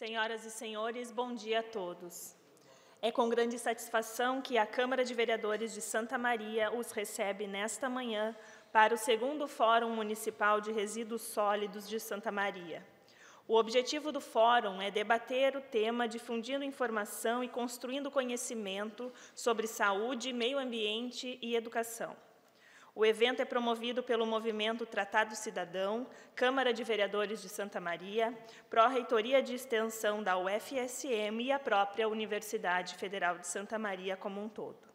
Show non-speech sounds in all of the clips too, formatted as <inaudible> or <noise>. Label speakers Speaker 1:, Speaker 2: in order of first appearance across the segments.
Speaker 1: Senhoras e senhores, bom dia a todos. É com grande satisfação que a Câmara de Vereadores de Santa Maria os recebe nesta manhã para o segundo Fórum Municipal de Resíduos Sólidos de Santa Maria. O objetivo do fórum é debater o tema difundindo informação e construindo conhecimento sobre saúde, meio ambiente e educação. O evento é promovido pelo movimento Tratado Cidadão, Câmara de Vereadores de Santa Maria, Pró-Reitoria de Extensão da UFSM e a própria Universidade Federal de Santa Maria como um todo.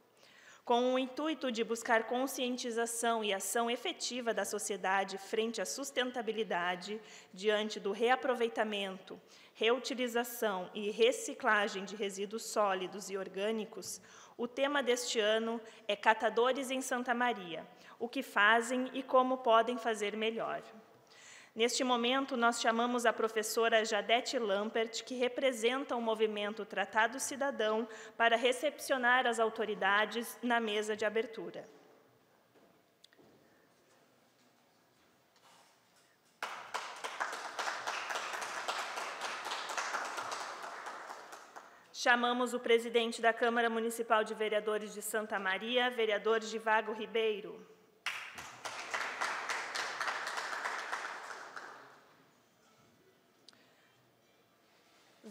Speaker 1: Com o intuito de buscar conscientização e ação efetiva da sociedade frente à sustentabilidade, diante do reaproveitamento, reutilização e reciclagem de resíduos sólidos e orgânicos, o tema deste ano é Catadores em Santa Maria: o que fazem e como podem fazer melhor. Neste momento, nós chamamos a professora Jadete Lampert, que representa o movimento Tratado Cidadão, para recepcionar as autoridades na mesa de abertura. Chamamos o presidente da Câmara Municipal de Vereadores de Santa Maria, vereador Givago Ribeiro.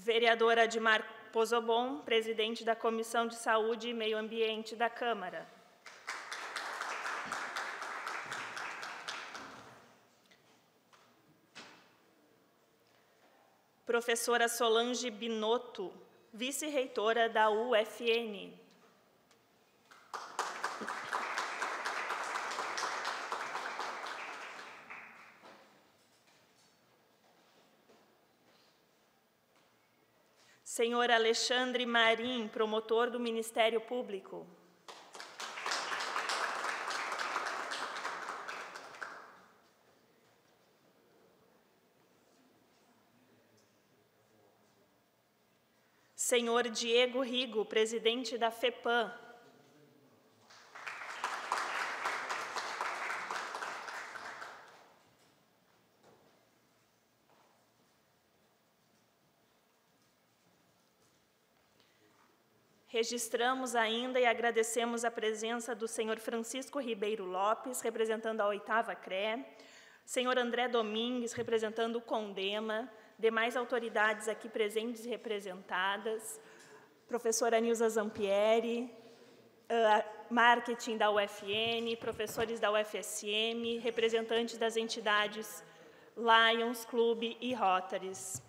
Speaker 1: Vereadora Admar Pozobon, presidente da Comissão de Saúde e Meio Ambiente da Câmara. Professora Solange Binotto, vice-reitora da UFN. Senhor Alexandre Marim, promotor do Ministério Público. Senhor Diego Rigo, presidente da FEPAM. Registramos ainda e agradecemos a presença do senhor Francisco Ribeiro Lopes, representando a oitava CRE, senhor André Domingues, representando o Condema, demais autoridades aqui presentes e representadas, professora Nilza Zampieri, marketing da UFN, professores da UFSM, representantes das entidades Lions Clube e Rotaries.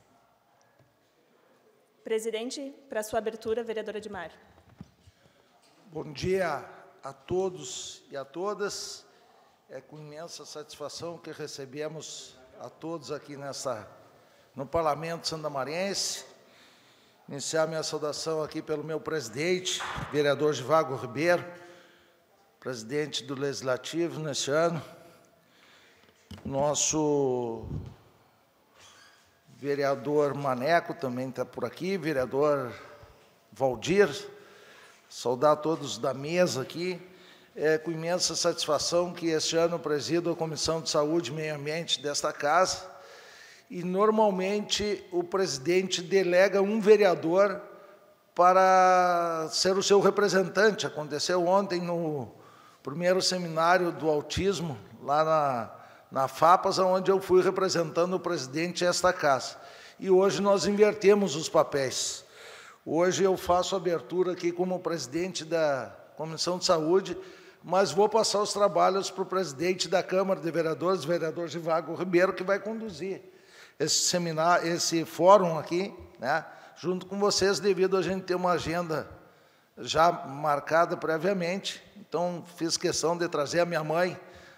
Speaker 1: Presidente, para sua abertura, vereadora Edmar.
Speaker 2: Bom dia a todos e a todas. É com imensa satisfação que recebemos a todos aqui nessa, no Parlamento Sandamariense. Iniciar minha saudação aqui pelo meu presidente, vereador Givago Ribeiro, presidente do Legislativo neste ano, nosso vereador Maneco também está por aqui, vereador Valdir, saudar todos da mesa aqui. É com imensa satisfação que este ano presido a Comissão de Saúde e Meio Ambiente desta casa. E normalmente o presidente delega um vereador para ser o seu representante. Aconteceu ontem no primeiro seminário do autismo, lá na, na FAPAS, onde eu fui representando o presidente esta casa. E hoje nós invertemos os papéis. Hoje eu faço abertura aqui como presidente da Comissão de Saúde, mas vou passar os trabalhos para o presidente da Câmara de Vereadores, vereador Givago Ribeiro, que vai conduzir esse seminário, esse fórum aqui, né, junto com vocês, devido a gente ter uma agenda já marcada previamente. Então, fiz questão de trazer a minha mãe,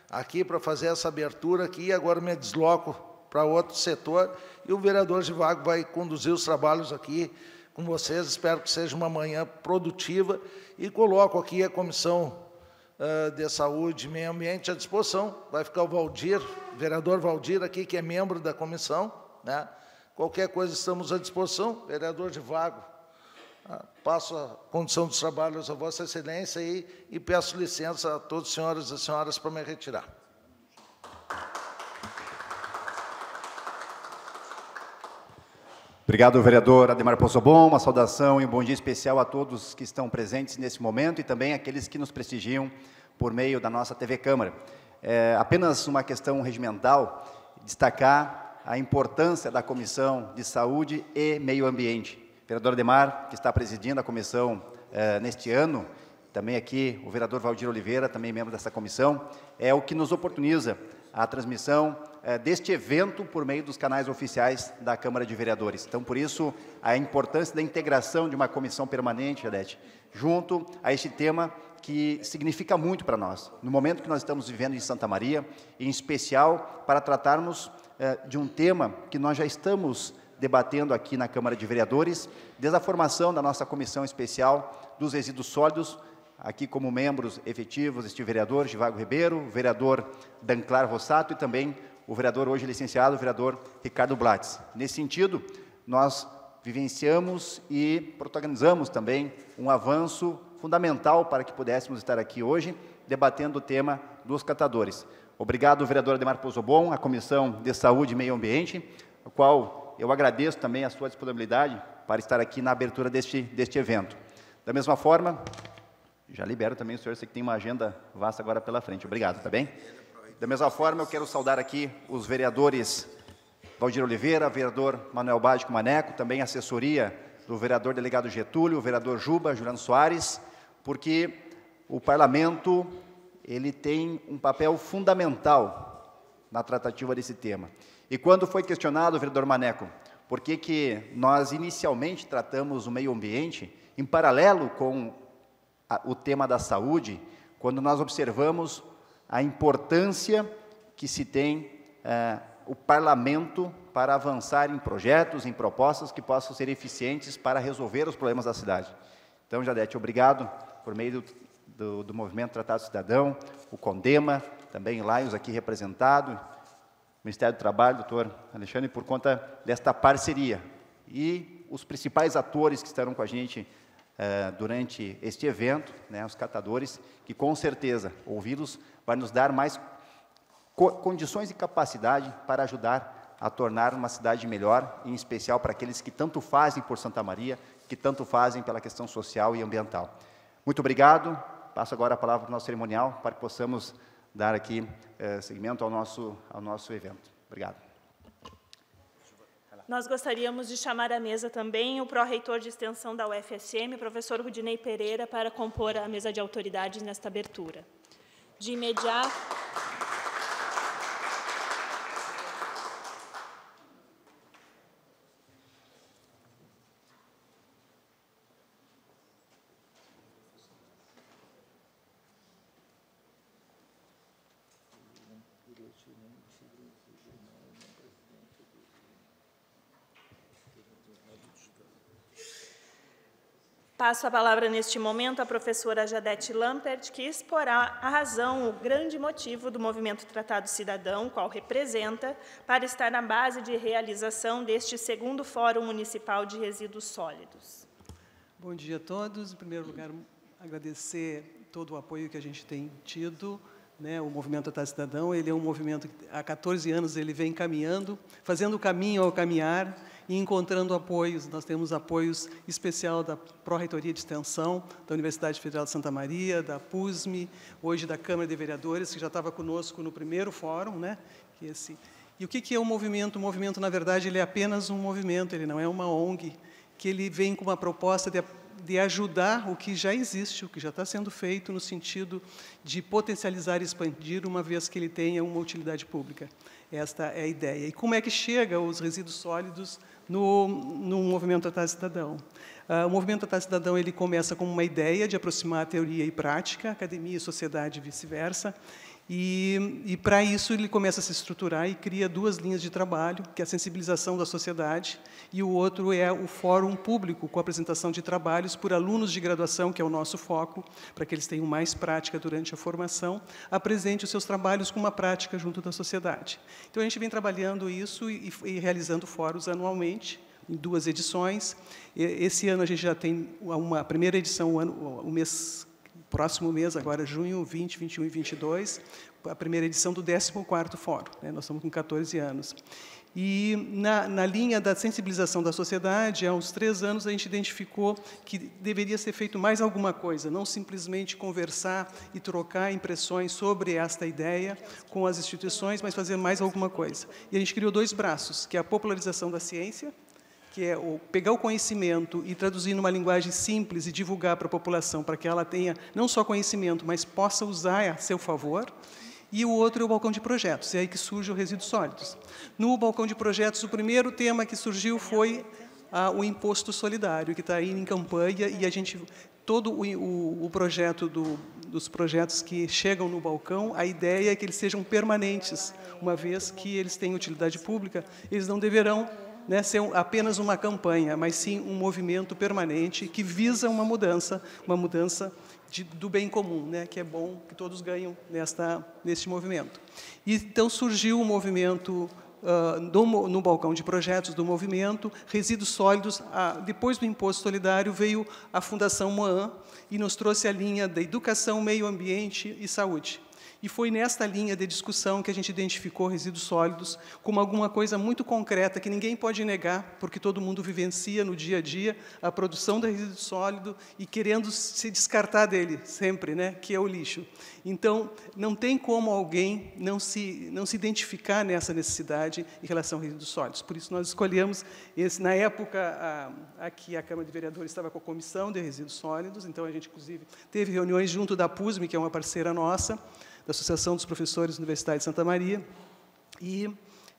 Speaker 2: aqui para fazer essa abertura aqui, agora me desloco para outro setor e o vereador Givago vai conduzir os trabalhos aqui com vocês. Espero que seja uma manhã produtiva e coloco aqui a comissão uh, de saúde e meio ambiente à disposição. Vai ficar o Valdir, vereador Valdir aqui, que é membro da comissão, né? Qualquer coisa estamos à disposição. Vereador Givago, passo a condição dos trabalhos a Vossa Excelência e, e peço licença a todos os senhores e senhoras para me retirar.
Speaker 3: Obrigado, vereador Ademar Poçobon. Uma saudação e um bom dia especial a todos que estão presentes nesse momento e também aqueles que nos prestigiam por meio da nossa TV Câmara. É apenas uma questão regimental, destacar a importância da Comissão de Saúde e Meio Ambiente. Vereador Ademar, que está presidindo a comissão é, neste ano, também aqui o vereador Valdir Oliveira, também membro dessa comissão, é o que nos oportuniza a transmissão é, deste evento por meio dos canais oficiais da Câmara de Vereadores. Então, por isso, a importância da integração de uma comissão permanente, Jadete, junto a este tema que significa muito para nós, no momento que nós estamos vivendo em Santa Maria, em especial para tratarmos é, de um tema que nós já estamos debatendo aqui na Câmara de Vereadores, desde a formação da nossa comissão especial dos resíduos sólidos, aqui como membros efetivos este vereador Givago Ribeiro, o vereador Danclar Rossato e também o vereador hoje licenciado, o vereador Ricardo Blatz. Nesse sentido, nós vivenciamos e protagonizamos também um avanço fundamental para que pudéssemos estar aqui hoje debatendo o tema dos catadores. Obrigado, vereador Ademar Pozobon, a Comissão de Saúde e Meio Ambiente, a qual eu agradeço também a sua disponibilidade para estar aqui na abertura deste, deste evento. Da mesma forma, já libero também o senhor, sei que tem uma agenda vasta agora pela frente. Obrigado, tá bem? Da mesma forma, eu quero saudar aqui os vereadores Valdir Oliveira, vereador Manuel Bádico Maneco, também assessoria do vereador delegado Getúlio, o vereador Juba, Juliano Soares, porque o parlamento ele tem um papel fundamental na tratativa desse tema. E quando foi questionado, vereador Maneco, por que, que nós inicialmente tratamos o meio ambiente em paralelo com a, o tema da saúde, quando nós observamos a importância que se tem é, o parlamento para avançar em projetos, em propostas que possam ser eficientes para resolver os problemas da cidade. Então, Jadete, obrigado por meio do, do, do Movimento Tratado Cidadão, o CONDEMA, também Laios aqui representado, Ministério do Trabalho, doutor Alexandre, por conta desta parceria. E os principais atores que estarão com a gente eh, durante este evento, né, os catadores, que com certeza, ouvi-los, vai nos dar mais co condições e capacidade para ajudar a tornar uma cidade melhor, em especial para aqueles que tanto fazem por Santa Maria, que tanto fazem pela questão social e ambiental. Muito obrigado. Passo agora a palavra para o nosso cerimonial, para que possamos dar aqui eh, seguimento ao nosso, ao nosso evento. Obrigado.
Speaker 1: Nós gostaríamos de chamar à mesa também o pró-reitor de extensão da UFSM, professor Rudinei Pereira, para compor a mesa de autoridades nesta abertura. De imediato... Passo a palavra neste momento à professora Jadete Lampert, que exporá a razão, o grande motivo do movimento Tratado Cidadão, qual representa, para estar na base de realização deste segundo Fórum Municipal de Resíduos Sólidos.
Speaker 4: Bom dia a todos. Em primeiro lugar, agradecer todo o apoio que a gente tem tido. Né, o movimento Tratado Cidadão, ele é um movimento que há 14 anos ele vem caminhando, fazendo o caminho ao caminhar, e encontrando apoios. Nós temos apoios especial da Pró-Reitoria de Extensão, da Universidade Federal de Santa Maria, da PUSME, hoje da Câmara de Vereadores, que já estava conosco no primeiro fórum. Né? Que esse... E o que é o movimento? O movimento, na verdade, ele é apenas um movimento, ele não é uma ONG, que ele vem com uma proposta de de ajudar o que já existe, o que já está sendo feito, no sentido de potencializar e expandir, uma vez que ele tenha uma utilidade pública. Esta é a ideia. E como é que chega os resíduos sólidos no, no movimento Tratado Cidadão. Uh, o movimento Tratado Cidadão ele começa com uma ideia de aproximar teoria e prática, academia e sociedade e vice-versa, e, e para isso ele começa a se estruturar e cria duas linhas de trabalho, que é a sensibilização da sociedade e o outro é o fórum público com a apresentação de trabalhos por alunos de graduação, que é o nosso foco, para que eles tenham mais prática durante a formação, apresente os seus trabalhos com uma prática junto da sociedade. Então a gente vem trabalhando isso e, e realizando fóruns anualmente, em duas edições. Esse ano a gente já tem uma primeira edição, o, ano, o mês próximo mês, agora junho 20, 21 e 22, a primeira edição do 14º Fórum. Né? Nós estamos com 14 anos. E na, na, linha da sensibilização da sociedade, há uns três anos a gente identificou que deveria ser feito mais alguma coisa, não simplesmente conversar e trocar impressões sobre esta ideia com as instituições, mas fazer mais alguma coisa. E a gente criou dois braços, que é a popularização da ciência, que é o pegar o conhecimento e traduzir numa linguagem simples e divulgar para a população, para que ela tenha não só conhecimento, mas possa usar a seu favor e o outro é o balcão de projetos, é aí que surge o resíduos sólidos. No balcão de projetos, o primeiro tema que surgiu foi ah, o imposto solidário, que está aí em campanha, e a gente, todo o, o, o projeto do, dos projetos que chegam no balcão, a ideia é que eles sejam permanentes, uma vez que eles têm utilidade pública, eles não deverão né, ser apenas uma campanha, mas sim um movimento permanente que visa uma mudança, uma mudança de, do bem comum, né, que é bom que todos ganham nesta, neste movimento. E, então surgiu o movimento uh, do, no balcão de projetos do movimento, resíduos sólidos. Ah, depois do imposto solidário veio a Fundação Moan e nos trouxe a linha da educação, meio ambiente e saúde. E foi nesta linha de discussão que a gente identificou resíduos sólidos como alguma coisa muito concreta que ninguém pode negar, porque todo mundo vivencia no dia a dia a produção de resíduo sólido e querendo se descartar dele sempre, né, que é o lixo. Então, não tem como alguém não se não se identificar nessa necessidade em relação a resíduos sólidos. Por isso nós escolhemos esse na época a, aqui a Câmara de Vereadores estava com a comissão de resíduos sólidos, então a gente inclusive teve reuniões junto da PUSME, que é uma parceira nossa da Associação dos Professores Universidade de Santa Maria, e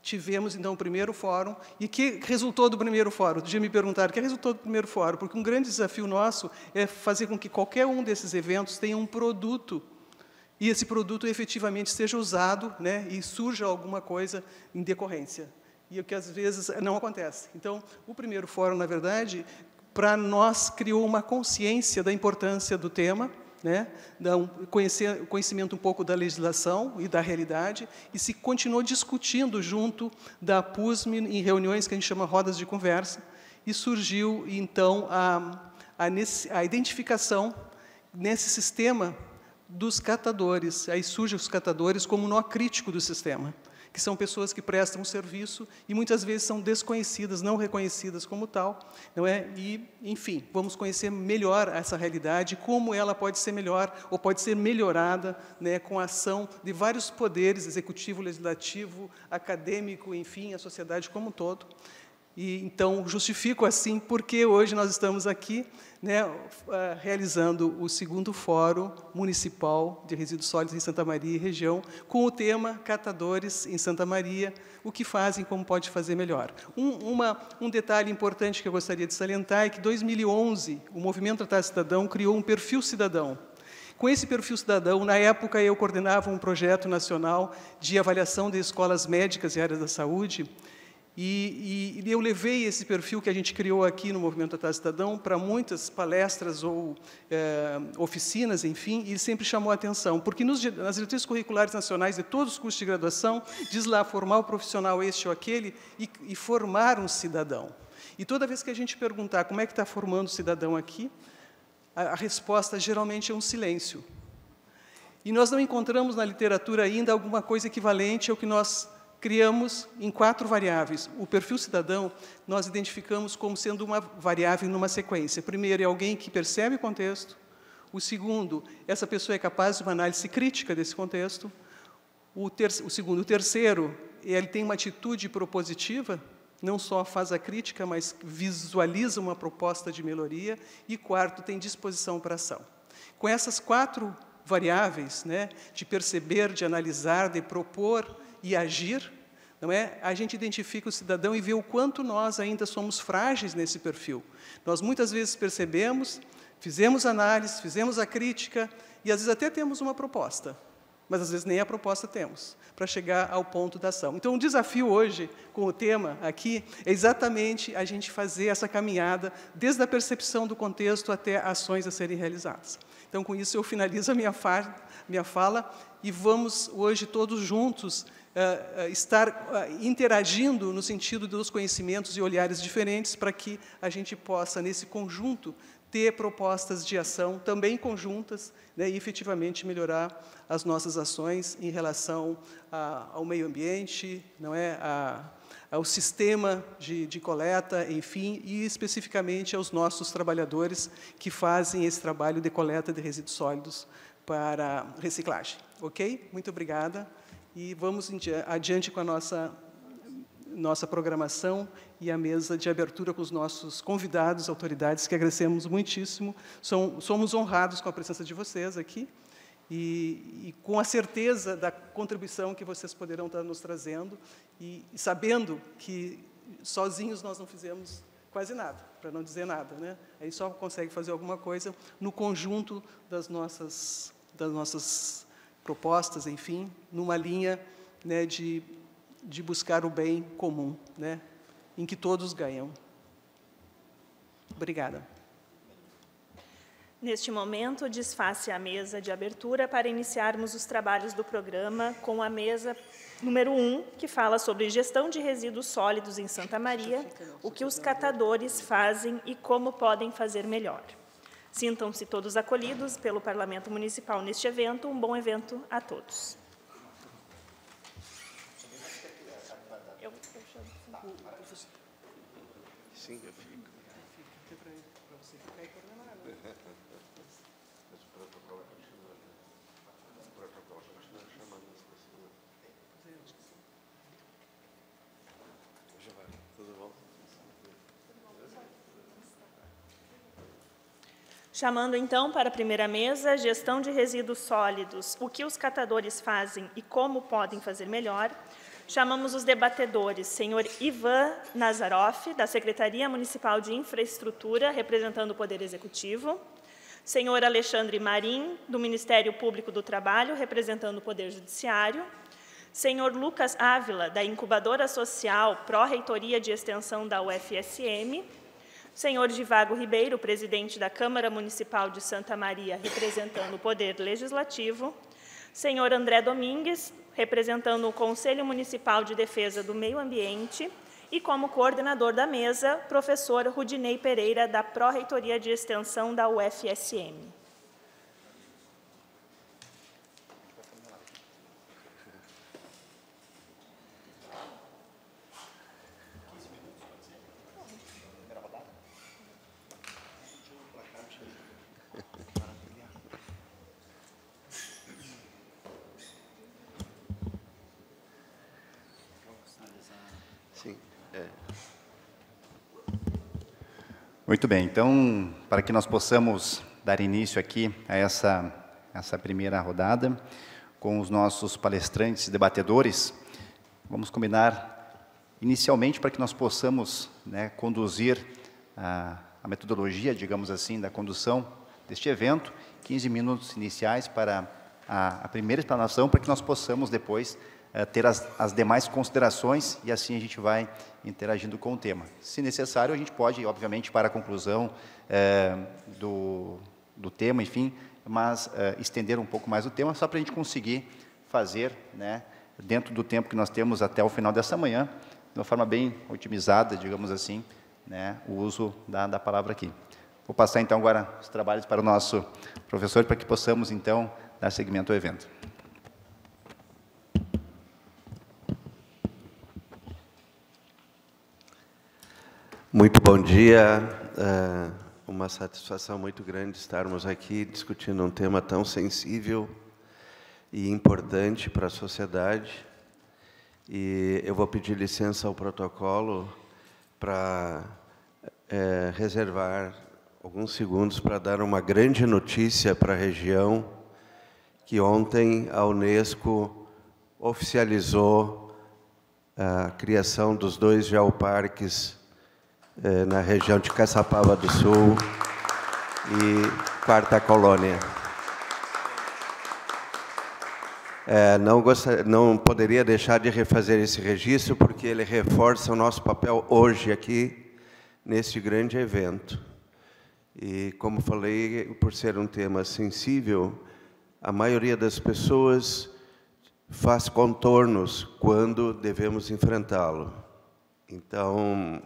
Speaker 4: tivemos então o primeiro fórum. E que resultou do primeiro fórum? Dia me perguntaram, o que resultou do primeiro fórum? Porque um grande desafio nosso é fazer com que qualquer um desses eventos tenha um produto e esse produto efetivamente seja usado, né, e surja alguma coisa em decorrência. E o que às vezes não acontece. Então, o primeiro fórum, na verdade, para nós criou uma consciência da importância do tema né, conhecer, conhecimento um pouco da legislação e da realidade, e se continuou discutindo junto da PUSM em reuniões que a gente chama rodas de conversa, e surgiu, então, a, a, a identificação nesse sistema dos catadores. Aí surgem os catadores como nó crítico do sistema que são pessoas que prestam serviço e muitas vezes são desconhecidas, não reconhecidas como tal, não é? E, enfim, vamos conhecer melhor essa realidade, como ela pode ser melhor ou pode ser melhorada, né, com a ação de vários poderes, executivo, legislativo, acadêmico, enfim, a sociedade como um todo. E então justifico assim porque hoje nós estamos aqui né, ah, realizando o segundo Fórum Municipal de Resíduos Sólidos em Santa Maria e região, com o tema Catadores em Santa Maria, o que fazem, como pode fazer melhor. Um, uma, um detalhe importante que eu gostaria de salientar é que, em 2011, o Movimento Tratar Cidadão criou um perfil cidadão. Com esse perfil cidadão, na época eu coordenava um projeto nacional de avaliação de escolas médicas e áreas da saúde, e, e, eu levei esse perfil que a gente criou aqui no Movimento Atrás Cidadão para muitas palestras ou é, oficinas, enfim, e sempre chamou a atenção, porque nos, nas diretrizes curriculares nacionais de todos os cursos de graduação, diz lá formar o profissional este ou aquele e, e formar um cidadão. E toda vez que a gente perguntar como é que está formando o cidadão aqui, a, a resposta geralmente é um silêncio. E nós não encontramos na literatura ainda alguma coisa equivalente ao que nós criamos em quatro variáveis. O perfil cidadão nós identificamos como sendo uma variável numa sequência. Primeiro é alguém que percebe o contexto. O segundo, essa pessoa é capaz de uma análise crítica desse contexto. O, o segundo, o terceiro, ele tem uma atitude propositiva, não só faz a crítica, mas visualiza uma proposta de melhoria. E quarto, tem disposição para ação. Com essas quatro variáveis, né, de perceber, de analisar, de propor e agir, não é? A gente identifica o cidadão e vê o quanto nós ainda somos frágeis nesse perfil. Nós muitas vezes percebemos, fizemos análise, fizemos a crítica e às vezes até temos uma proposta, mas às vezes nem a proposta temos para chegar ao ponto da ação. Então, o desafio hoje com o tema aqui é exatamente a gente fazer essa caminhada desde a percepção do contexto até ações a serem realizadas. Então, com isso eu finalizo a minha, fa minha fala e vamos hoje todos juntos uh, estar uh, interagindo no sentido dos conhecimentos e olhares diferentes para que a gente possa, nesse conjunto, ter propostas de ação também conjuntas né, e efetivamente melhorar as nossas ações em relação a, ao meio ambiente, não é, a, ao sistema de, de, coleta, enfim, e especificamente aos nossos trabalhadores que fazem esse trabalho de coleta de resíduos sólidos para reciclagem. Ok? Muito obrigada. E vamos adiante com a nossa, nossa programação e a mesa de abertura com os nossos convidados, autoridades, que agradecemos muitíssimo. Somos honrados com a presença de vocês aqui e, e, com a certeza da contribuição que vocês poderão estar nos trazendo e, e sabendo que sozinhos nós não fizemos quase nada, para não dizer nada, né? Aí só consegue fazer alguma coisa no conjunto das nossas das nossas propostas, enfim, numa linha né, de de buscar o bem comum, né? Em que todos ganham. Obrigada.
Speaker 1: Neste momento, desface a mesa de abertura para iniciarmos os trabalhos do programa com a mesa número 1, que fala sobre gestão de resíduos sólidos em Santa Maria, o que os catadores fazem e como podem fazer melhor. Sintam-se todos acolhidos pelo Parlamento Municipal neste evento. Um bom evento a todos. Chamando então para a primeira mesa, gestão de resíduos sólidos, o que os catadores fazem e como podem fazer melhor. Chamamos os debatedores, senhor Ivan Nazaroff, da Secretaria Municipal de Infraestrutura, representando o Poder Executivo, senhor Alexandre Marim, do Ministério Público do Trabalho, representando o Poder Judiciário, senhor Lucas Ávila, da Incubadora Social Pró-Reitoria de Extensão da UFSM, Senhor Divago Ribeiro, presidente da Câmara Municipal de Santa Maria, representando o Poder Legislativo. Senhor André Domingues, representando o Conselho Municipal de Defesa do Meio Ambiente. E como coordenador da mesa, professor Rudinei Pereira, da Pró-Reitoria de Extensão da UFSM.
Speaker 3: Muito bem, então, para que nós possamos dar início aqui a essa, essa primeira rodada com os nossos palestrantes e debatedores, vamos combinar inicialmente para que nós possamos né, conduzir a, a metodologia, digamos assim, da condução deste evento, 15 minutos iniciais para a, a primeira explanação, para que nós possamos depois eh, ter as, as, demais considerações e assim a gente vai interagindo com o tema. Se necessário, a gente pode, obviamente, para a conclusão é, do, do tema, enfim, mas é, estender um pouco mais o tema, só para a gente conseguir fazer, né, dentro do tempo que nós temos até o final dessa manhã, de uma forma bem otimizada, digamos assim, né, o uso da, da palavra aqui. Vou passar então agora os trabalhos para o nosso professor, para que possamos então dar seguimento ao evento.
Speaker 5: Muito bom dia. É uma satisfação muito grande estarmos aqui discutindo um tema tão sensível e importante para a sociedade. E eu vou pedir licença ao protocolo para é, reservar alguns segundos para dar uma grande notícia para a região, que ontem a Unesco oficializou a criação dos dois geoparques é, na região de Caçapava do Sul e Quarta Colônia. É, não, gostaria, não poderia deixar de refazer esse registro, porque ele reforça o nosso papel hoje aqui, neste grande evento. E, como falei, por ser um tema sensível, a maioria das pessoas faz contornos quando devemos enfrentá-lo. Então,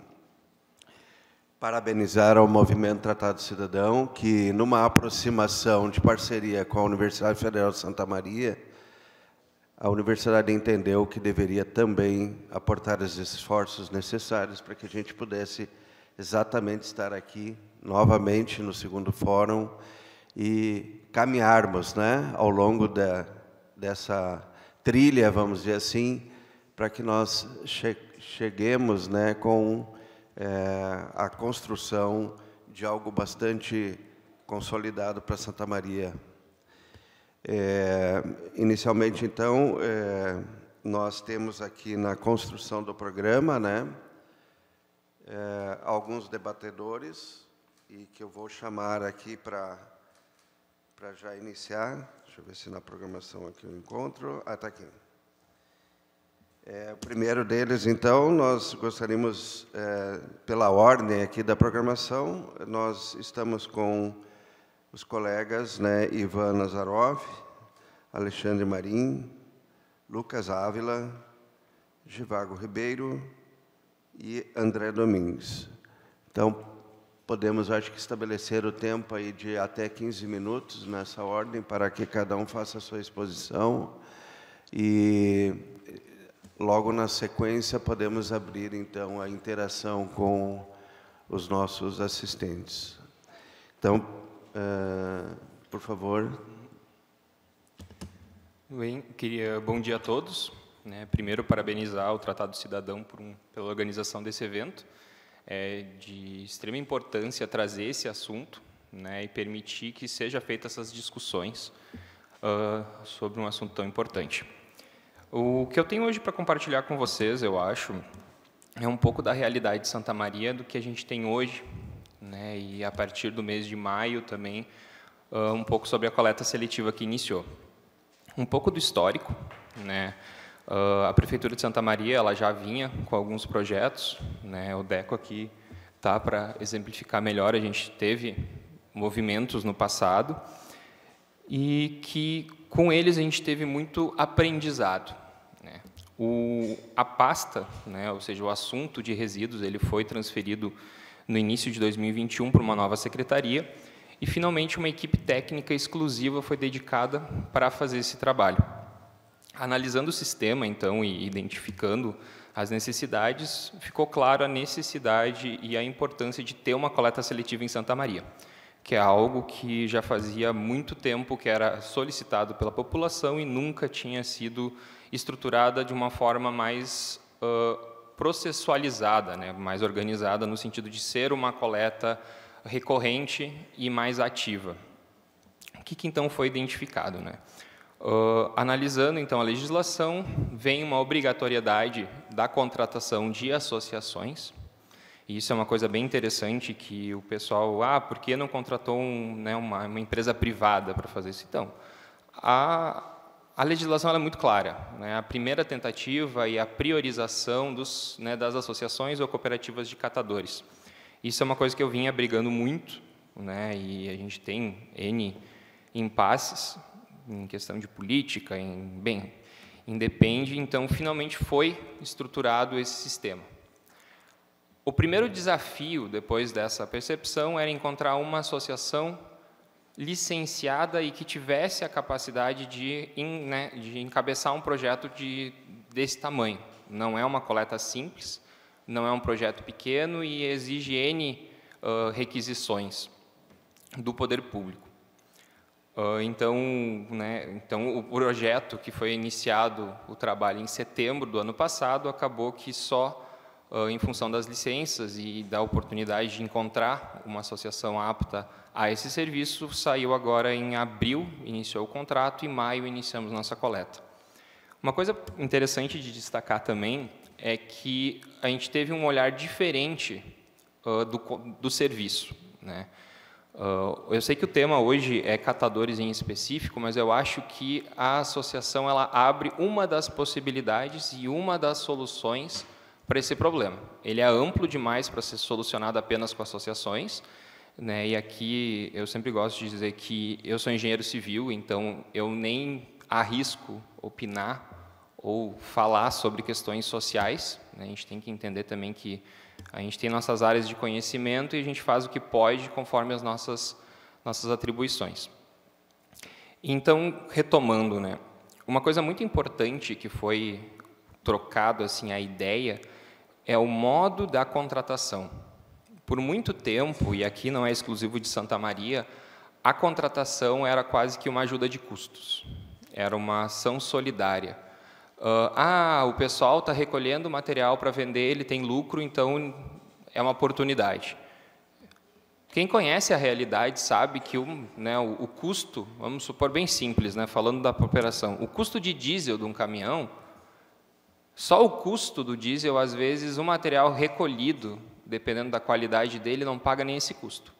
Speaker 5: parabenizar ao Movimento Tratado Cidadão, que, numa aproximação de parceria com a Universidade Federal de Santa Maria, a universidade entendeu que deveria também aportar os esforços necessários para que a gente pudesse exatamente estar aqui novamente no segundo fórum e caminharmos né, ao longo da, dessa trilha, vamos dizer assim, para que nós che cheguemos né, com é, a construção de algo bastante consolidado para Santa Maria. É, inicialmente, então, é, nós temos aqui na construção do programa, né, é, alguns debatedores e que eu vou chamar aqui para já iniciar. Deixa eu ver se na programação aqui eu encontro. Ah, está aqui. É, o primeiro deles, então, nós gostaríamos, é, pela ordem aqui da programação, nós estamos com os colegas né, Ivan Nazarov, Alexandre Marim, Lucas Ávila, Givago Ribeiro e André Domingues. Então, podemos, acho que, estabelecer o tempo aí de até 15 minutos nessa ordem para que cada um faça a sua exposição e logo na sequência podemos abrir então a interação com os nossos assistentes. Então, Uh, por favor.
Speaker 6: Bem, queria bom dia a todos. Né? Primeiro, parabenizar o Tratado Cidadão por um, pela organização desse evento. É de extrema importância trazer esse assunto né, e permitir que seja feitas essas discussões uh, sobre um assunto tão importante. O que eu tenho hoje para compartilhar com vocês, eu acho, é um pouco da realidade de Santa Maria, do que a gente tem hoje né, e a partir do mês de maio também uh, um pouco sobre a coleta seletiva que iniciou. Um pouco do histórico, né, uh, a prefeitura de Santa Maria ela já vinha com alguns projetos, né, o Deco aqui tá para exemplificar melhor. A gente teve movimentos no passado e que com eles a gente teve muito aprendizado. O, a pasta, né, ou seja, o assunto de resíduos, ele foi transferido no início de 2021 para uma nova secretaria e finalmente uma equipe técnica exclusiva foi dedicada para fazer esse trabalho. Analisando o sistema, então, e identificando as necessidades, ficou claro a necessidade e a importância de ter uma coleta seletiva em Santa Maria, que é algo que já fazia muito tempo que era solicitado pela população e nunca tinha sido estruturada de uma forma mais uh, processualizada, né, mais organizada no sentido de ser uma coleta recorrente e mais ativa. O que, que então foi identificado? Né? Uh, analisando então a legislação, vem uma obrigatoriedade da contratação de associações. E isso é uma coisa bem interessante que o pessoal, ah, por que não contratou um, né, uma, uma empresa privada para fazer isso? Então, a, a legislação é muito clara. Né? A primeira tentativa e a priorização dos, né, das associações ou cooperativas de catadores. Isso é uma coisa que eu vinha brigando muito, né, e a gente tem N impasses em questão de política, em, bem, independe, então finalmente foi estruturado esse sistema. O primeiro desafio, depois dessa percepção, era encontrar uma associação licenciada e que tivesse a capacidade de, né, de encabeçar um projeto de, desse tamanho. Não é uma coleta simples, não é um projeto pequeno e exige N uh, requisições do poder público. Uh, então, né, então, o projeto que foi iniciado, o trabalho em setembro do ano passado, acabou que só uh, em função das licenças e da oportunidade de encontrar uma associação apta a esse serviço, saiu agora em abril, iniciou o contrato, e em maio iniciamos nossa coleta. Uma coisa interessante de destacar também é que a gente teve um olhar diferente uh, do, do serviço. Né? Uh, eu sei que o tema hoje é catadores em específico, mas eu acho que a associação ela abre uma das possibilidades e uma das soluções para esse problema. Ele é amplo demais para ser solucionado apenas com associações, né? E aqui eu sempre gosto de dizer que eu sou engenheiro civil, então eu nem arrisco opinar ou falar sobre questões sociais. Né? A gente tem que entender também que a gente tem nossas áreas de conhecimento e a gente faz o que pode conforme as nossas nossas atribuições. Então, retomando, né? uma coisa muito importante que foi trocado assim a ideia é o modo da contratação. Por muito tempo, e aqui não é exclusivo de Santa Maria, a contratação era quase que uma ajuda de custos. Era uma ação solidária. Uh, ah, o pessoal está recolhendo material para vender, ele tem lucro, então é uma oportunidade. Quem conhece a realidade sabe que o, né, o, o custo, vamos supor bem simples, né, falando da operação, o custo de diesel de um caminhão, só o custo do diesel, às vezes, o material recolhido, dependendo da qualidade dele, não paga nem esse custo.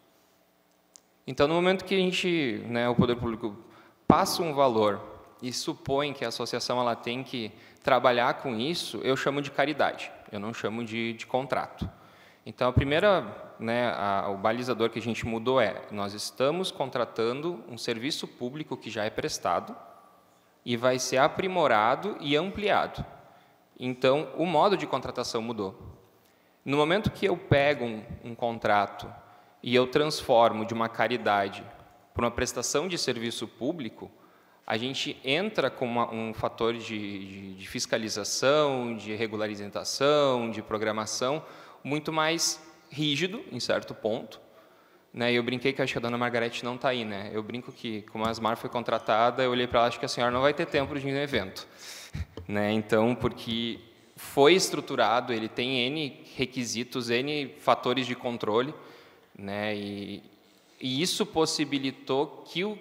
Speaker 6: Então, no momento que a gente, né, o poder público passa um valor e supõe que a associação ela tem que trabalhar com isso, eu chamo de caridade, eu não chamo de, de contrato. Então, a primeira, né, a, o balizador que a gente mudou é: nós estamos contratando um serviço público que já é prestado e vai ser aprimorado e ampliado. Então, o modo de contratação mudou. No momento que eu pego um, um contrato e eu transformo de uma caridade para uma prestação de serviço público, a gente entra com uma, um fator de, de, de fiscalização, de regularização, de programação, muito mais rígido, em certo ponto. Né? Eu brinquei que acho que a dona Margarete não está aí. Né? Eu brinco que, como a Asmar foi contratada, eu olhei para ela acho que a senhora não vai ter tempo de ir no evento. <laughs> né? Então, porque foi estruturado, ele tem N requisitos, N fatores de controle, né? e, e isso possibilitou que o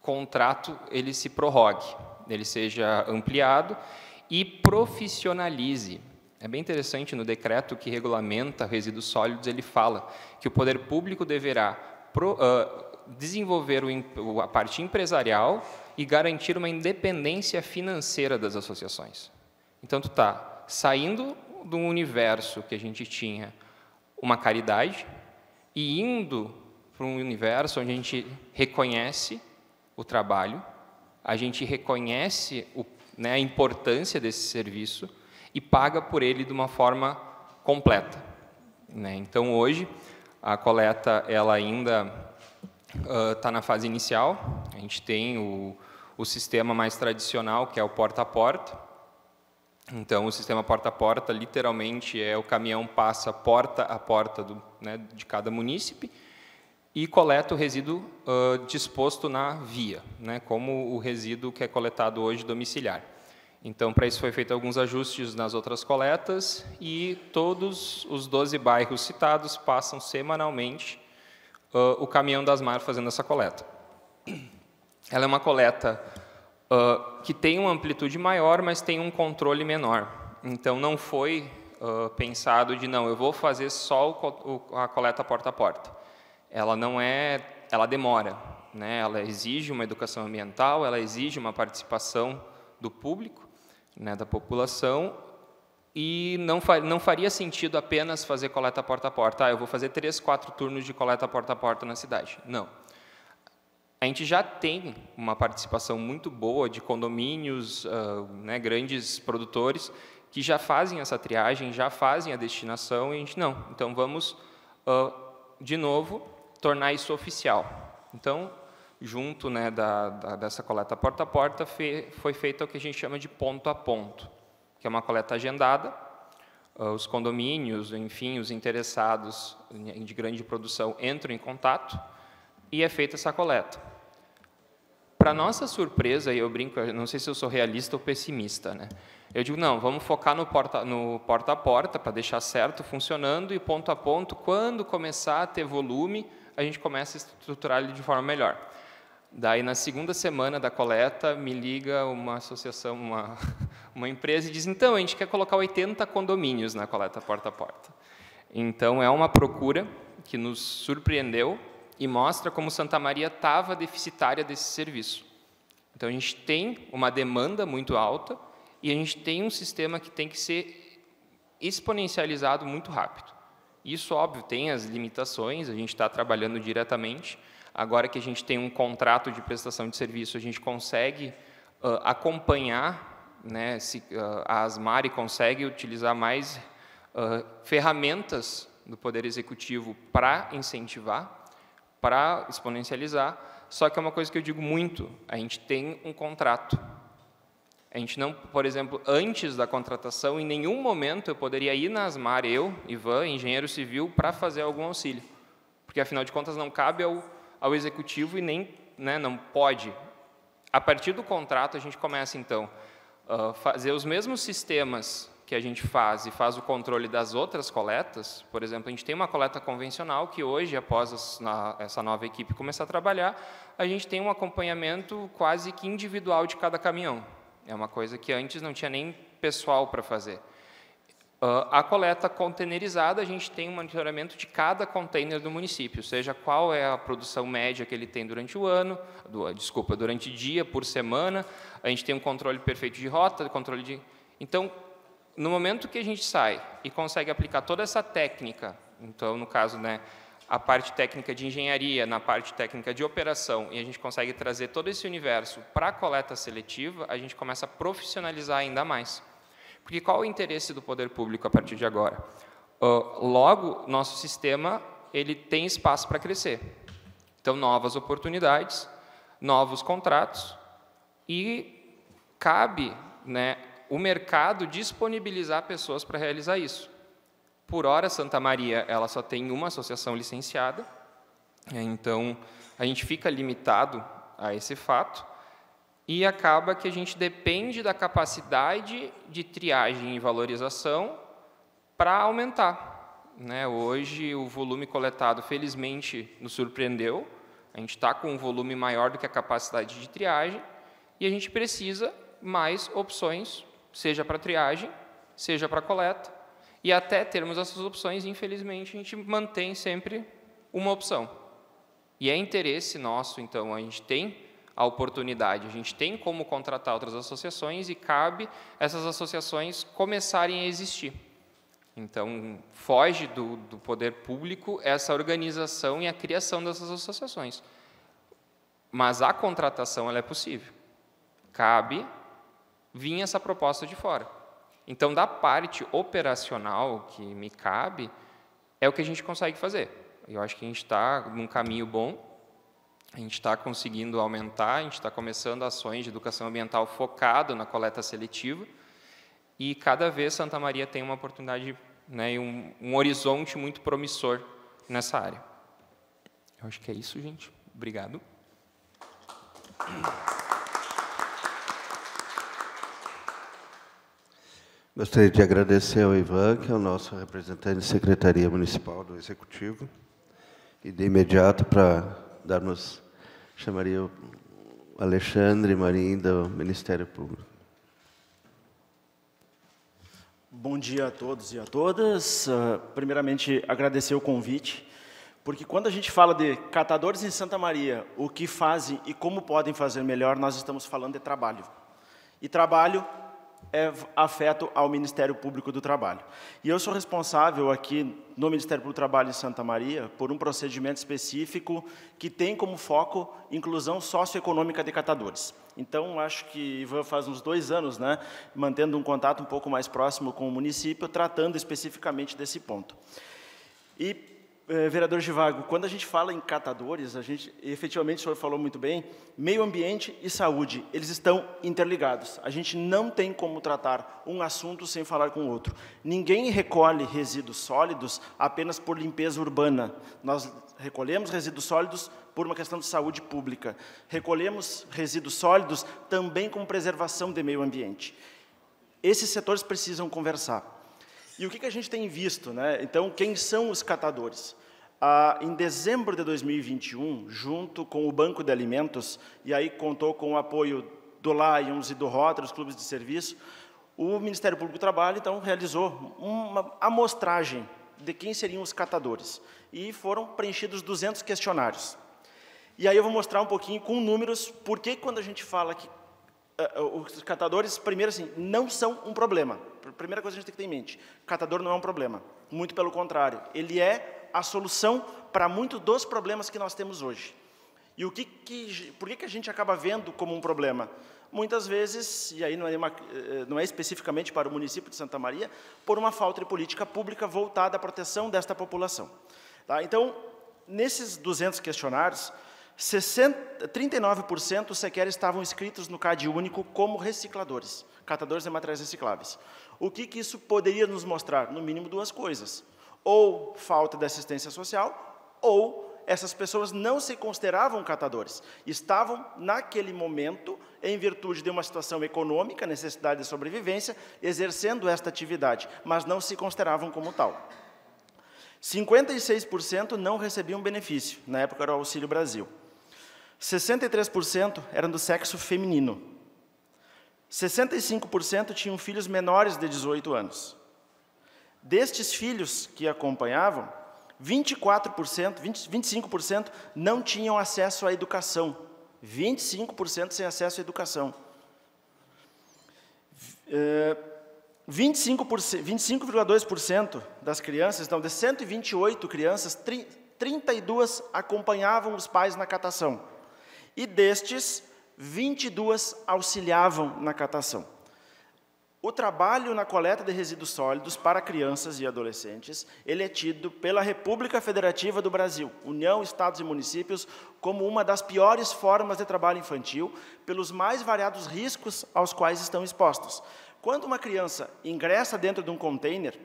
Speaker 6: contrato ele se prorrogue, ele seja ampliado e profissionalize é bem interessante no decreto que regulamenta resíduos sólidos, ele fala que o poder público deverá pro, uh, desenvolver o, a parte empresarial e garantir uma independência financeira das associações. Então, tu está saindo do universo que a gente tinha uma caridade e indo para um universo onde a gente reconhece o trabalho, a gente reconhece o, né, a importância desse serviço, e paga por ele de uma forma completa. Né? Então, hoje, a coleta ela ainda está uh, na fase inicial. A gente tem o, o sistema mais tradicional, que é o porta a porta. Então, o sistema porta a porta, literalmente, é o caminhão passa porta a porta do, né, de cada munícipe e coleta o resíduo uh, disposto na via, né, como o resíduo que é coletado hoje domiciliar. Então, para isso foi feito alguns ajustes nas outras coletas e todos os 12 bairros citados passam semanalmente uh, o caminhão das mar fazendo essa coleta. Ela é uma coleta uh, que tem uma amplitude maior, mas tem um controle menor. Então, não foi uh, pensado de, não, eu vou fazer só o, a coleta porta a porta. Ela não é, ela demora, né? ela exige uma educação ambiental, ela exige uma participação do público, né, da população e não, fa não faria sentido apenas fazer coleta porta a porta. Ah, eu vou fazer três, quatro turnos de coleta porta a porta na cidade. Não. A gente já tem uma participação muito boa de condomínios, uh, né, grandes produtores, que já fazem essa triagem, já fazem a destinação, e a gente não. Então, vamos, uh, de novo, tornar isso oficial. Então, junto né, da, da, dessa coleta porta a porta, fe, foi feita o que a gente chama de ponto a ponto, que é uma coleta agendada. Uh, os condomínios, enfim, os interessados de grande produção entram em contato e é feita essa coleta. Para nossa surpresa, e eu brinco, não sei se eu sou realista ou pessimista, né? Eu digo, não, vamos focar no porta, no porta a porta para deixar certo funcionando e ponto a ponto, quando começar a ter volume, a gente começa a estruturar ele de forma melhor. Daí, na segunda semana da coleta, me liga uma associação, uma, <laughs> uma empresa, e diz: então, a gente quer colocar 80 condomínios na coleta porta a porta. Então, é uma procura que nos surpreendeu e mostra como Santa Maria estava deficitária desse serviço. Então, a gente tem uma demanda muito alta e a gente tem um sistema que tem que ser exponencializado muito rápido. Isso, óbvio, tem as limitações, a gente está trabalhando diretamente, Agora que a gente tem um contrato de prestação de serviço, a gente consegue uh, acompanhar, né, se, uh, a Asmari consegue utilizar mais uh, ferramentas do Poder Executivo para incentivar, para exponencializar, só que é uma coisa que eu digo muito, a gente tem um contrato. A gente não, por exemplo, antes da contratação, em nenhum momento eu poderia ir na Asmar, eu, Ivan, engenheiro civil, para fazer algum auxílio. Porque, afinal de contas, não cabe ao, ao executivo e nem né, não pode. A partir do contrato, a gente começa, então, a fazer os mesmos sistemas que a gente faz e faz o controle das outras coletas. Por exemplo, a gente tem uma coleta convencional que hoje, após essa nova equipe começar a trabalhar, a gente tem um acompanhamento quase que individual de cada caminhão. É uma coisa que antes não tinha nem pessoal para fazer. Uh, a coleta containerizada, a gente tem um monitoramento de cada container do município, seja qual é a produção média que ele tem durante o ano, desculpa, durante dia, por semana. A gente tem um controle perfeito de rota, controle de. Então, no momento que a gente sai e consegue aplicar toda essa técnica, então, no caso, né, a parte técnica de engenharia, na parte técnica de operação, e a gente consegue trazer todo esse universo para a coleta seletiva, a gente começa a profissionalizar ainda mais. Porque qual o interesse do poder público a partir de agora? Uh, logo, nosso sistema ele tem espaço para crescer. Então, novas oportunidades, novos contratos, e cabe né, o mercado disponibilizar pessoas para realizar isso. Por hora, Santa Maria ela só tem uma associação licenciada, é, então a gente fica limitado a esse fato e acaba que a gente depende da capacidade de triagem e valorização para aumentar. Né? Hoje o volume coletado, felizmente, nos surpreendeu. A gente está com um volume maior do que a capacidade de triagem e a gente precisa mais opções, seja para triagem, seja para coleta, e até termos essas opções, infelizmente, a gente mantém sempre uma opção. E é interesse nosso, então, a gente tem a oportunidade, a gente tem como contratar outras associações e cabe essas associações começarem a existir. Então, foge do, do poder público essa organização e a criação dessas associações. Mas a contratação ela é possível. Cabe vir essa proposta de fora. Então, da parte operacional que me cabe, é o que a gente consegue fazer. Eu acho que a gente está num caminho bom, a gente está conseguindo aumentar, a gente está começando ações de educação ambiental focado na coleta seletiva, e cada vez Santa Maria tem uma oportunidade né, e um, um horizonte muito promissor nessa área. Eu acho que é isso, gente. Obrigado.
Speaker 5: Gostaria de agradecer ao Ivan, que é o nosso representante de Secretaria Municipal do Executivo, e de imediato para darmos, chamaria o Alexandre Marim do Ministério Público.
Speaker 7: Bom dia a todos e a todas. Uh, primeiramente, agradecer o convite, porque quando a gente fala de catadores em Santa Maria, o que fazem e como podem fazer melhor, nós estamos falando de trabalho. E trabalho é afeto ao Ministério Público do Trabalho. E eu sou responsável aqui no Ministério Público do Trabalho em Santa Maria por um procedimento específico que tem como foco inclusão socioeconômica de catadores. Então, acho que Ivan faz uns dois anos, né, mantendo um contato um pouco mais próximo com o município, tratando especificamente desse ponto. E vereador Givago, quando a gente fala em catadores, a gente, efetivamente, o senhor falou muito bem, meio ambiente e saúde, eles estão interligados. A gente não tem como tratar um assunto sem falar com o outro. Ninguém recolhe resíduos sólidos apenas por limpeza urbana. Nós recolhemos resíduos sólidos por uma questão de saúde pública. Recolhemos resíduos sólidos também com preservação do meio ambiente. Esses setores precisam conversar. E o que, que a gente tem visto? Né? Então, quem são os catadores? Ah, em dezembro de 2021, junto com o Banco de Alimentos, e aí contou com o apoio do Lions e do Rotary, os clubes de serviço, o Ministério Público do Trabalho, então, realizou uma amostragem de quem seriam os catadores. E foram preenchidos 200 questionários. E aí eu vou mostrar um pouquinho com números, porque quando a gente fala que uh, os catadores, primeiro assim, não são um problema. Primeira coisa que a gente tem que ter em mente, catador não é um problema. Muito pelo contrário, ele é a solução para muitos dos problemas que nós temos hoje. E o que, que por que, que a gente acaba vendo como um problema? Muitas vezes, e aí não é, uma, eh, não é especificamente para o município de Santa Maria, por uma falta de política pública voltada à proteção desta população. Tá? Então, nesses 200 questionários, 60, 39% sequer estavam inscritos no CAD único como recicladores, catadores de materiais recicláveis. O que, que isso poderia nos mostrar? No mínimo duas coisas. Ou falta de assistência social, ou essas pessoas não se consideravam catadores. Estavam, naquele momento, em virtude de uma situação econômica, necessidade de sobrevivência, exercendo esta atividade, mas não se consideravam como tal. 56% não recebiam benefício, na época era o Auxílio Brasil. 63% eram do sexo feminino. 65% tinham filhos menores de 18 anos. Destes filhos que acompanhavam, 24%, 20, 25% não tinham acesso à educação. 25% sem acesso à educação. 25,2% das crianças, então, de 128 crianças, 32 acompanhavam os pais na catação. E destes, 22 auxiliavam na catação. O trabalho na coleta de resíduos sólidos para crianças e adolescentes, ele é tido pela República Federativa do Brasil, União, Estados e Municípios, como uma das piores formas de trabalho infantil, pelos mais variados riscos aos quais estão expostos. Quando uma criança ingressa dentro de um container,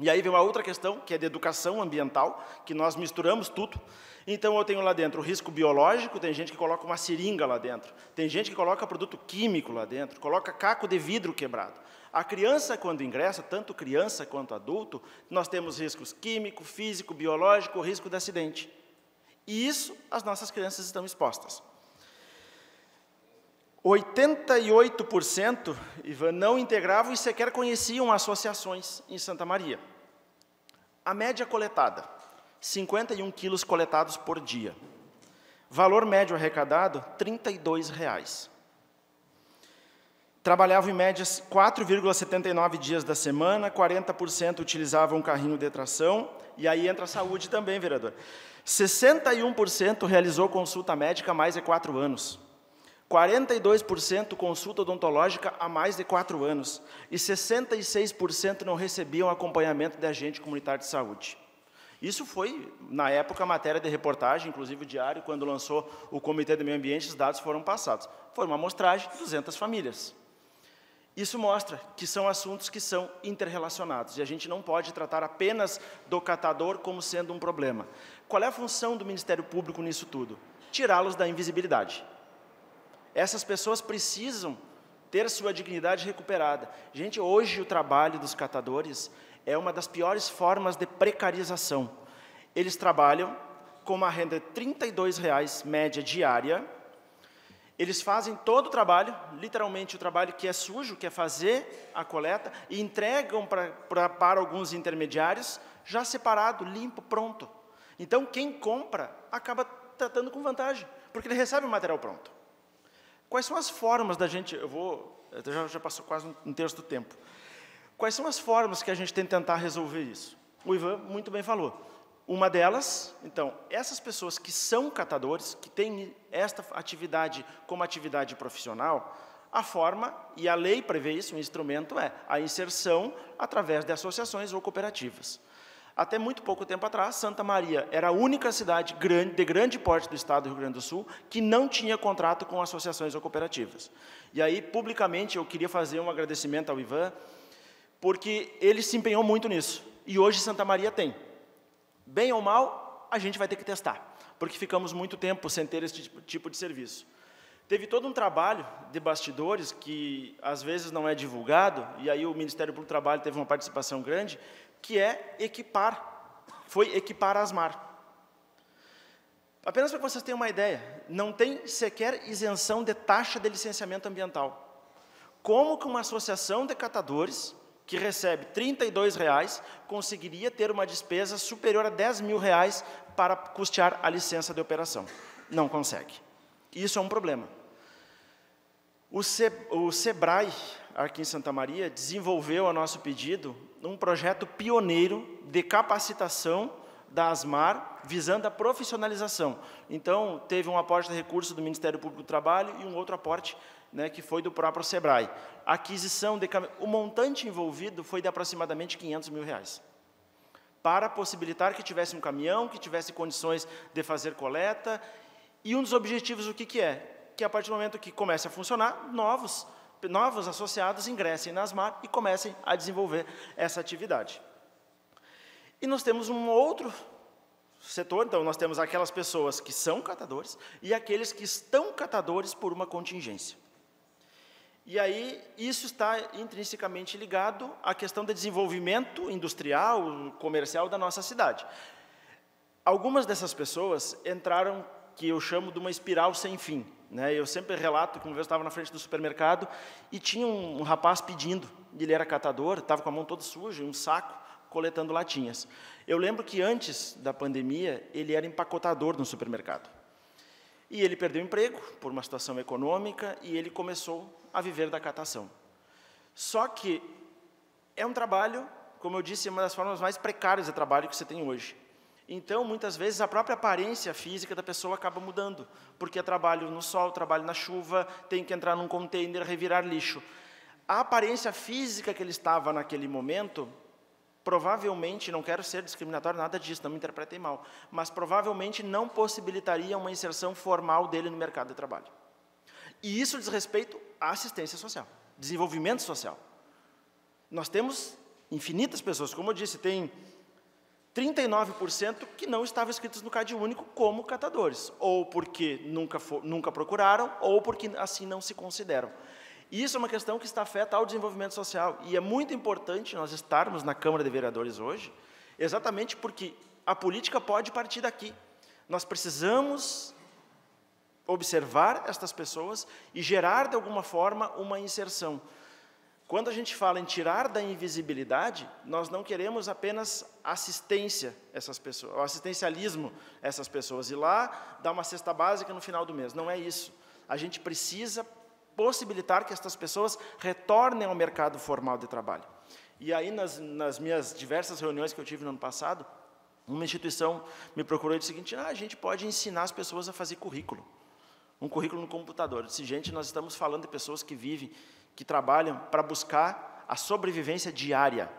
Speaker 7: e aí vem uma outra questão, que é de educação ambiental, que nós misturamos tudo. Então eu tenho lá dentro o risco biológico, tem gente que coloca uma seringa lá dentro, tem gente que coloca produto químico lá dentro, coloca caco de vidro quebrado. A criança, quando ingressa, tanto criança quanto adulto, nós temos riscos químico, físico, biológico, risco de acidente. E isso as nossas crianças estão expostas. 88% Ivan, não integravam e sequer conheciam associações em Santa Maria. A média coletada, 51 quilos coletados por dia. Valor médio arrecadado, 32 reais. Trabalhavam em média 4,79 dias da semana, 40% utilizavam um carrinho de tração, e aí entra a saúde também, vereador. 61% realizou consulta médica mais de quatro anos. 42% consulta odontológica há mais de quatro anos e 66% não recebiam acompanhamento de agente comunitário de saúde. Isso foi, na época, matéria de reportagem, inclusive o Diário, quando lançou o Comitê do Meio Ambiente, os dados foram passados. Foi uma amostragem de 200 famílias. Isso mostra que são assuntos que são interrelacionados e a gente não pode tratar apenas do catador como sendo um problema. Qual é a função do Ministério Público nisso tudo? Tirá-los da invisibilidade. Essas pessoas precisam ter sua dignidade recuperada. Gente, hoje o trabalho dos catadores é uma das piores formas de precarização. Eles trabalham com uma renda de R$ 32,00 média diária. Eles fazem todo o trabalho, literalmente o trabalho que é sujo, que é fazer a coleta, e entregam pra, pra, para alguns intermediários, já separado, limpo, pronto. Então, quem compra acaba tratando com vantagem, porque ele recebe o material pronto. Quais são as formas da gente, eu vou, já, já passou quase um terço do tempo. Quais são as formas que a gente tem que tentar resolver isso? O Ivan muito bem falou. Uma delas, então, essas pessoas que são catadores, que têm esta atividade como atividade profissional, a forma, e a lei prevê isso, o instrumento é a inserção através de associações ou cooperativas. Até muito pouco tempo atrás, Santa Maria era a única cidade grande, de grande porte do estado do Rio Grande do Sul que não tinha contrato com associações ou cooperativas. E aí, publicamente, eu queria fazer um agradecimento ao Ivan, porque ele se empenhou muito nisso. E hoje Santa Maria tem. Bem ou mal, a gente vai ter que testar, porque ficamos muito tempo sem ter esse tipo, tipo de serviço. Teve todo um trabalho de bastidores que às vezes não é divulgado, e aí o Ministério do Trabalho teve uma participação grande, que é equipar, foi equipar Asmar. Apenas para vocês tenham uma ideia, não tem sequer isenção de taxa de licenciamento ambiental. Como que uma associação de catadores, que recebe R$ 32,00, conseguiria ter uma despesa superior a 10 mil reais para custear a licença de operação? Não consegue. Isso é um problema. O, Se, o SEBRAE, aqui em Santa Maria, desenvolveu, a nosso pedido, um projeto pioneiro de capacitação da ASMAR, visando a profissionalização. Então, teve um aporte de recursos do Ministério Público do Trabalho e um outro aporte né, que foi do próprio SEBRAE. A aquisição de... O montante envolvido foi de aproximadamente 500 mil reais para possibilitar que tivesse um caminhão, que tivesse condições de fazer coleta E um dos objetivos, o que, que é? Que a partir do momento que comece a funcionar, novos, novos associados ingressem na ASMAR e comecem a desenvolver essa atividade. E nós temos um outro setor, então nós temos aquelas pessoas que são catadores e aqueles que estão catadores por uma contingência. E aí, isso está intrinsecamente ligado à questão do desenvolvimento industrial, comercial da nossa cidade. Algumas dessas pessoas entraram, que eu chamo de uma espiral sem fim. Né? Eu sempre relato que uma vez eu estava na frente do supermercado e tinha um, um rapaz pedindo, ele era catador, estava com a mão toda suja, um saco, coletando latinhas. Eu lembro que antes da pandemia, ele era empacotador no supermercado. E ele perdeu o emprego por uma situação econômica e ele começou a viver da catação. Só que é um trabalho, como eu disse, uma das formas mais precárias de trabalho que você tem hoje. Então, muitas vezes, a própria aparência física da pessoa acaba mudando, porque é trabalho no sol, trabalho na chuva, tem que entrar num container, revirar lixo. A aparência física que ele estava naquele momento, provavelmente, não quero ser discriminatório, nada disso, não me interpretem mal, mas provavelmente não possibilitaria uma inserção formal dele no mercado de trabalho. E isso diz respeito à assistência social, desenvolvimento social. Nós temos infinitas pessoas, como eu disse, tem 39% que não estavam inscritos no CAD único como catadores, ou porque nunca, for, nunca procuraram, ou porque assim não se consideram. Isso é uma questão que está afeta ao desenvolvimento social, e é muito importante nós estarmos na Câmara de Vereadores hoje, exatamente porque a política pode partir daqui. Nós precisamos observar estas pessoas e gerar, de alguma forma, uma inserção. Quando a gente fala em tirar da invisibilidade, nós não queremos apenas assistência essas pessoas, assistencialismo essas pessoas e lá dar uma cesta básica no final do mês. Não é isso. A gente precisa possibilitar que estas pessoas retornem ao mercado formal de trabalho. E aí nas, nas minhas diversas reuniões que eu tive no ano passado, uma instituição me procurou e disse o seguinte: ah, a gente pode ensinar as pessoas a fazer currículo um currículo no computador. Eu disse, gente, nós estamos falando de pessoas que vivem, que trabalham para buscar a sobrevivência diária.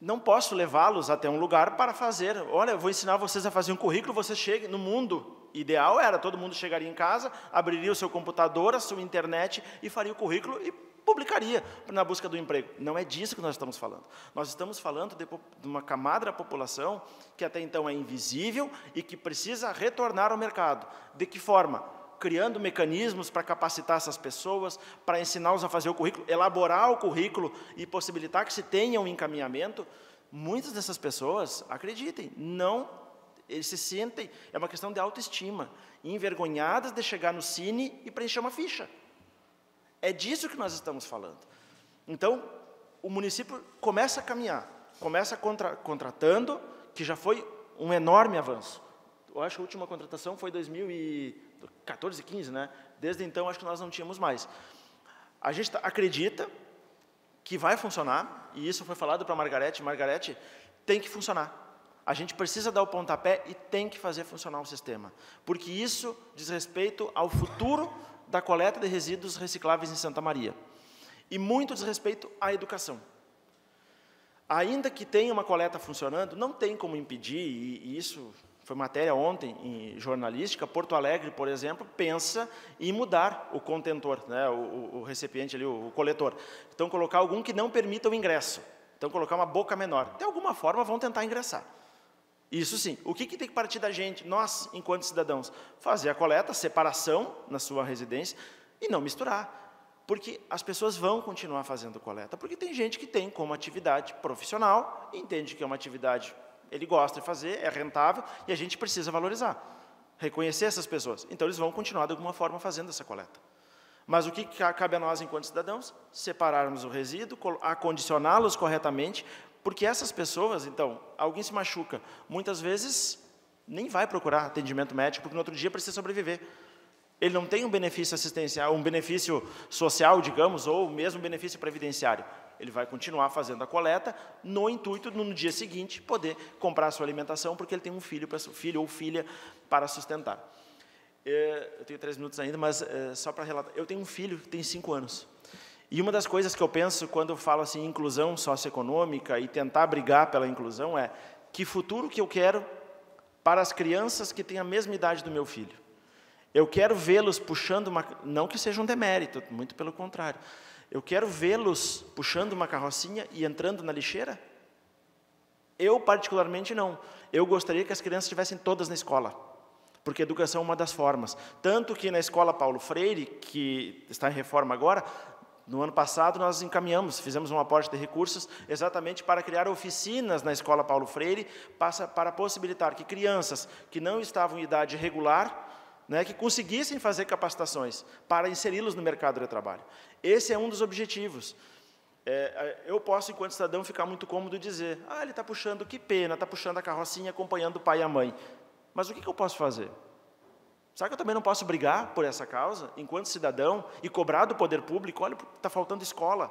Speaker 7: Não posso levá-los até um lugar para fazer. Olha, eu vou ensinar vocês a fazer um currículo. Vocês cheguem no mundo ideal era todo mundo chegaria em casa, abriria o seu computador, a sua internet e faria o currículo e publicaria na busca do emprego. Não é disso que nós estamos falando. Nós estamos falando de, de uma camada da população que até então é invisível e que precisa retornar ao mercado. De que forma? Criando mecanismos para capacitar essas pessoas, para ensiná-los a fazer o currículo, elaborar o currículo e possibilitar que se tenha um encaminhamento. Muitas dessas pessoas, acreditem, não eles se sentem, é uma questão de autoestima, envergonhadas de chegar no cine e preencher uma ficha. É disso que nós estamos falando. Então, o município começa a caminhar, começa contra, contratando, que já foi um enorme avanço. Eu acho que a última contratação foi 2014, 15, né? Desde então, acho que nós não tínhamos mais. A gente tá, acredita que vai funcionar, e isso foi falado para a Margarete. Margarete, tem que funcionar. A gente precisa dar o pontapé e tem que fazer funcionar o sistema, porque isso diz respeito ao futuro da coleta de resíduos recicláveis em Santa Maria. E muito diz respeito à educação. Ainda que tenha uma coleta funcionando, não tem como impedir, e isso foi matéria ontem em jornalística, Porto Alegre, por exemplo, pensa em mudar o contentor, né, o, o recipiente ali, o, o, coletor. Então, colocar algum que não permita o ingresso. Então, colocar uma boca menor. De alguma forma, vão tentar ingressar. Isso sim. O que, que tem que partir da gente, nós, enquanto cidadãos? Fazer a coleta, separação na sua residência e não misturar. Porque as pessoas vão continuar fazendo coleta. Porque tem gente que tem como atividade profissional, entende que é uma atividade, ele gosta de fazer, é rentável, e a gente precisa valorizar. Reconhecer essas pessoas. Então, eles vão continuar, de alguma forma, fazendo essa coleta. Mas o que cabe a nós, enquanto cidadãos? Separarmos o resíduo, acondicioná-los corretamente, porque essas pessoas, então, alguém se machuca, muitas vezes nem vai procurar atendimento médico, porque no outro dia precisa sobreviver. Ele não tem um benefício assistencial, um benefício social, digamos, ou mesmo benefício previdenciário. Ele vai continuar fazendo a coleta no intuito, no dia seguinte, poder comprar a sua alimentação, porque ele tem um filho, filho ou filha para sustentar. É, eu tenho três minutos ainda, mas é, só para relatar. Eu tenho um filho que tem cinco anos. E uma das coisas que eu penso quando eu falo assim inclusão socioeconômica e tentar brigar pela inclusão é que futuro que eu quero para as crianças que têm a mesma idade do meu filho. Eu quero vê-los puxando uma. Não que seja um demérito, muito pelo contrário. Eu quero vê-los puxando uma carrocinha e entrando na lixeira? Eu, particularmente, não. Eu gostaria que as crianças estivessem todas na escola, porque educação é uma das formas. Tanto que na escola Paulo Freire, que está em reforma agora, no ano passado nós encaminhamos, fizemos um aporte de recursos exatamente para criar oficinas na escola Paulo Freire, para possibilitar que crianças que não estavam em idade regular né, que conseguissem fazer capacitações para inseri-los no mercado de trabalho. Esse é um dos objetivos. É, eu posso, enquanto cidadão, ficar muito cômodo dizer: ah, ele está puxando, que pena, está puxando a carrocinha acompanhando o pai e a mãe. Mas o que, que eu posso fazer? Será que eu também não posso brigar por essa causa, enquanto cidadão, e cobrar do poder público? Olha, está faltando escola.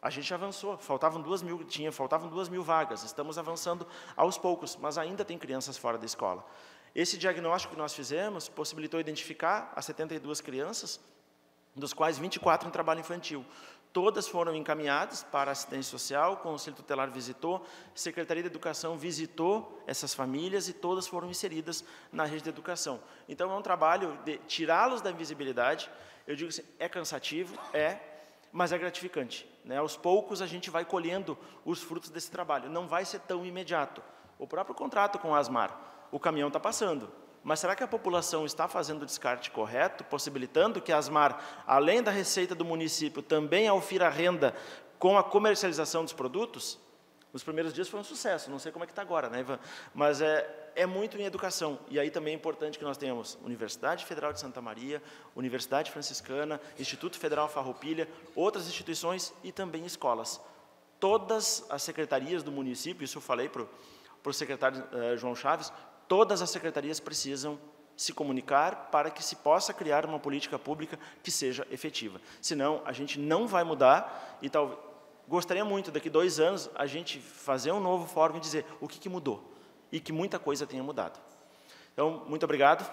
Speaker 7: A gente avançou, faltavam duas mil, tinha, faltavam duas mil vagas. Estamos avançando aos poucos, mas ainda tem crianças fora da escola. Esse diagnóstico que nós fizemos possibilitou identificar as 72 crianças, dos quais 24 em trabalho infantil. Todas foram encaminhadas para assistência social, o Conselho Tutelar visitou, a Secretaria de Educação visitou essas famílias e todas foram inseridas na rede de educação. Então, é um trabalho de tirá-los da invisibilidade. Eu digo assim, é cansativo, é, mas é gratificante. Né? Aos poucos, a gente vai colhendo os frutos desse trabalho. Não vai ser tão imediato. O próprio contrato com a Asmar, o caminhão está passando. Mas será que a população está fazendo o descarte correto, possibilitando que a Asmar, além da receita do município, também aufira renda com a comercialização dos produtos? Nos primeiros dias foi um sucesso, não sei como é que está agora, né, Ivan? Mas é, é muito em educação. E aí também é importante que nós tenhamos Universidade Federal de Santa Maria, Universidade Franciscana, Instituto Federal Farroupilha, outras instituições e também escolas. Todas as secretarias do município, isso eu falei para o secretário eh, João Chaves, todas as secretarias precisam se comunicar para que se possa criar uma política pública que seja efetiva. Senão, a gente não vai mudar e tal. Gostaria muito, daqui dois anos, a gente fazer um novo fórum e dizer o que, que mudou e que muita coisa tenha mudado. Então, muito obrigado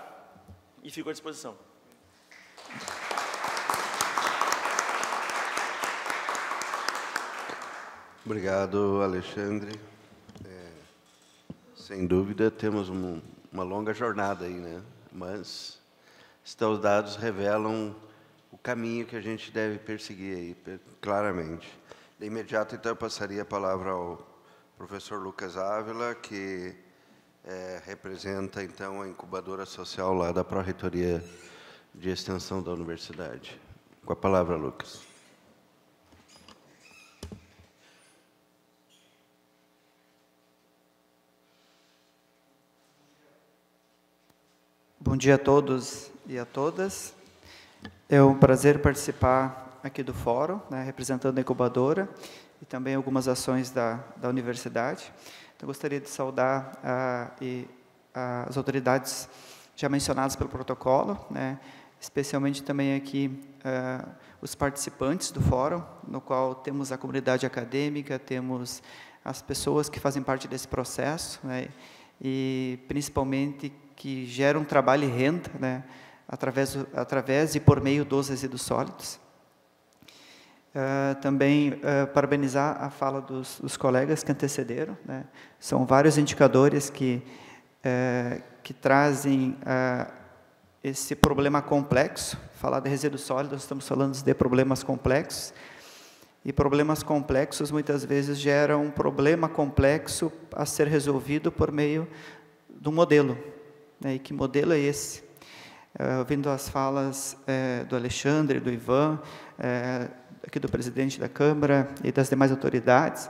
Speaker 7: e fico à disposição.
Speaker 5: Obrigado, Alexandre. Sem dúvida, temos um, uma longa jornada aí, né? Mas os dados revelam o caminho que a gente deve perseguir aí, claramente. De imediato, então, eu passaria a palavra ao professor Lucas Ávila, que é, representa, então, a incubadora social lá da Pró-Reitoria de Extensão da Universidade. Com a palavra, Lucas.
Speaker 8: Bom dia a todos e a todas. É um prazer participar aqui do fórum, né, representando a incubadora e também algumas ações da, da universidade. Então, gostaria de saudar a, e, a, as autoridades já mencionadas pelo protocolo, né, especialmente também aqui uh, os participantes do fórum, no qual temos a comunidade acadêmica, temos as pessoas que fazem parte desse processo, né, e principalmente que geram trabalho e renda, né, através, através e por meio dos resíduos sólidos. Uh, também uh, parabenizar a fala dos, dos, colegas que antecederam. Né? São vários indicadores que, uh, que trazem esse problema complexo. Falar de resíduos sólidos, estamos falando de problemas complexos. E problemas complexos muitas vezes geram um problema complexo a ser resolvido por meio do modelo, né? E que modelo é esse? Uh, ouvindo as falas uh, do Alexandre, do Ivan, uh, aqui do presidente da Câmara e das demais autoridades,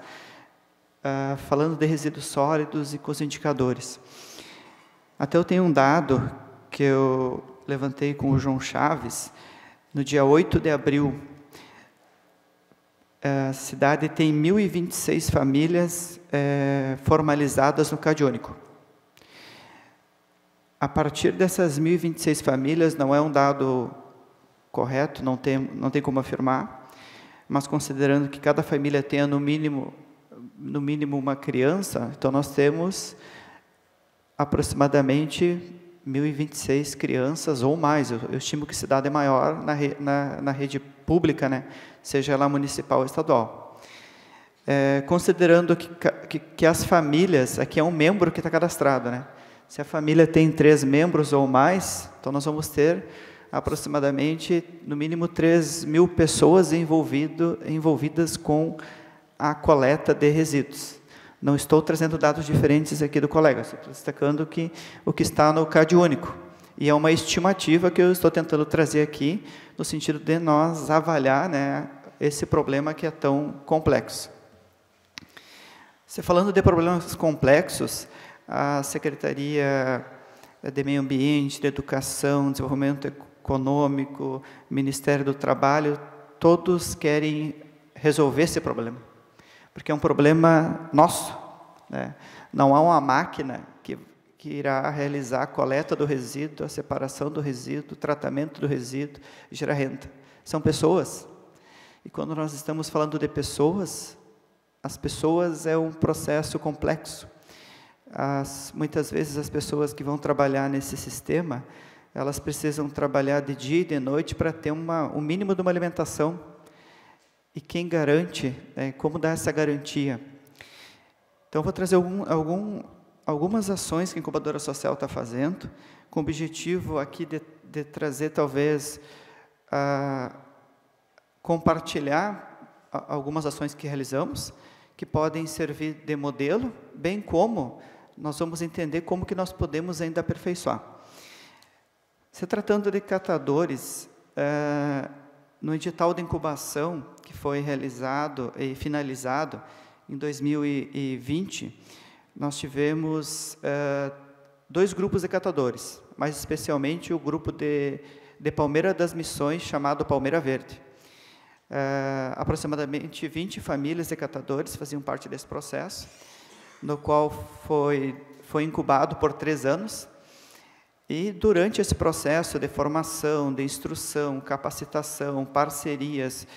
Speaker 8: falando de resíduos sólidos e com os indicadores. Até eu tenho um dado que eu levantei com o João Chaves, no dia 8 de abril, a cidade tem 1.026 famílias formalizadas no Cadiônico. A partir dessas 1.026 famílias, não é um dado correto, não tem, não tem como afirmar, mas considerando que cada família tenha no mínimo, no mínimo uma criança, então nós temos aproximadamente 1.026 crianças ou mais. Eu, eu, estimo que cidade é maior na, re, na, na rede pública, né? seja ela municipal ou estadual. É, considerando que, que, que, as famílias, aqui é um membro que está cadastrado, né? Se a família tem três membros ou mais, então nós vamos ter aproximadamente, no mínimo, 3 mil pessoas envolvido, envolvidas com a coleta de resíduos. Não estou trazendo dados diferentes aqui do colega, estou destacando que, o que está no CAD único. E é uma estimativa que eu estou tentando trazer aqui, no sentido de nós avaliar né, esse problema que é tão complexo. Se falando de problemas complexos, a Secretaria de Meio Ambiente, de Educação, Desenvolvimento Econômico, Ministério do Trabalho, todos querem resolver esse problema, porque é um problema nosso. Né? Não há uma máquina que, que irá realizar a coleta do resíduo, a separação do resíduo, o tratamento do resíduo, gerar renda. São pessoas. E quando nós estamos falando de pessoas, as pessoas é um processo complexo. As, muitas vezes as pessoas que vão trabalhar nesse sistema, elas precisam trabalhar de dia e de noite para ter uma, o mínimo de uma alimentação. E quem garante, né, como dar essa garantia? Então, vou trazer algum, algum, algumas ações que a incubadora social está fazendo, com o objetivo aqui de, de trazer, talvez, a, compartilhar algumas ações que realizamos, que podem servir de modelo, bem como nós vamos entender como que nós podemos ainda aperfeiçoar. Se tratando de catadores, é, no edital de incubação que foi realizado e finalizado em 2020, nós tivemos é, dois grupos de catadores, mais especialmente o grupo de, de Palmeira das Missões, chamado Palmeira Verde. É, aproximadamente 20 famílias de catadores faziam parte desse processo, no qual foi, foi incubado por três anos. E durante esse processo de formação, de instrução, capacitação, parcerias,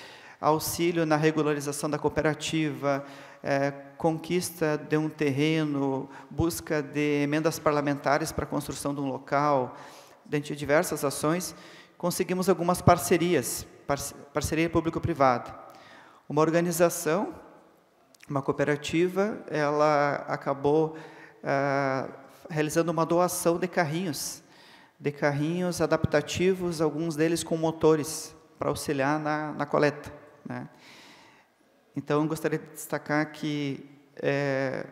Speaker 8: auxílio na regularização da cooperativa, é, conquista de um terreno, busca de emendas parlamentares para a construção de um local, dentre diversas ações, conseguimos algumas parcerias parceria público-privada. Uma organização, uma cooperativa, ela acabou ah, realizando uma doação de carrinhos, de carrinhos adaptativos, alguns deles com motores, para auxiliar na, na coleta. Né? Então, gostaria de destacar que, é,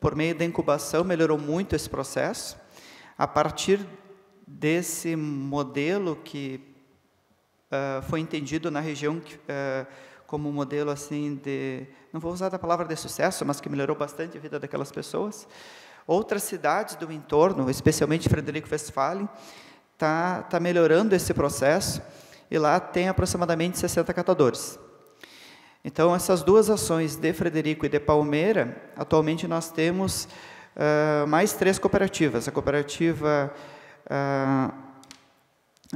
Speaker 8: por meio da incubação, melhorou muito esse processo. A partir desse modelo que uh, foi entendido na região uh, como um modelo assim de, não vou usar a palavra de sucesso, mas que melhorou bastante a vida daquelas pessoas. Outras cidades do entorno, especialmente Frederico Westphalen, está tá melhorando esse processo e lá tem aproximadamente 60 catadores. Então, essas duas ações de Frederico e de Palmeira, atualmente nós temos uh, mais três cooperativas. A cooperativa uh,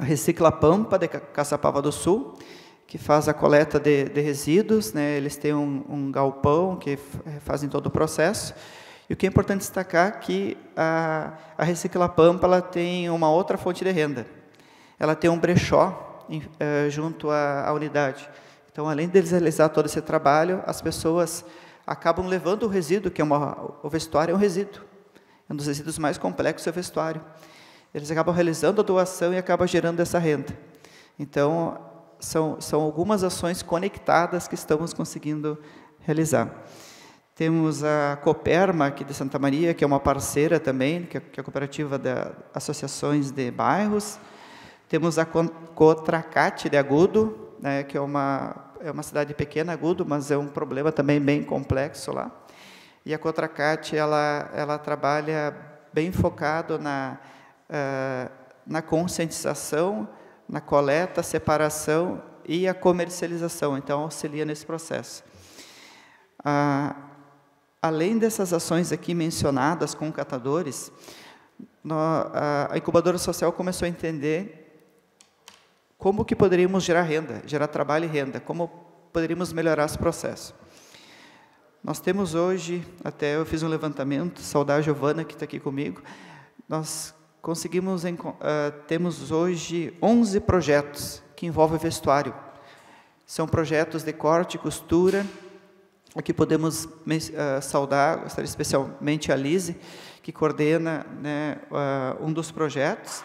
Speaker 8: Recicla Pampa, de Caçapava do Sul, que faz a coleta de, de resíduos, né? eles têm um, um, galpão que fazem todo o processo. E o que é importante destacar é que a, a Recicla Pampa ela tem uma outra fonte de renda. Ela tem um brechó em, eh, junto à, à unidade. Então, além deles realizar todo esse trabalho, as pessoas acabam levando o resíduo, que é uma, o vestuário é um resíduo. É um dos resíduos mais complexos é o vestuário eles acabam realizando a doação e acabam gerando essa renda. Então, são, são algumas ações conectadas que estamos conseguindo realizar. Temos a Coperma, aqui de Santa Maria, que é uma parceira também, que é, é a cooperativa das associações de bairros. Temos a Cotracate de Agudo, né, que é uma, é uma cidade pequena, Agudo, mas é um problema também bem complexo lá. E a Cotracate, ela, ela trabalha bem focado na ah, na conscientização, na coleta, separação e a comercialização. Então, auxilia nesse processo. Ah, além dessas ações aqui mencionadas com catadores, a incubadora social começou a entender como que poderíamos gerar renda, gerar trabalho e renda, como poderíamos melhorar esse processo. Nós temos hoje, até eu fiz um levantamento, saudar a Giovana que está aqui comigo, nós conseguimos, uh, temos hoje 11 projetos que envolvem vestuário. São projetos de corte e costura, Aqui podemos uh, saudar, gostaria especialmente a Lise, que coordena né, uh, um dos projetos,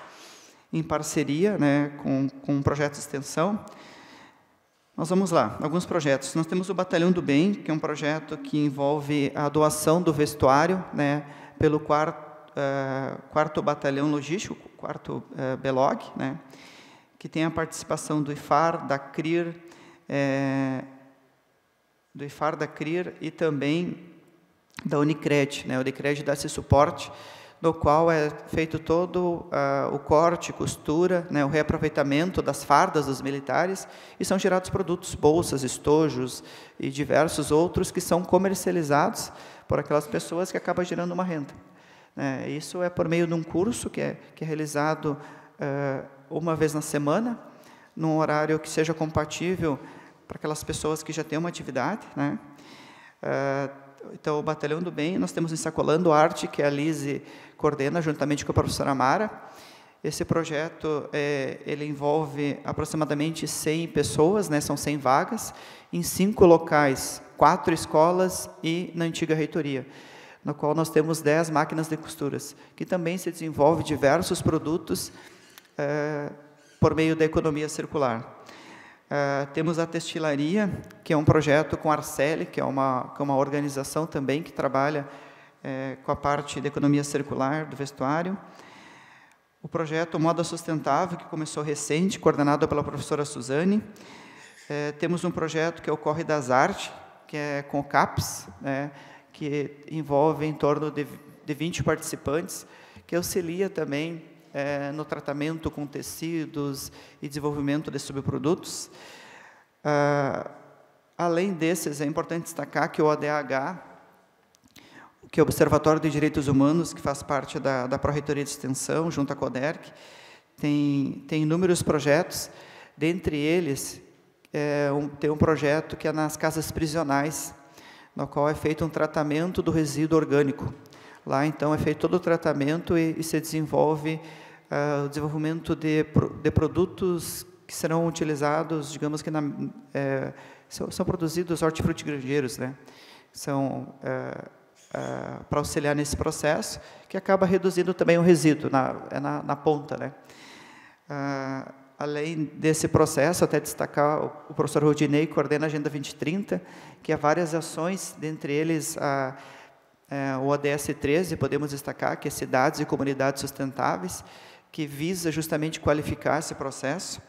Speaker 8: em parceria né, com, com um projeto de extensão. Nós vamos lá, alguns projetos. Nós temos o Batalhão do Bem, que é um projeto que envolve a doação do vestuário né, pelo quarto, quarto Batalhão Logístico, quarto uh, Belog, né, que tem a participação do IFAR, da CRIR, é, do IFAR, da CRIR e também da Unicred. Né? O Unicred dá esse suporte, no qual é feito todo uh, o corte, costura, né, o reaproveitamento das fardas dos militares e são gerados produtos, bolsas, estojos e diversos outros que são comercializados por aquelas pessoas que acabam gerando uma renda. É, isso é por meio de um curso que é, que é realizado uh, uma vez na semana, num horário que seja compatível para aquelas pessoas que já têm uma atividade. Né? Uh, então, o Batalhão do Bem, nós temos em Sacolando Arte, que a Lise coordena juntamente com a professora Mara. Esse projeto é, ele envolve aproximadamente 100 pessoas, né, são 100 vagas, em cinco locais, quatro escolas e na antiga reitoria, no qual nós temos 10 máquinas de costuras, que também se desenvolve diversos produtos é, por meio da economia circular. Uh, temos a Testilaria, que é um projeto com a Arcele, que é uma, que é uma organização também que trabalha é, com a parte da economia circular do vestuário. O projeto Moda Sustentável, que começou recente, coordenado pela professora Suzane. Temos um projeto que é o Corre das Artes, que é com o CAPS, né, que envolve em torno de, de 20 participantes, que auxilia também é, no tratamento com tecidos e desenvolvimento de subprodutos. Ah, além desses, é importante destacar que o ODH, que é o Observatório de Direitos Humanos, que faz parte da, da Pró-Reitoria de Extensão, junto à CODERC, tem, tem inúmeros projetos, dentre eles, é, um, tem um projeto que é nas casas prisionais, no qual é feito um tratamento do resíduo orgânico. Lá, então, é feito todo o tratamento e, e se desenvolve uh, o desenvolvimento de, de produtos que serão utilizados, digamos que na, é, são, são, produzidos hortifrutigranjeiros, né? São é, é, para auxiliar nesse processo, que acaba reduzindo também o resíduo na, é na, na ponta, né? Além desse processo, até destacar o, professor Rodinei coordena a Agenda 2030, que há várias ações, dentre eles a, é, o ODS 13, podemos destacar, que é Cidades e Comunidades Sustentáveis, que visa justamente qualificar esse processo.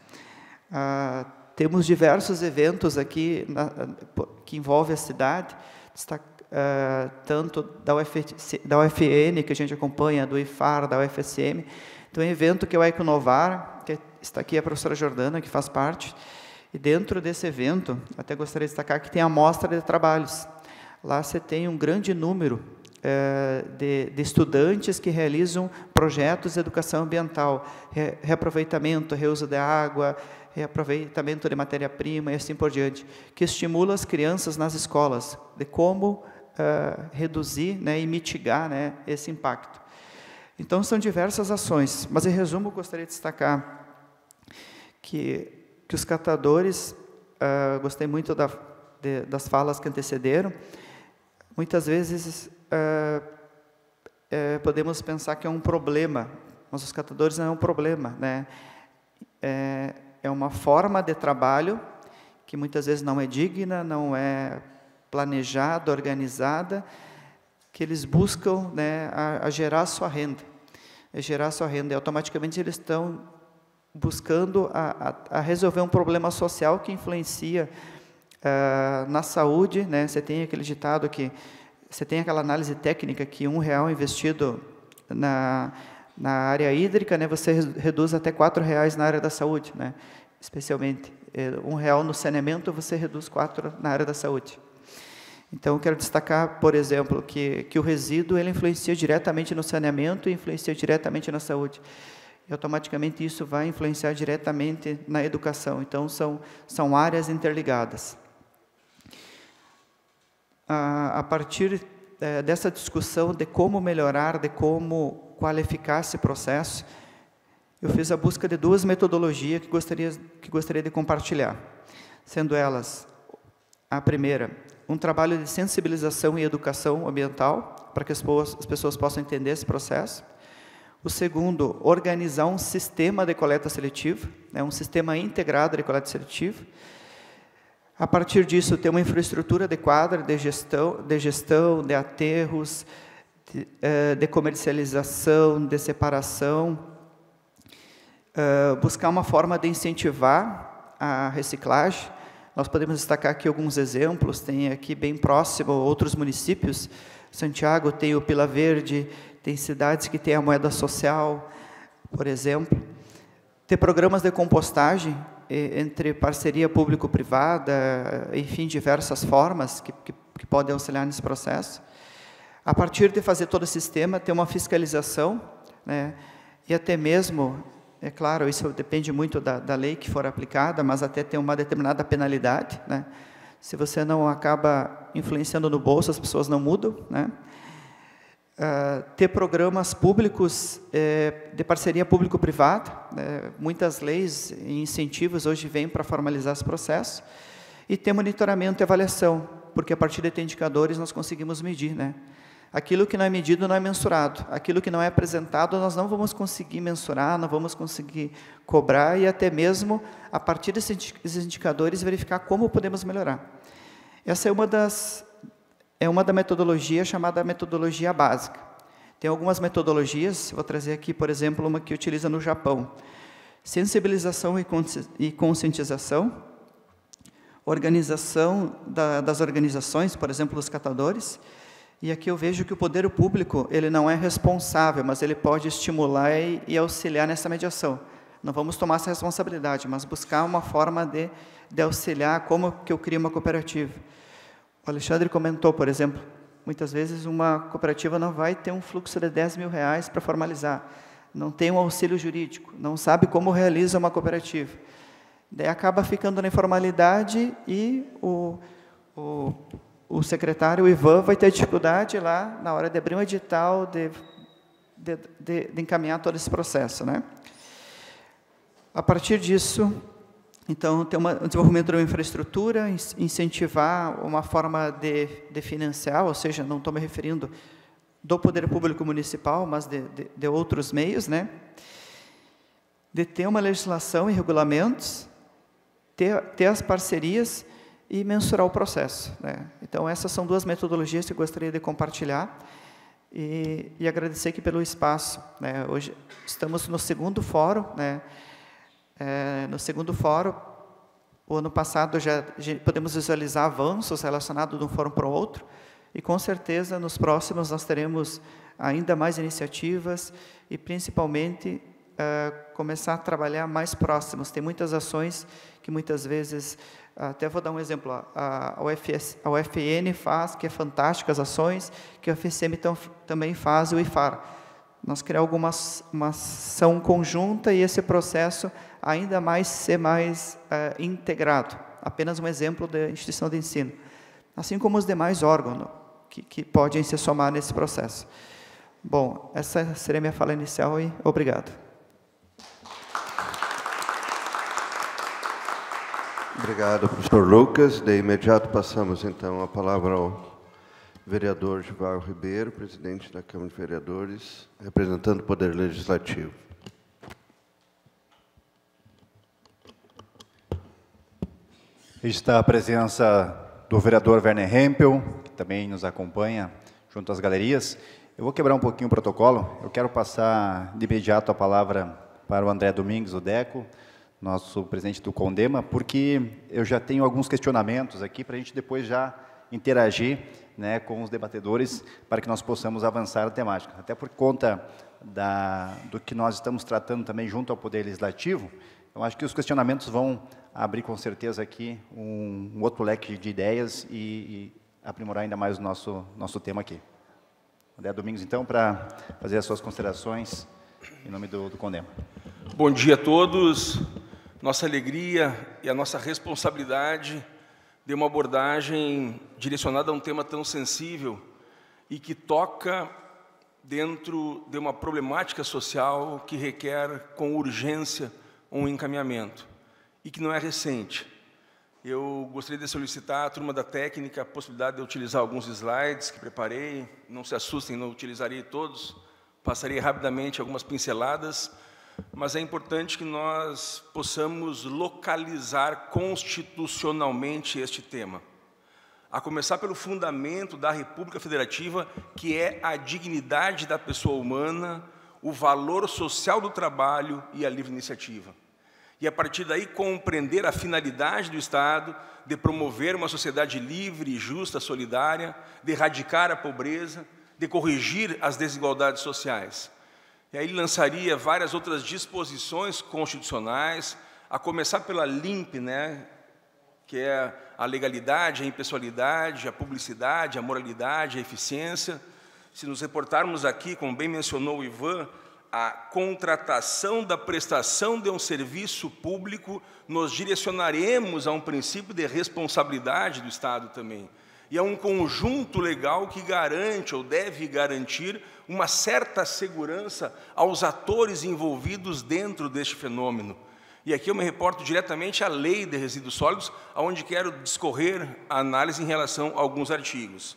Speaker 8: Ah, temos diversos eventos aqui na, que envolvem a cidade, ah, tanto da, Uf, da UFN, que a gente acompanha, do IFAR, da UFSM. Então, um evento que é o Econovar, que está aqui a professora Jordana, que faz parte. E dentro desse evento, até gostaria de destacar que tem a mostra de trabalhos. Lá você tem um grande número é, de, de, estudantes que realizam projetos de educação ambiental, re, reaproveitamento, reuso de água, reaproveitamento de matéria-prima e assim por diante, que estimula as crianças nas escolas de como uh, reduzir né, e mitigar né, esse impacto. Então, são diversas ações, mas, em resumo, gostaria de destacar que, que os catadores, uh, gostei muito da, de, das falas que antecederam, muitas vezes é, é, podemos pensar que é um problema, mas os catadores não é um problema, né? É, é uma forma de trabalho que muitas vezes não é digna, não é planejada, organizada, que eles buscam né, a, a gerar sua renda, gerar sua renda, e automaticamente eles estão buscando a, a, a resolver um problema social que influencia uh, na saúde, né? Você tem aquele ditado que você tem aquela análise técnica que um real investido na, na área hídrica, né, você reduz até quatro reais na área da saúde, né, especialmente. É, um real no saneamento, você reduz quatro na área da saúde. Então, quero destacar, por exemplo, que, que o resíduo ele influencia diretamente no saneamento e influencia diretamente na saúde. E automaticamente isso vai influenciar diretamente na educação. Então, são, são áreas interligadas a, a partir é, dessa discussão de como melhorar, de como qualificar esse processo, eu fiz a busca de duas metodologias que gostaria, que gostaria de compartilhar, sendo elas a primeira, um trabalho de sensibilização e educação ambiental, para que as pessoas, as pessoas possam entender esse processo. O segundo, organizar um sistema de coleta seletiva, né, um sistema integrado de coleta seletiva. A partir disso, ter uma infraestrutura adequada de gestão, de, gestão, de aterros, de, eh, de comercialização, de separação. Uh, buscar uma forma de incentivar a reciclagem. Nós podemos destacar aqui alguns exemplos, tem aqui bem próximo outros municípios, Santiago tem o Pila Verde, tem cidades que têm a moeda social, por exemplo. Ter programas de compostagem entre parceria público-privada, enfim, diversas formas que, que, que podem auxiliar nesse processo. A partir de fazer todo o sistema, ter uma fiscalização, né, e até mesmo, é claro, isso depende muito da, da lei que for aplicada, mas até ter uma determinada penalidade, né, se você não acaba influenciando no bolso, as pessoas não mudam, né, Uh, ter programas públicos eh, de parceria público-privada, né, muitas leis e incentivos hoje vêm para formalizar esse processo, e ter monitoramento e avaliação, porque a partir de ter indicadores nós conseguimos medir. Né? Aquilo que não é medido não é mensurado, aquilo que não é apresentado nós não vamos conseguir mensurar, não vamos conseguir cobrar e até mesmo, a partir desses indicadores, verificar como podemos melhorar. Essa é uma das é uma da metodologia chamada metodologia básica. Tem algumas metodologias, vou trazer aqui, por exemplo, uma que utiliza no Japão. Sensibilização e conscientização, organização da, das organizações, por exemplo, dos catadores, e aqui eu vejo que o poder público ele não é responsável, mas ele pode estimular e, e auxiliar nessa mediação. Não vamos tomar essa responsabilidade, mas buscar uma forma de, de auxiliar como que eu crio uma cooperativa. O Alexandre comentou, por exemplo, muitas vezes uma cooperativa não vai ter um fluxo de 10 mil reais para formalizar, não tem um auxílio jurídico, não sabe como realiza uma cooperativa. Daí acaba ficando na informalidade e o, o, o secretário, o Ivan, vai ter dificuldade lá na hora de abrir um edital, de, de, de, de encaminhar todo esse processo. Né? A partir disso, então, ter uma, um desenvolvimento de uma infraestrutura, incentivar uma forma de, de financiar, ou seja, não estou me referindo do poder público municipal, mas de, de, de, outros meios, né? de ter uma legislação e regulamentos, ter, ter as parcerias e mensurar o processo. Né? Então, essas são duas metodologias que eu gostaria de compartilhar e, e agradecer aqui pelo espaço. Né? Hoje estamos no segundo fórum, né? É, no segundo fórum, o ano passado já, podemos visualizar avanços relacionados de um fórum para o outro, e com certeza nos próximos nós teremos ainda mais iniciativas e principalmente é, começar a trabalhar mais próximos. Tem muitas ações que muitas vezes, até vou dar um exemplo, a, UFS, a UFN faz, que é fantásticas ações, que a UFSM tam, também faz, e o IFAR. Nós criamos alguma uma ação conjunta e esse processo ainda mais ser mais uh, integrado. Apenas um exemplo da instituição de ensino. Assim como os demais órgãos que, que podem se somar nesse processo. Bom, essa seria minha fala inicial e obrigado.
Speaker 5: Obrigado, professor Lucas. De imediato passamos, então, a palavra ao vereador Gival Ribeiro, presidente da Câmara de Vereadores, representando o Poder Legislativo.
Speaker 3: Está a presença do vereador Werner Hempel, que também nos acompanha junto às galerias. Eu vou quebrar um pouquinho o protocolo. Eu quero passar de imediato a palavra para o André Domingues, o DECO, nosso presidente do Condema, porque eu já tenho alguns questionamentos aqui para a gente depois já interagir né, com os debatedores para que nós possamos avançar a temática. Até por conta da, do que nós estamos tratando também junto ao Poder Legislativo, eu acho que os questionamentos vão abrir com certeza aqui um, um outro leque de ideias e, e, aprimorar ainda mais o nosso, nosso tema aqui. André Domingos, então, para fazer as suas considerações em nome do, do Condema.
Speaker 9: Bom dia a todos. Nossa alegria e a nossa responsabilidade de uma abordagem direcionada a um tema tão sensível e que toca dentro de uma problemática social que requer com urgência um encaminhamento e que não é recente. Eu gostaria de solicitar à turma da técnica a possibilidade de utilizar alguns slides que preparei. Não se assustem, não utilizarei todos. Passarei rapidamente algumas pinceladas, mas é importante que nós possamos localizar constitucionalmente este tema. A começar pelo fundamento da República Federativa, que é a dignidade da pessoa humana, o valor social do trabalho e a livre iniciativa e, a partir daí, compreender a finalidade do Estado de promover uma sociedade livre, justa, solidária, de erradicar a pobreza, de corrigir as desigualdades sociais. E aí lançaria várias outras disposições constitucionais, a começar pela LIMP, né, que é a legalidade, a impessoalidade, a publicidade, a moralidade, a eficiência. Se nos reportarmos aqui, como bem mencionou o Ivan, a contratação da prestação de um serviço público, nos direcionaremos a um princípio de responsabilidade do Estado também. E é um conjunto legal que garante ou deve garantir uma certa segurança aos atores envolvidos dentro deste fenômeno. E aqui eu me reporto diretamente à Lei de Resíduos Sólidos, onde quero discorrer a análise em relação a alguns artigos.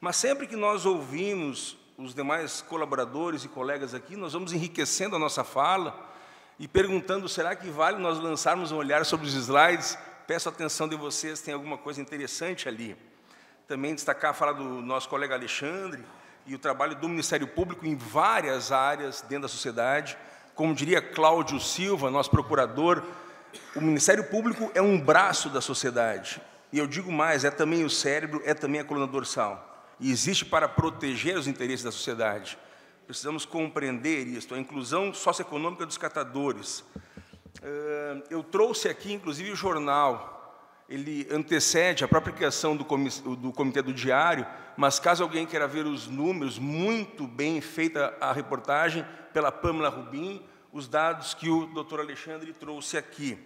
Speaker 9: Mas sempre que nós ouvimos os demais colaboradores e colegas aqui, nós vamos enriquecendo a nossa fala e perguntando: será que vale nós lançarmos um olhar sobre os slides? Peço atenção de vocês, tem alguma coisa interessante ali. Também destacar a fala do nosso colega Alexandre e o trabalho do Ministério Público em várias áreas dentro da sociedade. Como diria Cláudio Silva, nosso procurador, o Ministério Público é um braço da sociedade. E eu digo mais, é também o cérebro, é também a coluna dorsal e existe para proteger os interesses da sociedade. Precisamos compreender isso, a inclusão socioeconômica dos catadores. Eu trouxe aqui, inclusive, o jornal, ele antecede a própria criação do, do Comitê do Diário, mas caso alguém queira ver os números, muito bem feita a reportagem pela Pamela Rubim, os dados que o doutor Alexandre trouxe aqui.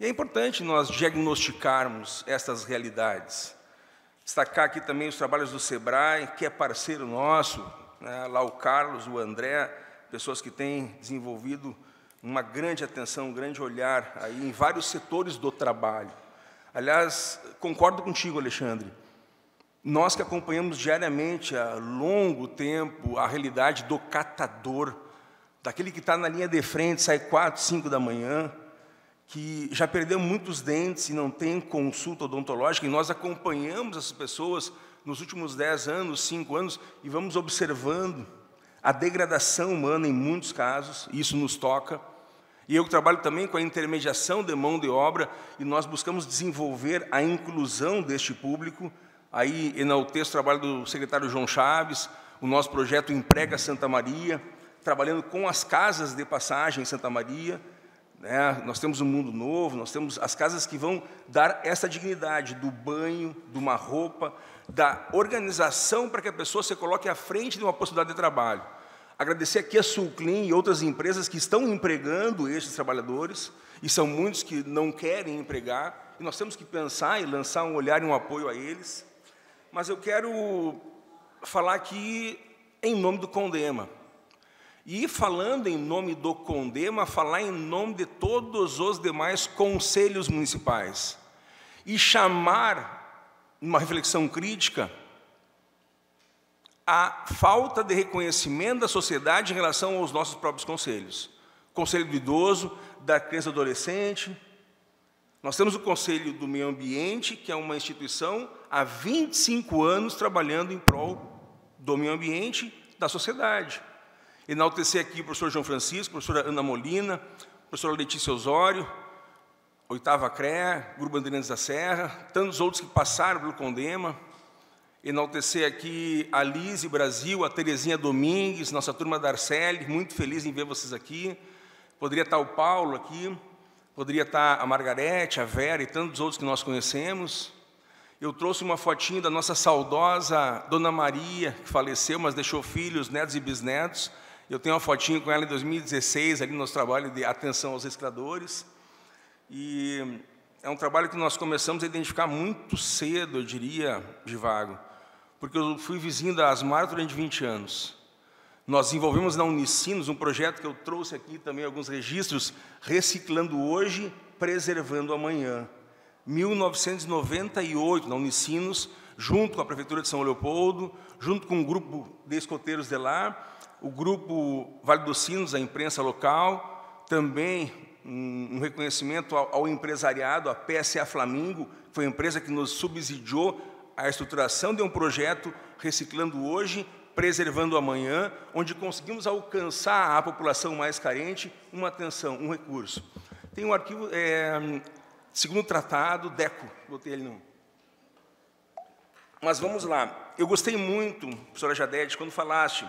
Speaker 9: E é importante nós diagnosticarmos essas realidades. Destacar aqui também os trabalhos do SEBRAE, que é parceiro nosso, né, lá o Carlos, o André, pessoas que têm desenvolvido uma grande atenção, um grande olhar aí em vários setores do trabalho. Aliás, concordo contigo, Alexandre. Nós que acompanhamos diariamente, há longo tempo, a realidade do catador, daquele que está na linha de frente, sai quatro, cinco da manhã, que já perdeu muitos dentes e não tem consulta odontológica, e nós acompanhamos essas pessoas nos últimos 10 anos, 5 anos, e vamos observando a degradação humana em muitos casos, e isso nos toca. E eu trabalho também com a intermediação de mão de obra, e nós buscamos desenvolver a inclusão deste público. Aí enalteço o trabalho do secretário João Chaves, o nosso projeto Emprega Santa Maria, trabalhando com as casas de passagem em Santa Maria, né? Nós temos um mundo novo, nós temos as casas que vão dar essa dignidade do banho, de uma roupa, da organização para que a pessoa se coloque à frente de uma possibilidade de trabalho. Agradecer aqui a Sulclean e outras empresas que estão empregando estes trabalhadores, e são muitos que não querem empregar, e nós temos que pensar e lançar um olhar e um apoio a eles. Mas eu quero falar aqui em nome do Condema. E falando em nome do Condema, falar em nome de todos os demais conselhos municipais. E chamar, numa reflexão crítica, a falta de reconhecimento da sociedade em relação aos nossos próprios conselhos. Conselho do idoso, da criança adolescente. Nós temos o Conselho do Meio Ambiente, que é uma instituição há 25 anos trabalhando em prol do meio ambiente da sociedade. Enaltecer aqui o professor João Francisco, professora Ana Molina, professora Letícia Osório, Oitava CREA, Grupo Bandeirantes da Serra, tantos outros que passaram pelo Condema. Enaltecer aqui a Lise Brasil, a Terezinha Domingues, nossa turma da Arceli, muito feliz em ver vocês aqui. Poderia estar o Paulo aqui, poderia estar a Margarete, a Vera e tantos outros que nós conhecemos. Eu trouxe uma fotinho da nossa saudosa Dona Maria, que faleceu, mas deixou filhos, netos e bisnetos. Eu tenho uma fotinho com ela em 2016, ali no nosso trabalho de atenção aos recicladores. E é um trabalho que nós começamos a identificar muito cedo, eu diria, de vago, porque eu fui vizinho da Asmar durante 20 anos. Nós desenvolvemos na Unicinos um projeto que eu trouxe aqui também alguns registros, reciclando hoje, preservando amanhã. 1998, na Unicinos, junto com a Prefeitura de São Leopoldo, junto com um grupo de escoteiros de lá, o grupo Vale dos Sinos, a imprensa local, também um, reconhecimento ao, ao empresariado, a PSA Flamingo, que foi a empresa que nos subsidiou a estruturação de um projeto Reciclando Hoje, Preservando Amanhã, onde conseguimos alcançar a população mais carente uma atenção, um recurso. Tem um arquivo, é, segundo tratado, DECO, botei ali no... Mas vamos lá. Eu gostei muito, professora Jadete, quando falaste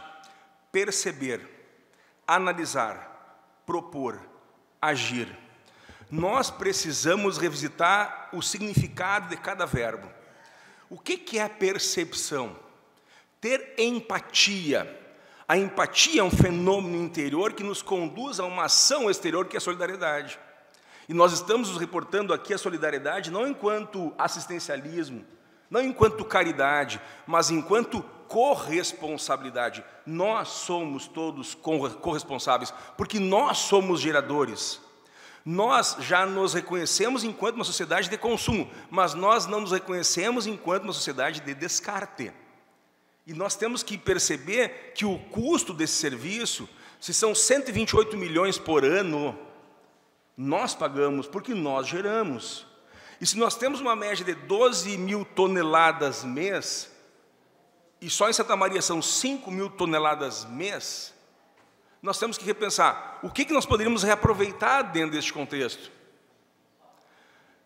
Speaker 9: perceber, analisar, propor, agir. Nós precisamos revisitar o significado de cada verbo. O que é percepção? Ter empatia. A empatia é um fenômeno interior que nos conduz a uma ação exterior que é a solidariedade. E nós estamos nos reportando aqui a solidariedade não enquanto assistencialismo, não enquanto caridade, mas enquanto corresponsabilidade. Nós somos todos corresponsáveis, porque nós somos geradores. Nós já nos reconhecemos enquanto uma sociedade de consumo, mas nós não nos reconhecemos enquanto uma sociedade de descarte. E nós temos que perceber que o custo desse serviço, se são 128 milhões por ano, nós pagamos porque nós geramos. E se nós temos uma média de 12 mil toneladas mês, e só em Santa Maria são 5 mil toneladas mês, nós temos que repensar o que, que nós poderíamos reaproveitar dentro deste contexto.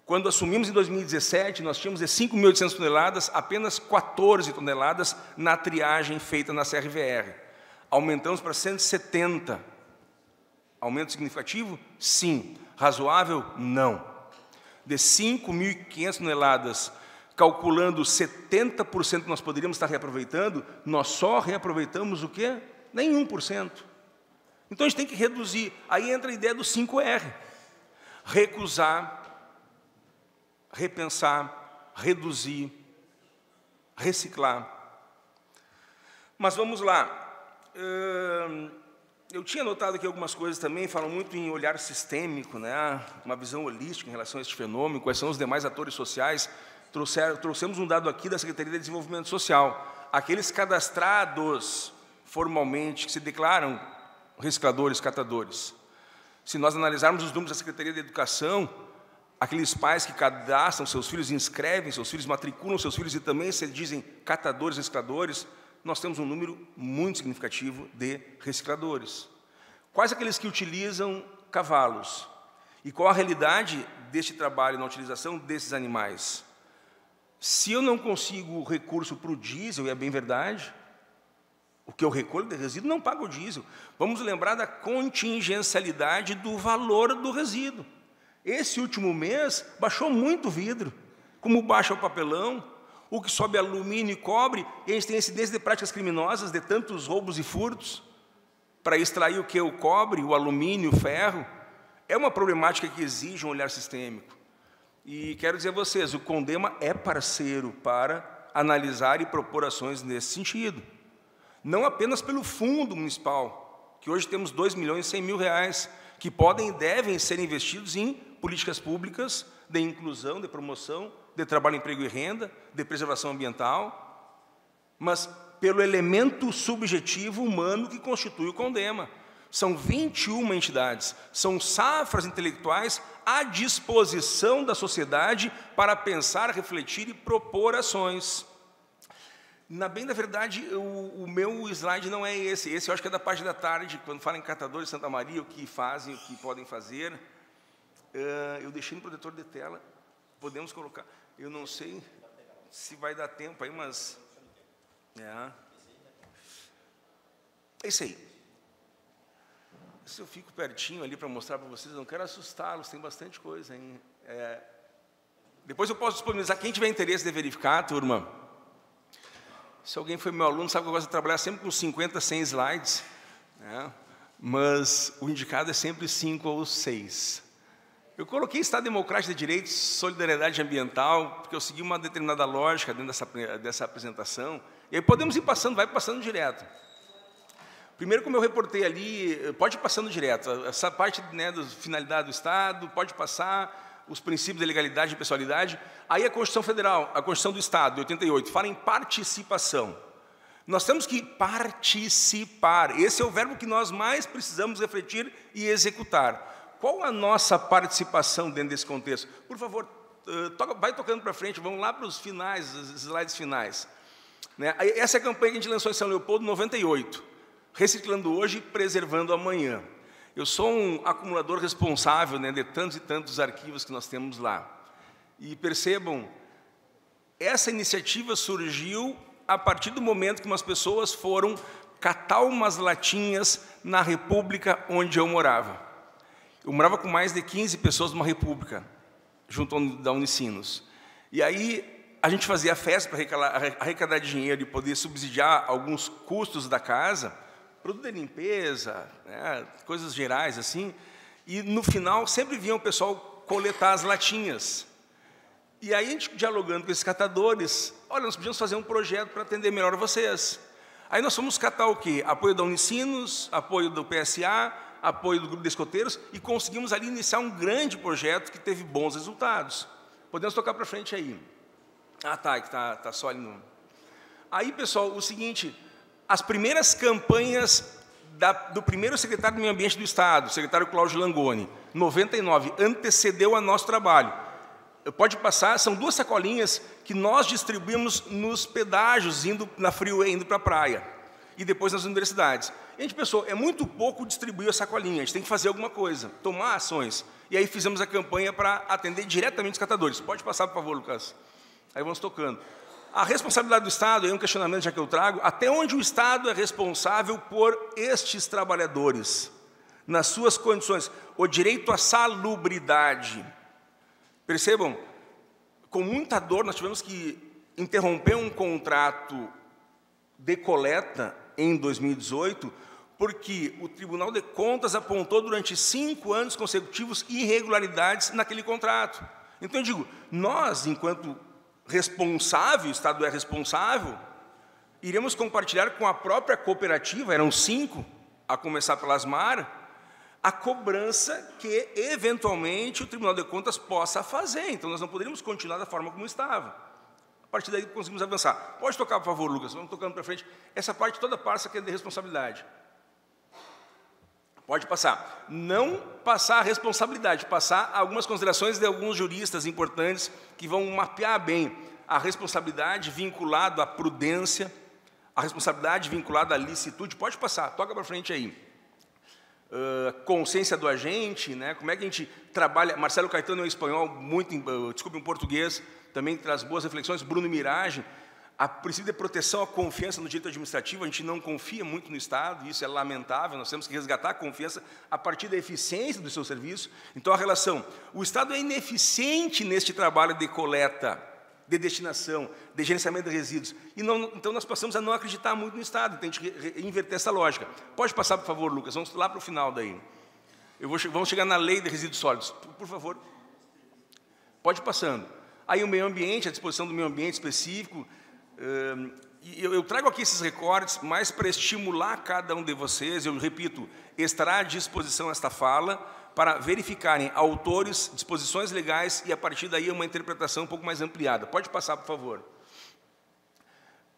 Speaker 9: Quando assumimos em 2017, nós tínhamos de 5.800 toneladas, apenas 14 toneladas na triagem feita na CRVR. Aumentamos para 170. Aumento significativo? Sim. Razoável? Não. De 5.500 toneladas calculando 70% que nós poderíamos estar reaproveitando, nós só reaproveitamos o quê? Nem 1%. Então a gente tem que reduzir. Aí entra a ideia do 5R. Recusar, repensar, reduzir, reciclar. Mas vamos lá. Eu tinha notado aqui algumas coisas também, falam muito em olhar sistêmico, né? uma visão holística em relação a este fenômeno, quais são os demais atores sociais trouxemos um dado aqui da Secretaria de Desenvolvimento Social. Aqueles cadastrados formalmente, que se declaram recicladores, catadores. Se nós analisarmos os números da Secretaria de Educação, aqueles pais que cadastram seus filhos, inscrevem seus filhos, matriculam seus filhos e também se dizem catadores, recicladores, nós temos um número muito significativo de recicladores. Quais aqueles que utilizam cavalos? E qual a realidade deste trabalho na utilização desses animais? Se eu não consigo recurso para o diesel, e é bem verdade, o que eu recolho de resíduo não paga o diesel. Vamos lembrar da contingencialidade do valor do resíduo. Esse último mês baixou muito o vidro, como baixa o papelão, o que sobe alumínio e cobre, e a gente tem incidência de práticas criminosas, de tantos roubos e furtos, para extrair o que? O cobre, o alumínio, o ferro. É uma problemática que exige um olhar sistêmico. E quero dizer a vocês, o Condema é parceiro para analisar e propor ações nesse sentido. Não apenas pelo fundo municipal, que hoje temos 2 milhões e 100 mil reais, que podem e devem ser investidos em políticas públicas de inclusão, de promoção, de trabalho, emprego e renda, de preservação ambiental, mas pelo elemento subjetivo humano que constitui o Condema. São 21 entidades, são safras intelectuais à disposição da sociedade para pensar, refletir e propor ações. Na bem da verdade, o, meu slide não é esse. Esse eu acho que é da parte da tarde, quando fala em catadores de Santa Maria, o que fazem, o que podem fazer. Uh, eu deixei no protetor de tela. Podemos colocar. Eu não sei se vai dar tempo aí, mas. É. É isso aí. Se eu fico pertinho ali para mostrar para vocês, não quero assustá-los, tem bastante coisa. Hein? É, depois eu posso disponibilizar, quem tiver interesse de verificar, turma. Se alguém foi meu aluno, sabe que eu gosto de trabalhar sempre com 50, 100 slides. Né? Mas o indicado é sempre 5 ou 6. Eu coloquei Estado Democrático de Direitos, Solidariedade Ambiental, porque eu segui uma determinada lógica dentro dessa, dessa apresentação. E aí podemos ir passando, vai passando direto. Primeiro, como eu reportei ali, pode ir passando direto, essa parte né, da finalidade do Estado, pode passar, os princípios de legalidade e pessoalidade. Aí a Constituição Federal, a Constituição do Estado, de 88, fala em participação. Nós temos que participar. Esse é o verbo que nós mais precisamos refletir e executar. Qual a nossa participação dentro desse contexto? Por favor, eh, vai tocando para frente, vamos lá para os finais, os slides finais. Né? Essa é a campanha que a gente lançou em São Leopoldo, 98. Reciclando hoje, preservando amanhã. Eu sou um acumulador responsável né, de tantos e tantos arquivos que nós temos lá. E percebam, essa iniciativa surgiu a partir do momento que umas pessoas foram catar umas latinhas na república onde eu morava. Eu morava com mais de 15 pessoas numa república, junto da Unicinos. E aí a gente fazia festa para arrecadar dinheiro e poder subsidiar alguns custos da casa, produto de limpeza, né, coisas gerais assim. E no final sempre vinha o pessoal coletar as latinhas. E aí a gente dialogando com esses catadores, olha, nós podíamos fazer um projeto para atender melhor vocês. Aí nós fomos catar o quê? Apoio da Unicinos, apoio do PSA, apoio do Grupo de Escoteiros e conseguimos ali iniciar um grande projeto que teve bons resultados. Podemos tocar para frente aí. Ah, tá, que está tá só ali no... Aí, pessoal, o seguinte, as primeiras campanhas da, do primeiro secretário do Meio Ambiente do Estado, o secretário Cláudio Langoni, 99, antecedeu a nosso trabalho. Pode passar, são duas sacolinhas que nós distribuímos nos pedágios, indo na freeway, indo para a praia, e depois nas universidades. E a gente pensou, é muito pouco distribuir a sacolinha, a gente tem que fazer alguma coisa, tomar ações. E aí fizemos a campanha para atender diretamente os catadores. Pode passar, por favor, Lucas. Aí vamos tocando. A responsabilidade do Estado, é um questionamento já que eu trago, até onde o Estado é responsável por estes trabalhadores, nas suas condições, o direito à salubridade. Percebam, com muita dor nós tivemos que interromper um contrato de coleta em 2018, porque o Tribunal de Contas apontou durante cinco anos consecutivos irregularidades naquele contrato. Então eu digo, nós, enquanto responsável, o Estado é responsável, iremos compartilhar com a própria cooperativa, eram cinco, a começar pela Asmar, a cobrança que, eventualmente, o Tribunal de Contas possa fazer. Então, nós não poderíamos continuar da forma como estava. A partir daí, conseguimos avançar. Pode tocar, por favor, Lucas, vamos tocando para frente. Essa parte toda passa que é de responsabilidade. Pode passar. Não passar a responsabilidade, passar algumas considerações de alguns juristas importantes que vão mapear bem a responsabilidade vinculada à prudência, a responsabilidade vinculada à licitude. Pode passar, toca para frente aí. Uh, consciência do agente, né? como é que a gente trabalha. Marcelo Caetano é um espanhol, muito, uh, desculpe, um português, também traz boas reflexões. Bruno Mirage, a princípio de proteção à confiança no direito administrativo, a gente não confia muito no Estado, isso é lamentável, nós temos que resgatar a confiança a partir da eficiência do seu serviço. Então, a relação, o Estado é ineficiente neste trabalho de coleta, de destinação, de gerenciamento de resíduos, e não, então nós passamos a não acreditar muito no Estado, então a gente inverter essa lógica. Pode passar, por favor, Lucas, vamos lá para o final daí. Eu vou, vamos chegar na lei de resíduos sólidos, por, por favor. Pode ir passando. Aí o meio ambiente, a disposição do meio ambiente específico, eu trago aqui esses recortes mais para estimular cada um de vocês, eu repito, estará à disposição esta fala para verificarem autores, disposições legais e, a partir daí, uma interpretação um pouco mais ampliada. Pode passar, por favor.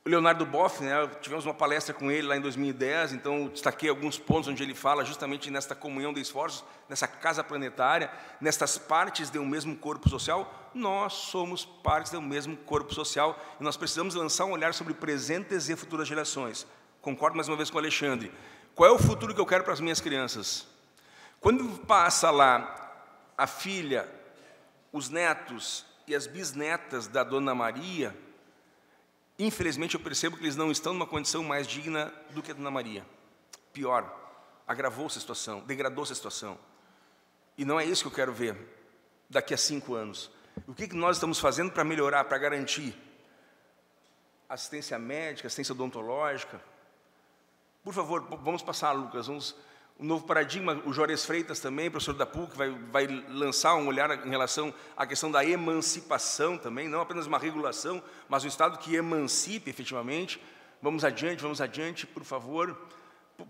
Speaker 9: O Leonardo Boff, né, tivemos uma palestra com ele lá em 2010, então destaquei alguns pontos onde ele fala justamente nesta comunhão de esforços, nessa casa planetária, nestas partes de um mesmo corpo social. Nós somos partes um mesmo corpo social e nós precisamos lançar um olhar sobre presentes e futuras gerações. Concordo mais uma vez com o Alexandre. Qual é o futuro que eu quero para as minhas crianças? Quando passa lá a filha, os netos e as bisnetas da Dona Maria, Infelizmente, eu percebo que eles não estão numa condição mais digna do que a Dona Maria. Pior, agravou-se a situação, degradou-se a situação. E não é isso que eu quero ver daqui a cinco anos. O que nós estamos fazendo para melhorar, para garantir assistência médica, assistência odontológica? Por favor, vamos passar, Lucas, vamos um novo paradigma, o Jores Freitas também, professor da PUC, vai, vai lançar um olhar em relação à questão da emancipação também, não apenas uma regulação, mas um Estado que emancipe efetivamente. Vamos adiante, vamos adiante, por favor.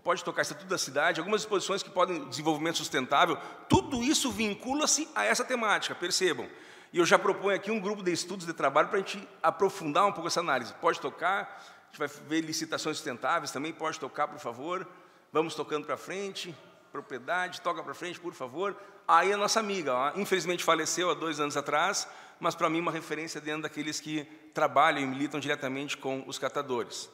Speaker 9: pode tocar Estatuto da Cidade, algumas disposições que podem desenvolvimento sustentável, tudo isso vincula-se a essa temática, percebam. E eu já proponho aqui um grupo de estudos de trabalho para a gente aprofundar um pouco essa análise. Pode tocar, a gente vai ver licitações sustentáveis também, pode tocar, por favor. Vamos tocando para frente, propriedade, toca para frente, por favor. Aí a nossa amiga, ó, infelizmente faleceu há dois anos atrás, mas para mim uma referência dentro daqueles que trabalham e militam diretamente com os catadores.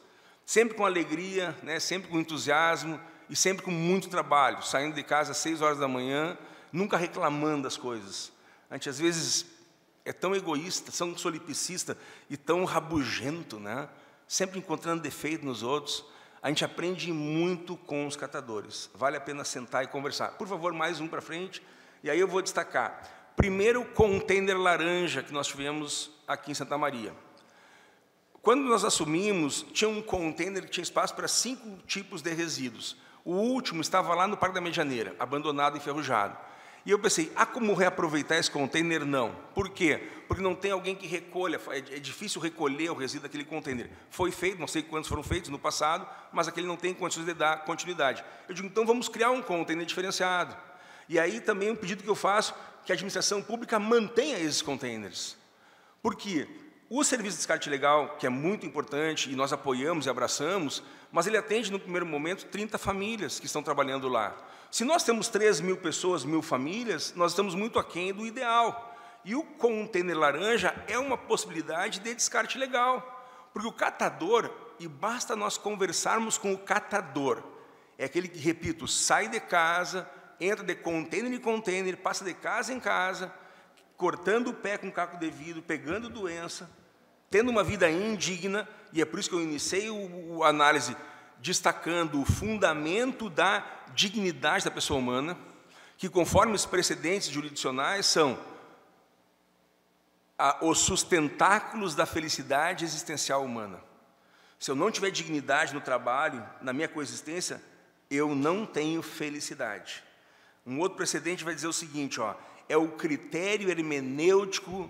Speaker 9: Sempre com alegria, né, sempre com entusiasmo e sempre com muito trabalho, saindo de casa às seis horas da manhã, nunca reclamando das coisas. A gente às vezes é tão egoísta, tão solipsista e tão rabugento, né? sempre encontrando defeito nos outros. A gente aprende muito com os catadores. Vale a pena sentar e conversar. Por favor, mais um para frente. E aí eu vou destacar. Primeiro, o container laranja que nós tivemos aqui em Santa Maria. Quando nós assumimos, tinha um container que tinha espaço para cinco tipos de resíduos. O último estava lá no Parque da Medianeira, abandonado e enferrujado. E eu pensei, há como reaproveitar esse container? Não. Por quê? Porque não tem alguém que recolha, é, é difícil recolher o resíduo daquele container. Foi feito, não sei quantos foram feitos no passado, mas aquele não tem condições de dar continuidade. Eu digo, então vamos criar um container diferenciado. E aí também um pedido que eu faço, que a administração pública mantenha esses containers. Por quê? O serviço de descarte legal, que é muito importante e nós apoiamos e abraçamos, mas ele atende no primeiro momento 30 famílias que estão trabalhando lá. Se nós temos 3 mil pessoas, mil famílias, nós estamos muito aquém do ideal. E o container laranja é uma possibilidade de descarte legal, porque o catador, e basta nós conversarmos com o catador, é aquele que, repito, sai de casa, entra de container em container, passa de casa em casa, cortando o pé com caco de vidro, pegando doença, tendo uma vida indigna, e é por isso que eu iniciei a análise destacando o fundamento da dignidade da pessoa humana, que, conforme os precedentes jurisdicionais, são a, os sustentáculos da felicidade existencial humana. Se eu não tiver dignidade no trabalho, na minha coexistência, eu não tenho felicidade. Um outro precedente vai dizer o seguinte: ó, é o critério hermenêutico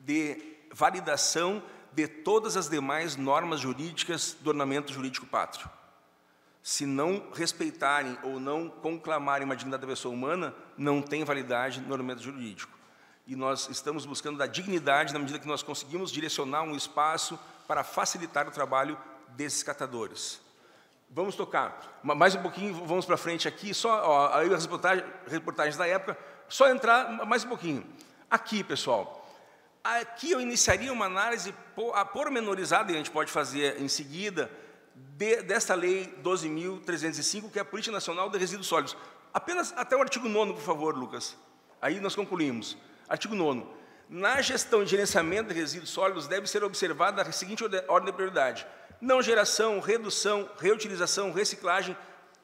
Speaker 9: de validação de todas as demais normas jurídicas do ornamento jurídico pátrio. Se não respeitarem ou não conclamarem uma dignidade da pessoa humana, não tem validade no ornamento jurídico. E nós estamos buscando da dignidade na medida que nós conseguimos direcionar um espaço para facilitar o trabalho desses catadores. Vamos tocar. Mais um pouquinho, vamos para frente aqui. Só ó, aí as reportagens, reportagens da época. Só entrar mais um pouquinho. Aqui, pessoal. Aqui eu iniciaria uma análise pormenorizada, e a gente pode fazer em seguida, de, lei 12.305, que é a Política Nacional de Resíduos Sólidos. Apenas até o artigo 9 por favor, Lucas. Aí nós concluímos. Artigo 9 Na gestão e gerenciamento de resíduos sólidos deve ser observada a seguinte ordem de prioridade. Não geração, redução, reutilização, reciclagem,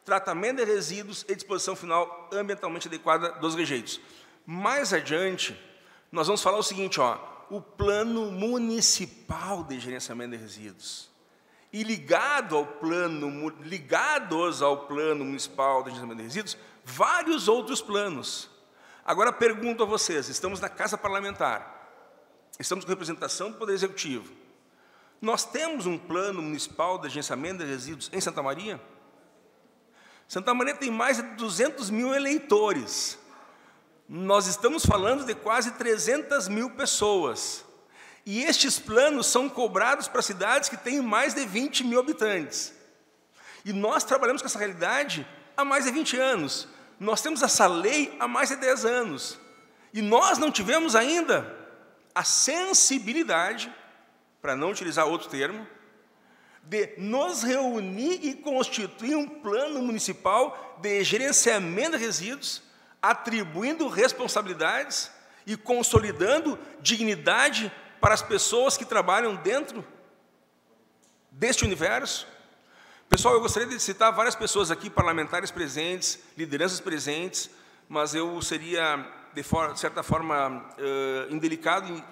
Speaker 9: tratamento de resíduos e disposição final ambientalmente adequada dos rejeitos. Mais adiante, nós vamos falar o seguinte, ó, o plano municipal de gerenciamento de resíduos. E ligado ao plano, ligados ao plano municipal de gerenciamento de resíduos, vários outros planos. Agora pergunto a vocês, estamos na Casa Parlamentar, estamos com representação do Poder Executivo. Nós temos um plano municipal de gerenciamento de resíduos em Santa Maria? Santa Maria tem mais de 200 mil eleitores nós estamos falando de quase 300 mil pessoas. E estes planos são cobrados para cidades que têm mais de 20 mil habitantes. E nós trabalhamos com essa realidade há mais de 20 anos. Nós temos essa lei há mais de 10 anos. E nós não tivemos ainda a sensibilidade, para não utilizar outro termo, de nos reunir e constituir um plano municipal de gerenciamento de resíduos atribuindo responsabilidades e consolidando dignidade para as pessoas que trabalham dentro deste universo. Pessoal, eu gostaria de citar várias pessoas aqui, parlamentares presentes, lideranças presentes, mas eu seria, de, de certa forma, uh, indelicado em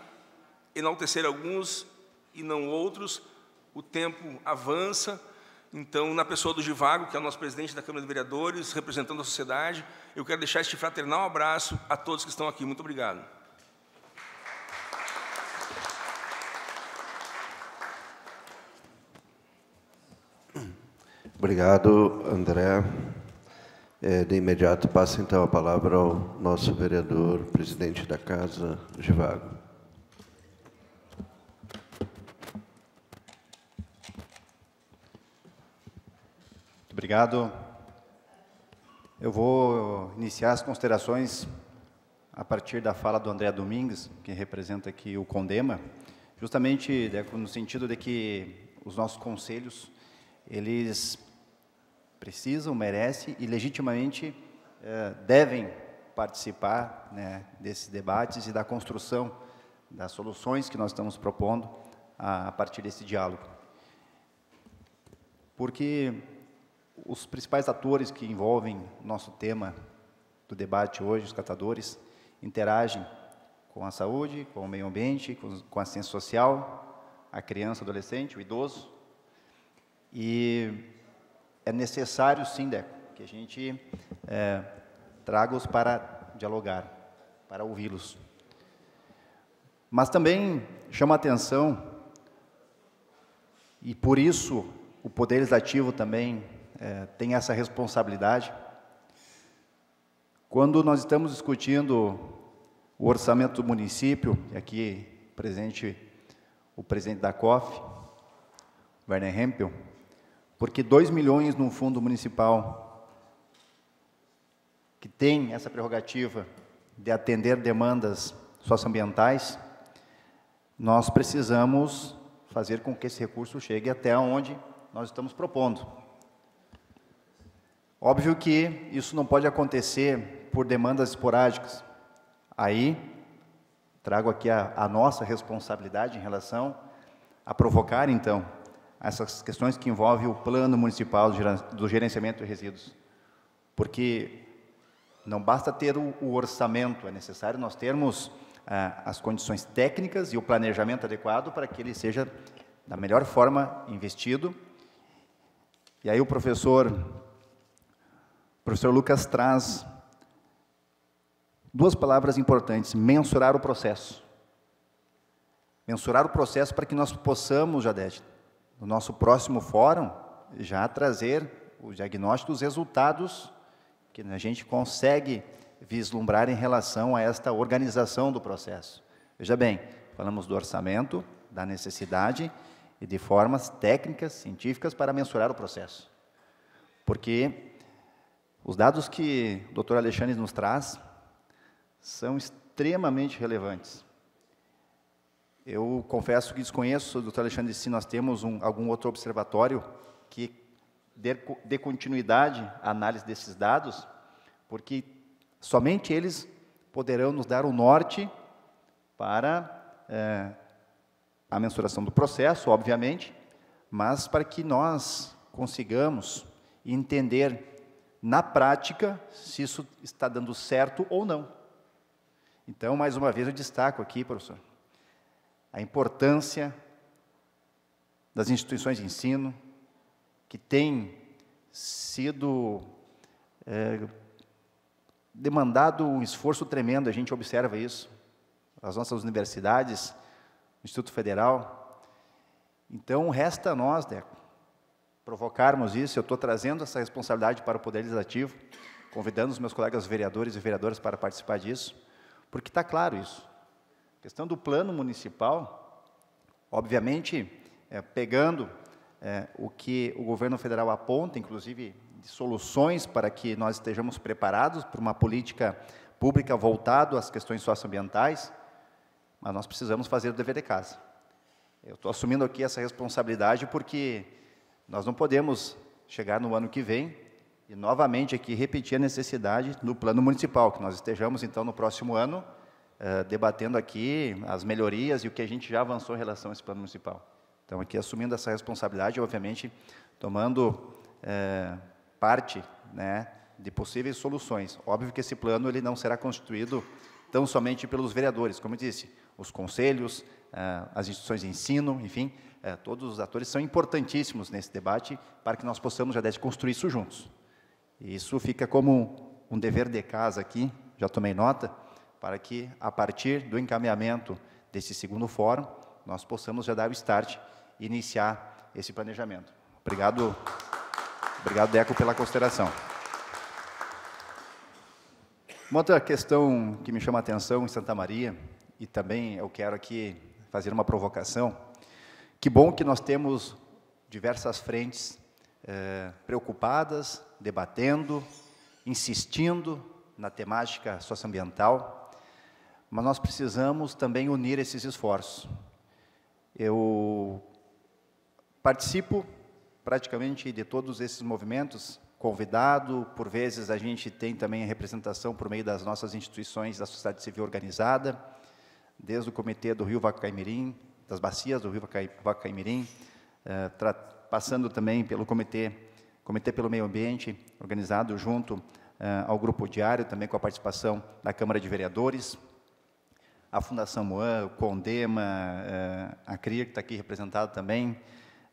Speaker 9: enaltecer alguns e não outros. O tempo avança, então, na pessoa do Givago, que é o nosso presidente da Câmara de Vereadores, representando a sociedade, eu quero deixar este fraternal abraço a todos que estão aqui. Muito obrigado.
Speaker 5: Obrigado, André. É, de imediato, passa então a palavra ao nosso vereador, presidente da Casa, Givago.
Speaker 3: Obrigado. Eu vou iniciar as considerações a partir da fala do André Domingues, que representa aqui o Condema, justamente no sentido de que os nossos conselhos, eles precisam, merecem e legitimamente eh, devem participar né, desses debates e da construção das soluções que nós estamos propondo a partir desse diálogo. Porque os principais atores que envolvem nosso tema do debate hoje, os catadores, interagem com a saúde, com o meio ambiente, com, com a ciência social, a criança, adolescente, o idoso. E é necessário, sim, Deco, que a gente é, traga-os para dialogar, para ouvi-los. Mas também chama atenção, e por isso o Poder Legislativo também é, tem essa responsabilidade, quando nós estamos discutindo o orçamento do município, e aqui presente o presidente da COF, Werner Hempel, porque 2 milhões num fundo municipal que tem essa prerrogativa de atender demandas socioambientais, nós precisamos fazer com que esse recurso chegue até onde nós estamos propondo. Óbvio que isso não pode acontecer por demandas esporádicas. Aí, trago aqui a, a nossa responsabilidade em relação a provocar, então, essas questões que envolvem o plano municipal do gerenciamento de resíduos. Porque não basta ter o, o orçamento, é necessário nós termos ah, as condições técnicas e o planejamento adequado para que ele seja da melhor forma investido. E aí o professor, professor Lucas traz duas palavras importantes: mensurar o processo. Mensurar o processo para que nós possamos, Jadete, no nosso próximo fórum, já trazer o diagnóstico dos resultados que a gente consegue vislumbrar em relação a esta organização do processo. Veja bem, falamos do orçamento, da necessidade e de formas técnicas, científicas para mensurar o processo. Porque os dados que o Dr. Alexandre nos traz são extremamente relevantes. Eu confesso que desconheço, doutor Alexandre, se nós temos um, algum outro observatório que dê, dê continuidade à análise desses dados, porque somente eles poderão nos dar o norte para é, a mensuração do processo, obviamente, mas para que nós consigamos entender na prática se isso está dando certo ou não. Então, mais uma vez, eu destaco aqui, professor, a importância das instituições de ensino, que tem sido é, demandado um esforço tremendo, a gente observa isso, as nossas universidades, o Instituto Federal. Então, resta a nós, Deco, provocarmos isso. Eu estou trazendo essa responsabilidade para o Poder Legislativo, convidando os meus colegas vereadores e vereadoras para participar disso, porque está claro isso. A questão do plano municipal, obviamente, é, pegando é, o que o governo federal aponta, inclusive de soluções para que nós estejamos preparados para uma política pública voltado às questões socioambientais, mas nós precisamos fazer o dever de casa. Eu estou assumindo aqui essa responsabilidade porque nós não podemos chegar no ano que vem e novamente aqui repetir a necessidade no plano municipal, que nós estejamos então no próximo ano uh, debatendo aqui as melhorias e o que a gente já avançou em relação a esse plano municipal. Então, aqui assumindo essa responsabilidade, obviamente, tomando uh, parte né, de possíveis soluções. Óbvio que esse plano ele não será constituído tão somente pelos vereadores, como eu disse, os conselhos, uh, as instituições de ensino, enfim, todos os atores são importantíssimos nesse debate para que nós possamos já construir isso juntos. E isso fica como um dever de casa aqui, já tomei nota, para que, a partir do encaminhamento desse segundo fórum, nós possamos já dar o start e iniciar esse planejamento. Obrigado. Obrigado, Deco, pela consideração. Uma outra questão que me chama a atenção em Santa Maria, e também eu quero aqui fazer uma provocação, que bom que nós temos diversas frentes eh, preocupadas, debatendo, insistindo na temática socioambiental, mas nós precisamos também unir esses esforços. Eu participo praticamente de todos esses movimentos, convidado, por vezes a gente tem também a representação por meio das nossas instituições da sociedade civil organizada, desde o Comitê do Rio Vacaimirim, das bacias do Rio Vacaimirim, eh, passando também pelo Comitê, Comitê pelo Meio Ambiente, organizado junto eh, ao Grupo Diário, também com a participação da Câmara de Vereadores, a Fundação Moan, o Condema, eh, a CRIA, que está aqui representado também,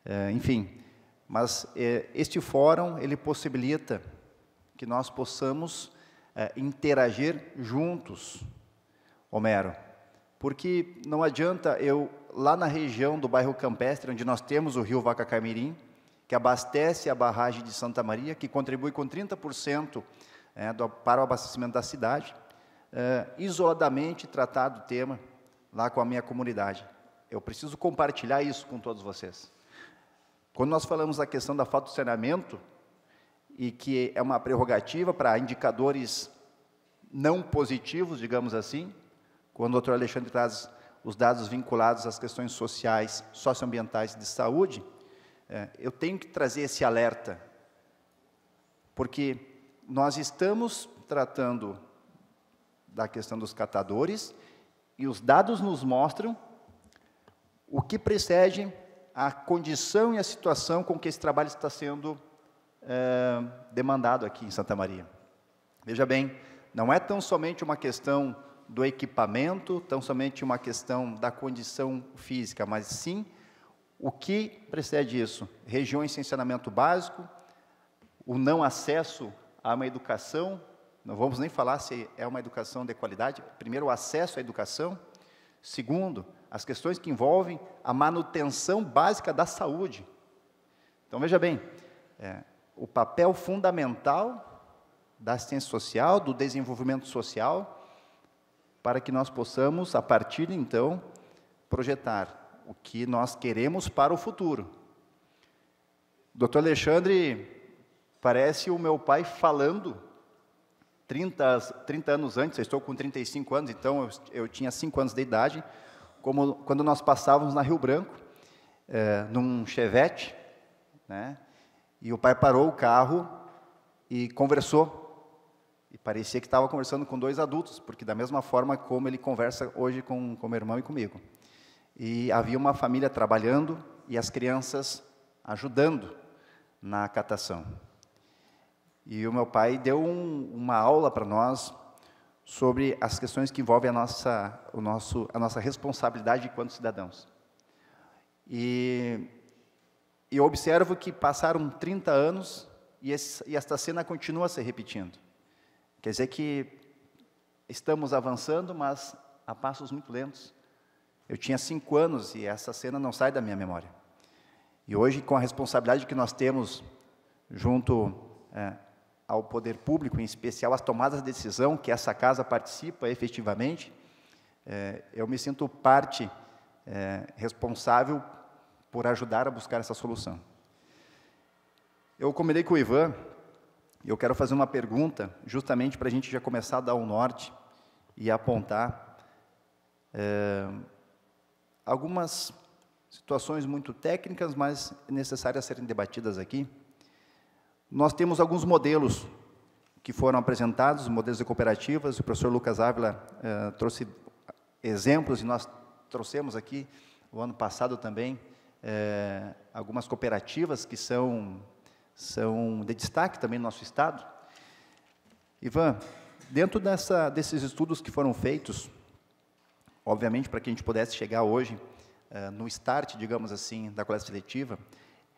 Speaker 3: eh, enfim. Mas eh, este fórum, ele possibilita que nós possamos interagir juntos, Homero, porque não adianta eu, lá na região do bairro Campestre, onde nós temos o rio Vaca Camirim, que abastece a barragem de Santa Maria, que contribui com 30% é, do, para o abastecimento da cidade, é, isoladamente tratar do tema lá com a minha comunidade. Eu preciso compartilhar isso com todos vocês. Quando nós falamos da questão da falta de saneamento, e que é uma prerrogativa para indicadores não positivos, digamos assim, quando o doutor Alexandre traz os dados vinculados às questões sociais, socioambientais e de saúde, é, eu tenho que trazer esse alerta, porque nós estamos tratando da questão dos catadores e os dados nos mostram o que precede a condição e a situação com que esse trabalho está sendo é, demandado aqui em Santa Maria. Veja bem, não é tão somente uma questão do equipamento, tão somente uma questão da condição física, mas sim o que precede isso? Regiões sem saneamento básico, o não acesso a uma educação, não vamos nem falar se é uma educação de qualidade, primeiro, o acesso à educação, segundo, as questões que envolvem a manutenção básica da saúde. Então, veja bem, é, o papel fundamental da assistência social, do desenvolvimento social, para que nós possamos, a partir de então, projetar o que nós queremos para o futuro. Doutor Alexandre Parece o meu pai falando 30, 30 anos antes, eu estou com 35 anos, então eu, eu tinha 5 anos de idade, como quando nós passávamos na Rio Branco, é, num Chevette, né, e o pai parou o carro e conversou, e parecia que estava conversando com dois adultos, porque da mesma forma como ele conversa hoje com, com meu irmão e comigo. E havia uma família trabalhando e as crianças ajudando na catação. E o meu pai deu um, uma aula para nós sobre as questões que envolvem a nossa, o nosso, a nossa responsabilidade enquanto cidadãos. E eu observo que passaram 30 anos e, esse, e esta cena continua se repetindo. Quer dizer que estamos avançando, mas a passos muito lentos. Eu tinha cinco anos e essa cena não sai da minha memória. E hoje, com a responsabilidade que nós temos junto é, ao poder público, em especial as tomadas de decisão que essa casa participa efetivamente, é, eu me sinto parte é, responsável por ajudar a buscar essa solução. Eu combinei com o Ivan, e eu quero fazer uma pergunta, justamente para a gente já começar a dar o um norte e apontar é, algumas situações muito técnicas, mas necessárias serem debatidas aqui. Nós temos alguns modelos que foram apresentados, modelos de cooperativas, o professor Lucas Ávila eh, trouxe exemplos, e nós trouxemos aqui, o ano passado também, eh, algumas cooperativas que são, são de destaque também no nosso Estado. Ivan, dentro dessa, desses estudos que foram feitos, obviamente para que a gente pudesse chegar hoje eh, no start, digamos assim, da coleta seletiva,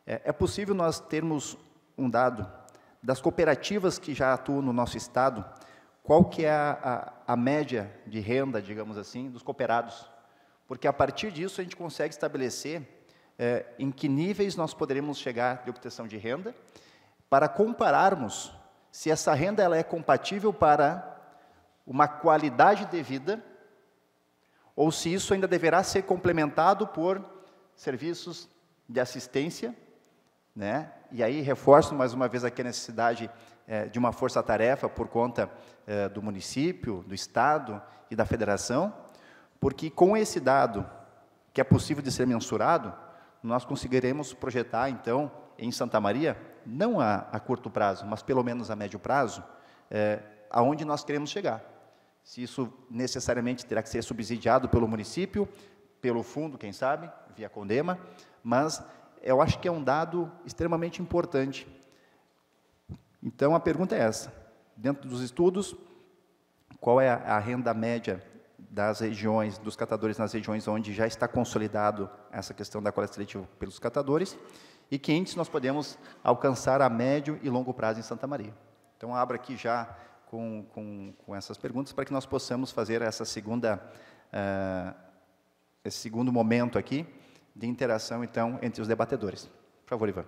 Speaker 3: é, é possível nós termos um dado das cooperativas que já atuam no nosso estado, qual que é a, a, a, média de renda, digamos assim, dos cooperados. Porque a partir disso a gente consegue estabelecer é, em que níveis nós poderemos chegar de obtenção de renda, para compararmos se essa renda ela é compatível para uma qualidade de vida ou se isso ainda deverá ser complementado por serviços de assistência, né? E aí reforço mais uma vez aqui a necessidade é, de uma força-tarefa por conta é, do município, do estado e da federação, porque com esse dado que é possível de ser mensurado, nós conseguiremos projetar então em Santa Maria, não a, a curto prazo, mas pelo menos a médio prazo, é, aonde nós queremos chegar. Se isso necessariamente terá que ser subsidiado pelo município, pelo fundo, quem sabe, via Condema, mas eu acho que é um dado extremamente importante. Então, a pergunta é essa. Dentro dos estudos, qual é a, a renda média das regiões, dos catadores nas regiões onde já está consolidado essa questão da coleta seletiva pelos catadores, e que índice nós podemos alcançar a médio e longo prazo em Santa Maria. Então, abro aqui já com, com, com essas perguntas para que nós possamos fazer essa segunda, uh, esse segundo momento aqui de interação, então, entre os debatedores. Por favor, Ivan.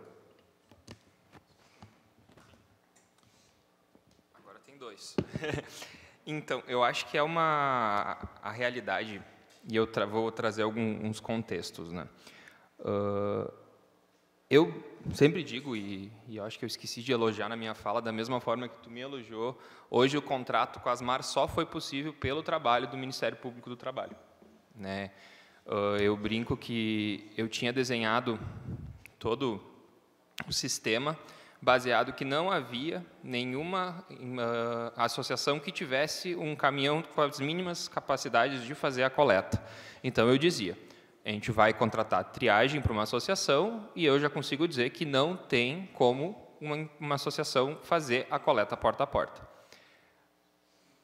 Speaker 6: Agora tem dois. <laughs> então, eu acho que é uma a realidade, e eu tra vou trazer alguns contextos. Né? Uh, eu sempre digo, e, e eu acho que eu esqueci de elogiar na minha fala, da mesma forma que tu me elogiou, hoje o contrato com a Asmar só foi possível pelo trabalho do Ministério Público do Trabalho. Né? Uh, eu brinco que eu tinha desenhado todo o sistema baseado que não havia nenhuma uh, associação que tivesse um caminhão com as mínimas capacidades de fazer a coleta. Então eu dizia, a gente vai contratar triagem para uma associação e eu já consigo dizer que não tem como uma, uma associação fazer a coleta porta a porta.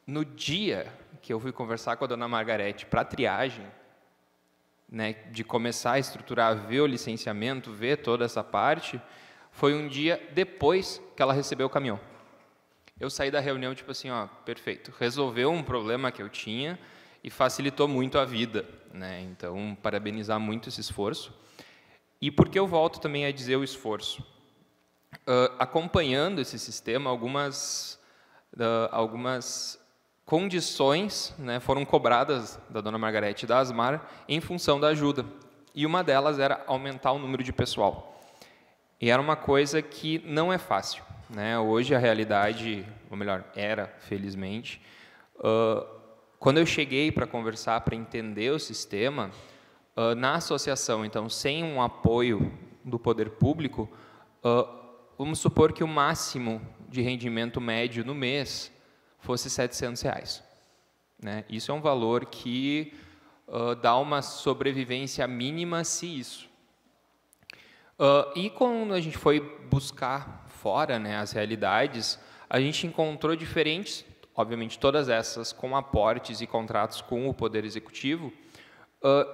Speaker 6: No dia que eu fui conversar com a dona Margarete para triagem, né, de começar a estruturar, ver o licenciamento, ver toda essa parte, foi um dia depois que ela recebeu o caminhão. Eu saí da reunião tipo assim, ó, perfeito, resolveu um problema que eu tinha, e facilitou muito a vida. Né? Então, parabenizar muito esse esforço. E por que eu volto também a dizer o esforço? Uh, acompanhando esse sistema, algumas, uh, algumas condições né, foram cobradas da dona Margarete e da Asmar em função da ajuda. E uma delas era aumentar o número de pessoal. E era uma coisa que não é fácil. Né? Hoje a realidade, ou melhor, era, felizmente, uh, quando eu cheguei para conversar, para entender o sistema, uh, na associação, então, sem um apoio do poder público, uh, vamos supor que o máximo de rendimento médio no mês fosse 700 reais. Né? Isso é um valor que dá uma sobrevivência mínima, se isso. E quando a gente foi buscar fora né, as realidades, a gente encontrou diferentes obviamente todas essas com aportes e contratos com o Poder Executivo,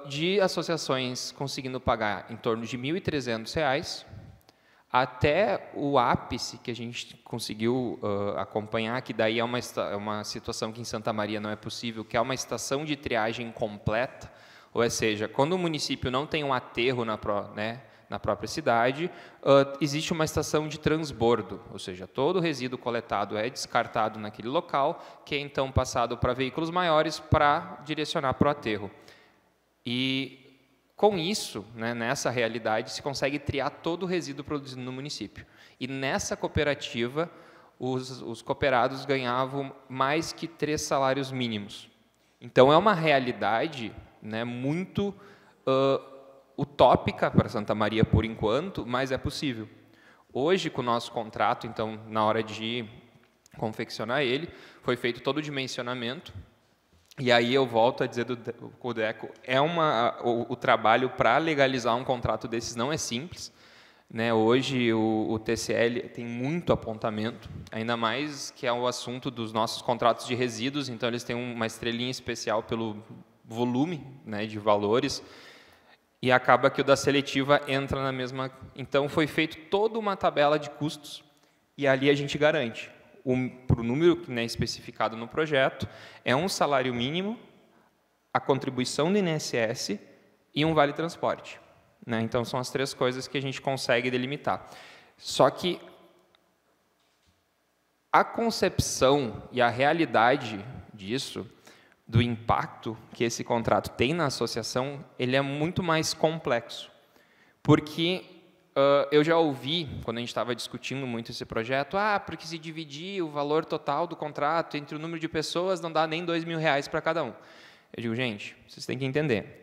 Speaker 6: de associações conseguindo pagar em torno de R$ 1.300 até o ápice que a gente conseguiu uh, acompanhar, que daí é uma, é uma situação que em Santa Maria não é possível, que é uma estação de triagem completa, ou seja, quando o município não tem um aterro na, né, na própria cidade, uh, existe uma estação de transbordo, ou seja, todo o resíduo coletado é descartado naquele local, que é então passado para veículos maiores para direcionar para o aterro. E com isso, né, nessa realidade, se consegue triar todo o resíduo produzido no município. E nessa cooperativa, os, os cooperados ganhavam mais que três salários mínimos. Então, é uma realidade né, muito uh, utópica para Santa Maria por enquanto, mas é possível. Hoje, com o nosso contrato, então, na hora de confeccionar ele, foi feito todo o dimensionamento. E aí eu volto a dizer do Codeco, é uma o, o trabalho para legalizar um contrato desses não é simples. Né? Hoje o, o, TCL tem muito apontamento, ainda mais que é o assunto dos nossos contratos de resíduos, então eles têm uma estrelinha especial pelo volume né, de valores e acaba que o da seletiva entra na mesma. Então foi feito toda uma tabela de custos e ali a gente garante para o número né, especificado no projeto é um salário mínimo, a contribuição do INSS e um vale transporte. Né? Então são as três coisas que a gente consegue delimitar. Só que a concepção e a realidade disso, do impacto que esse contrato tem na associação, ele é muito mais complexo. Porque uh, eu já ouvi, quando a gente estava discutindo muito esse projeto, ah, porque se dividir o valor total do contrato entre o número de pessoas, não dá nem dois mil reais para cada um. Eu digo, gente, vocês têm que entender.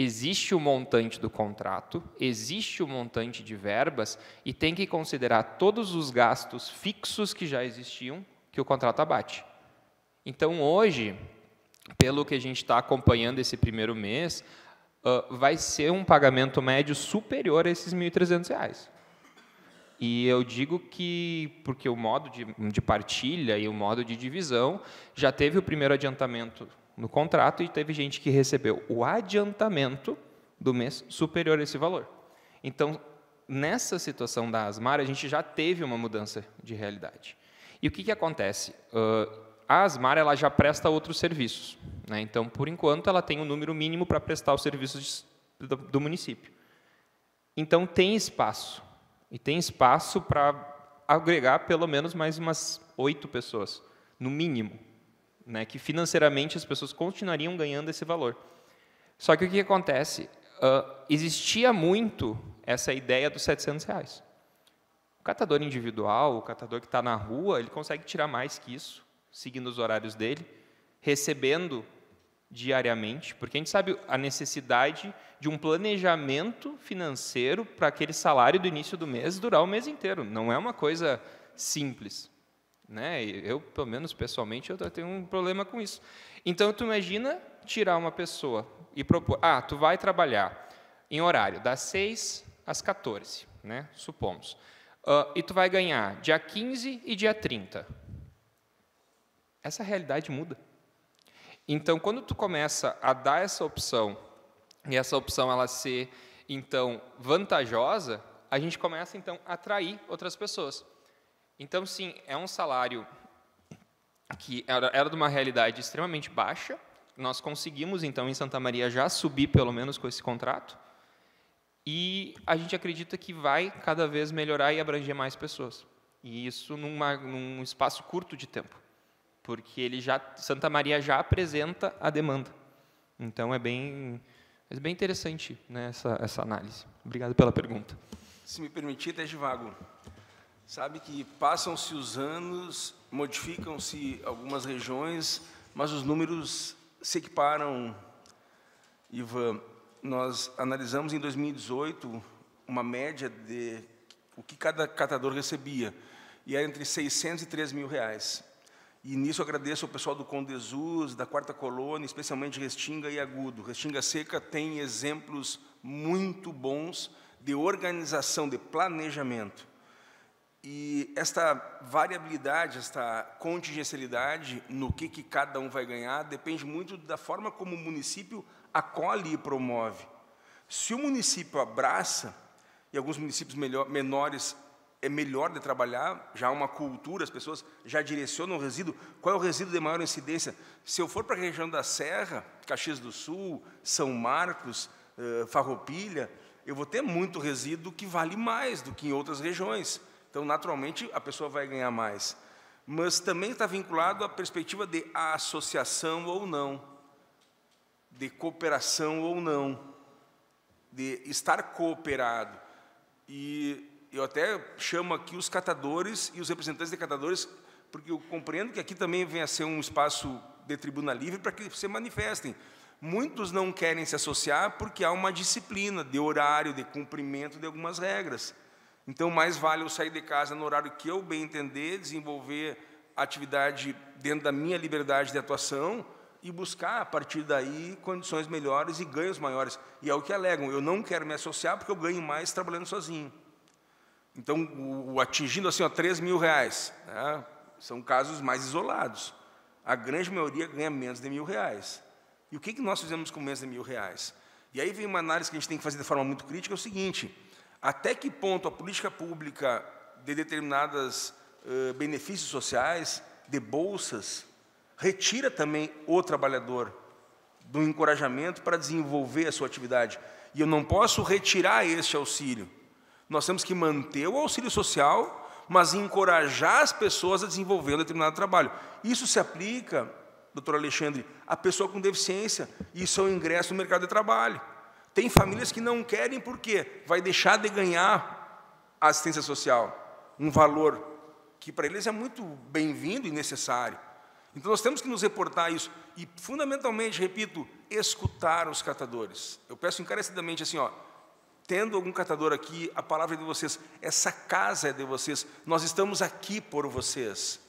Speaker 6: Existe o montante do contrato, existe o montante de verbas e tem que considerar todos os gastos fixos que já existiam que o contrato abate. Então, hoje, pelo que a gente está acompanhando esse primeiro mês, uh, vai ser um pagamento médio superior a esses R$ 1.300. E eu digo que, porque o modo de, de partilha e o modo de divisão já teve o primeiro adiantamento no contrato e teve gente que recebeu o adiantamento do mês superior a esse valor. Então, nessa situação da Asmar, a gente já teve uma mudança de realidade. E o que, que acontece? Uh, a Asmar ela já presta outros serviços. Né? Então, por enquanto, ela tem um número mínimo para prestar os serviços do, do município. Então, tem espaço. E tem espaço para agregar pelo menos mais umas oito pessoas, no mínimo né, que financeiramente as pessoas continuariam ganhando esse valor. Só que o que acontece? Uh, existia muito essa ideia dos 700 reais. O catador individual, o catador que está na rua, ele consegue tirar mais que isso, seguindo os horários dele, recebendo diariamente, porque a gente sabe a necessidade de um planejamento financeiro para aquele salário do início do mês durar o mês inteiro. Não é uma coisa simples. Né? Eu, pelo menos pessoalmente, eu tenho um problema com isso. Então, tu imagina tirar uma pessoa e propor, ah, tu vai trabalhar em horário das 6 às 14, né? supomos, uh, e tu vai ganhar dia 15 e dia 30. Essa realidade muda. Então, quando tu começa a dar essa opção, e essa opção ela ser, então, vantajosa, a gente começa, então, a atrair outras pessoas. Então, sim, é um salário que era, era de uma realidade extremamente baixa. Nós conseguimos, então, em Santa Maria, já subir, pelo menos, com esse contrato. E a gente acredita que vai cada vez melhorar e abranger mais pessoas. E isso numa, num espaço curto de tempo. Porque ele já, Santa Maria já apresenta a demanda. Então, é bem, é bem interessante né, essa, essa análise. Obrigado pela pergunta.
Speaker 9: Se me permitir, Teste Vago, Sabe que passam-se os anos, modificam-se algumas regiões, mas os números se equiparam. Ivan, nós analisamos em 2018 uma média de o que cada catador recebia, e era entre 600 e 3 mil reais. E nisso agradeço ao pessoal do Condesus, da Quarta Colônia, especialmente Restinga e Agudo. Restinga Seca tem exemplos muito bons de organização, de planejamento. E esta variabilidade, esta contingencialidade no que, que cada um vai ganhar, depende muito da forma como o município acolhe e promove. Se o município abraça, e alguns municípios melhor, menores é melhor de trabalhar, já há uma cultura, as pessoas já direcionam o resíduo. Qual é o resíduo de maior incidência? Se eu for para a região da Serra, Caxias do Sul, São Marcos, eh, Farroupilha, eu vou ter muito resíduo que vale mais do que em outras regiões. Então, naturalmente, a pessoa vai ganhar mais. Mas também está vinculado à perspectiva de associação ou não, de cooperação ou não, de estar cooperado. E eu até chamo aqui os catadores e os representantes de catadores, porque eu compreendo que aqui também vem a ser um espaço de tribuna livre para que se manifestem. Muitos não querem se associar porque há uma disciplina de horário, de cumprimento de algumas regras. Então, mais vale eu sair de casa no horário que eu bem entender, desenvolver atividade dentro da minha liberdade de atuação e buscar, a partir daí, condições melhores e ganhos maiores. E é o que alegam, eu não quero me associar porque eu ganho mais trabalhando sozinho. Então, o, o atingindo assim, ó, 3 mil reais, né, são casos mais isolados. A grande maioria ganha menos de mil reais. E o que, que nós fizemos com menos de mil reais? E aí vem uma análise que a gente tem que fazer de forma muito crítica, é o seguinte, até que ponto a política pública de determinados benefícios sociais, de bolsas, retira também o trabalhador do encorajamento para desenvolver a sua atividade. E eu não posso retirar este auxílio. Nós temos que manter o auxílio social, mas encorajar as pessoas a desenvolver um determinado trabalho. Isso se aplica, doutor Alexandre, à pessoa com deficiência e seu ingresso no mercado de trabalho. Tem famílias que não querem porque vai deixar de ganhar a assistência social, um valor que para eles é muito bem-vindo e necessário. Então nós temos que nos reportar a isso e fundamentalmente, repito, escutar os catadores. Eu peço encarecidamente assim, ó, tendo algum catador aqui, a palavra é de vocês, essa casa é de vocês. Nós estamos aqui por vocês.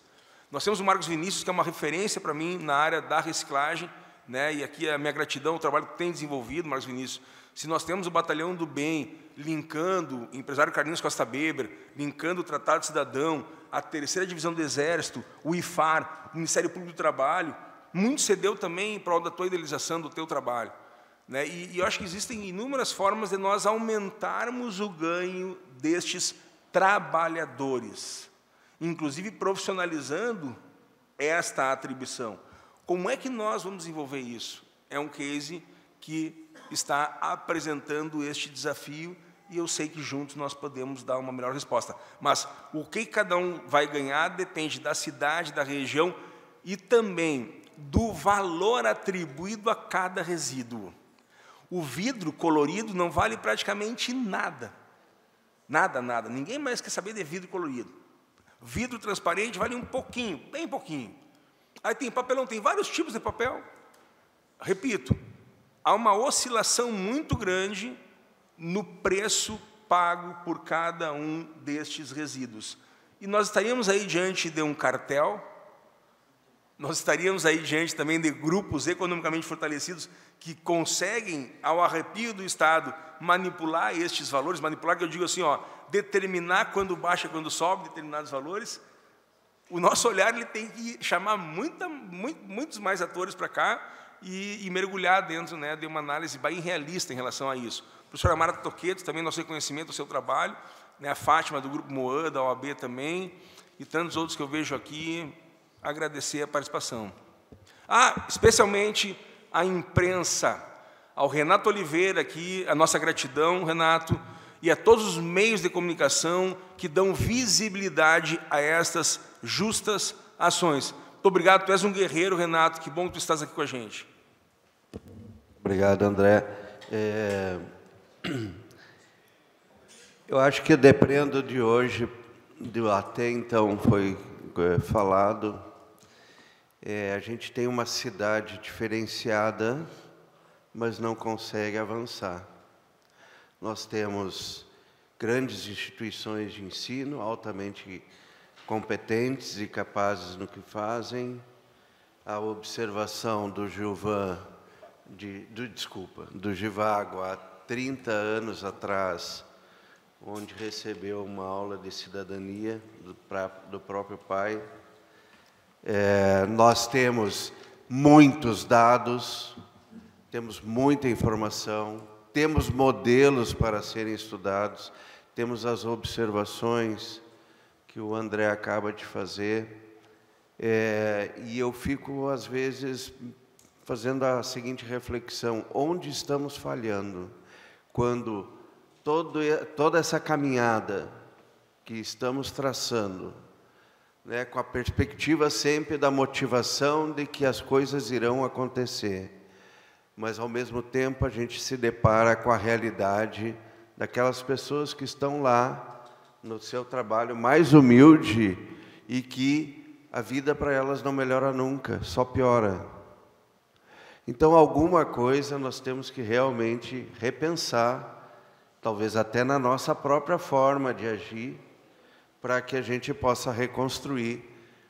Speaker 9: Nós temos o Marcos Vinícius, que é uma referência para mim na área da reciclagem, né? E aqui é a minha gratidão, o trabalho que tem desenvolvido, Marcos Vinícius. Se nós temos o Batalhão do Bem linkando empresário Carlinhos Costa Beber, linkando o Tratado Cidadão, a terceira divisão do Exército, o IFAR, o Ministério Público do Trabalho, muito cedeu também em prol da tua idealização do teu trabalho. Né? E, e eu acho que existem inúmeras formas de nós aumentarmos o ganho destes trabalhadores, inclusive profissionalizando esta atribuição. Como é que nós vamos desenvolver isso? É um case que está apresentando este desafio e eu sei que juntos nós podemos dar uma melhor resposta. Mas o que cada um vai ganhar depende da cidade, da região e também do valor atribuído a cada resíduo. O vidro colorido não vale praticamente nada. Nada, nada. Ninguém mais quer saber de vidro colorido. Vidro transparente vale um pouquinho, bem pouquinho. Aí tem papelão, tem vários tipos de papel. Repito, há uma oscilação muito grande no preço pago por cada um destes resíduos. E nós estaríamos aí diante de um cartel, nós estaríamos aí diante também de grupos economicamente fortalecidos que conseguem, ao arrepio do Estado, manipular estes valores, manipular, que eu digo assim, ó, determinar quando baixa, quando sobe determinados valores. O nosso olhar ele tem que chamar muita, muito, muitos mais atores para cá e, e, mergulhar dentro né, de uma análise bem realista em relação a isso. A professora Mara Toqueto, também nosso reconhecimento do seu trabalho, né, a Fátima do Grupo Moan, da OAB também, e tantos outros que eu vejo aqui, agradecer a participação. Ah, especialmente a imprensa, ao Renato Oliveira aqui, a nossa gratidão, Renato, e a todos os meios de comunicação que dão visibilidade a estas justas ações. Muito obrigado, tu és um guerreiro, Renato, que bom que tu estás aqui com a gente.
Speaker 5: Obrigado, André. É... <clears throat> Eu acho que dependo de hoje, de até então foi falado, é, a gente tem uma cidade diferenciada, mas não consegue avançar. Nós temos grandes instituições de ensino altamente competentes e capazes no que fazem. A observação do Gilvan, de, do, desculpa, do Givago há 30 anos atrás, onde recebeu uma aula de cidadania do, pra, do próprio pai. É, nós temos muitos dados, temos muita informação, temos modelos para serem estudados, temos as observações, que o André acaba de fazer. É, e eu fico, às vezes, fazendo a seguinte reflexão: onde estamos falhando? Quando todo, toda essa caminhada que estamos traçando, né, com a perspectiva sempre da motivação de que as coisas irão acontecer, mas ao mesmo tempo a gente se depara com a realidade daquelas pessoas que estão lá no seu trabalho mais humilde e que a vida para elas não melhora nunca, só piora. Então, alguma coisa nós temos que realmente repensar, talvez até na nossa própria forma de agir, para que a gente possa reconstruir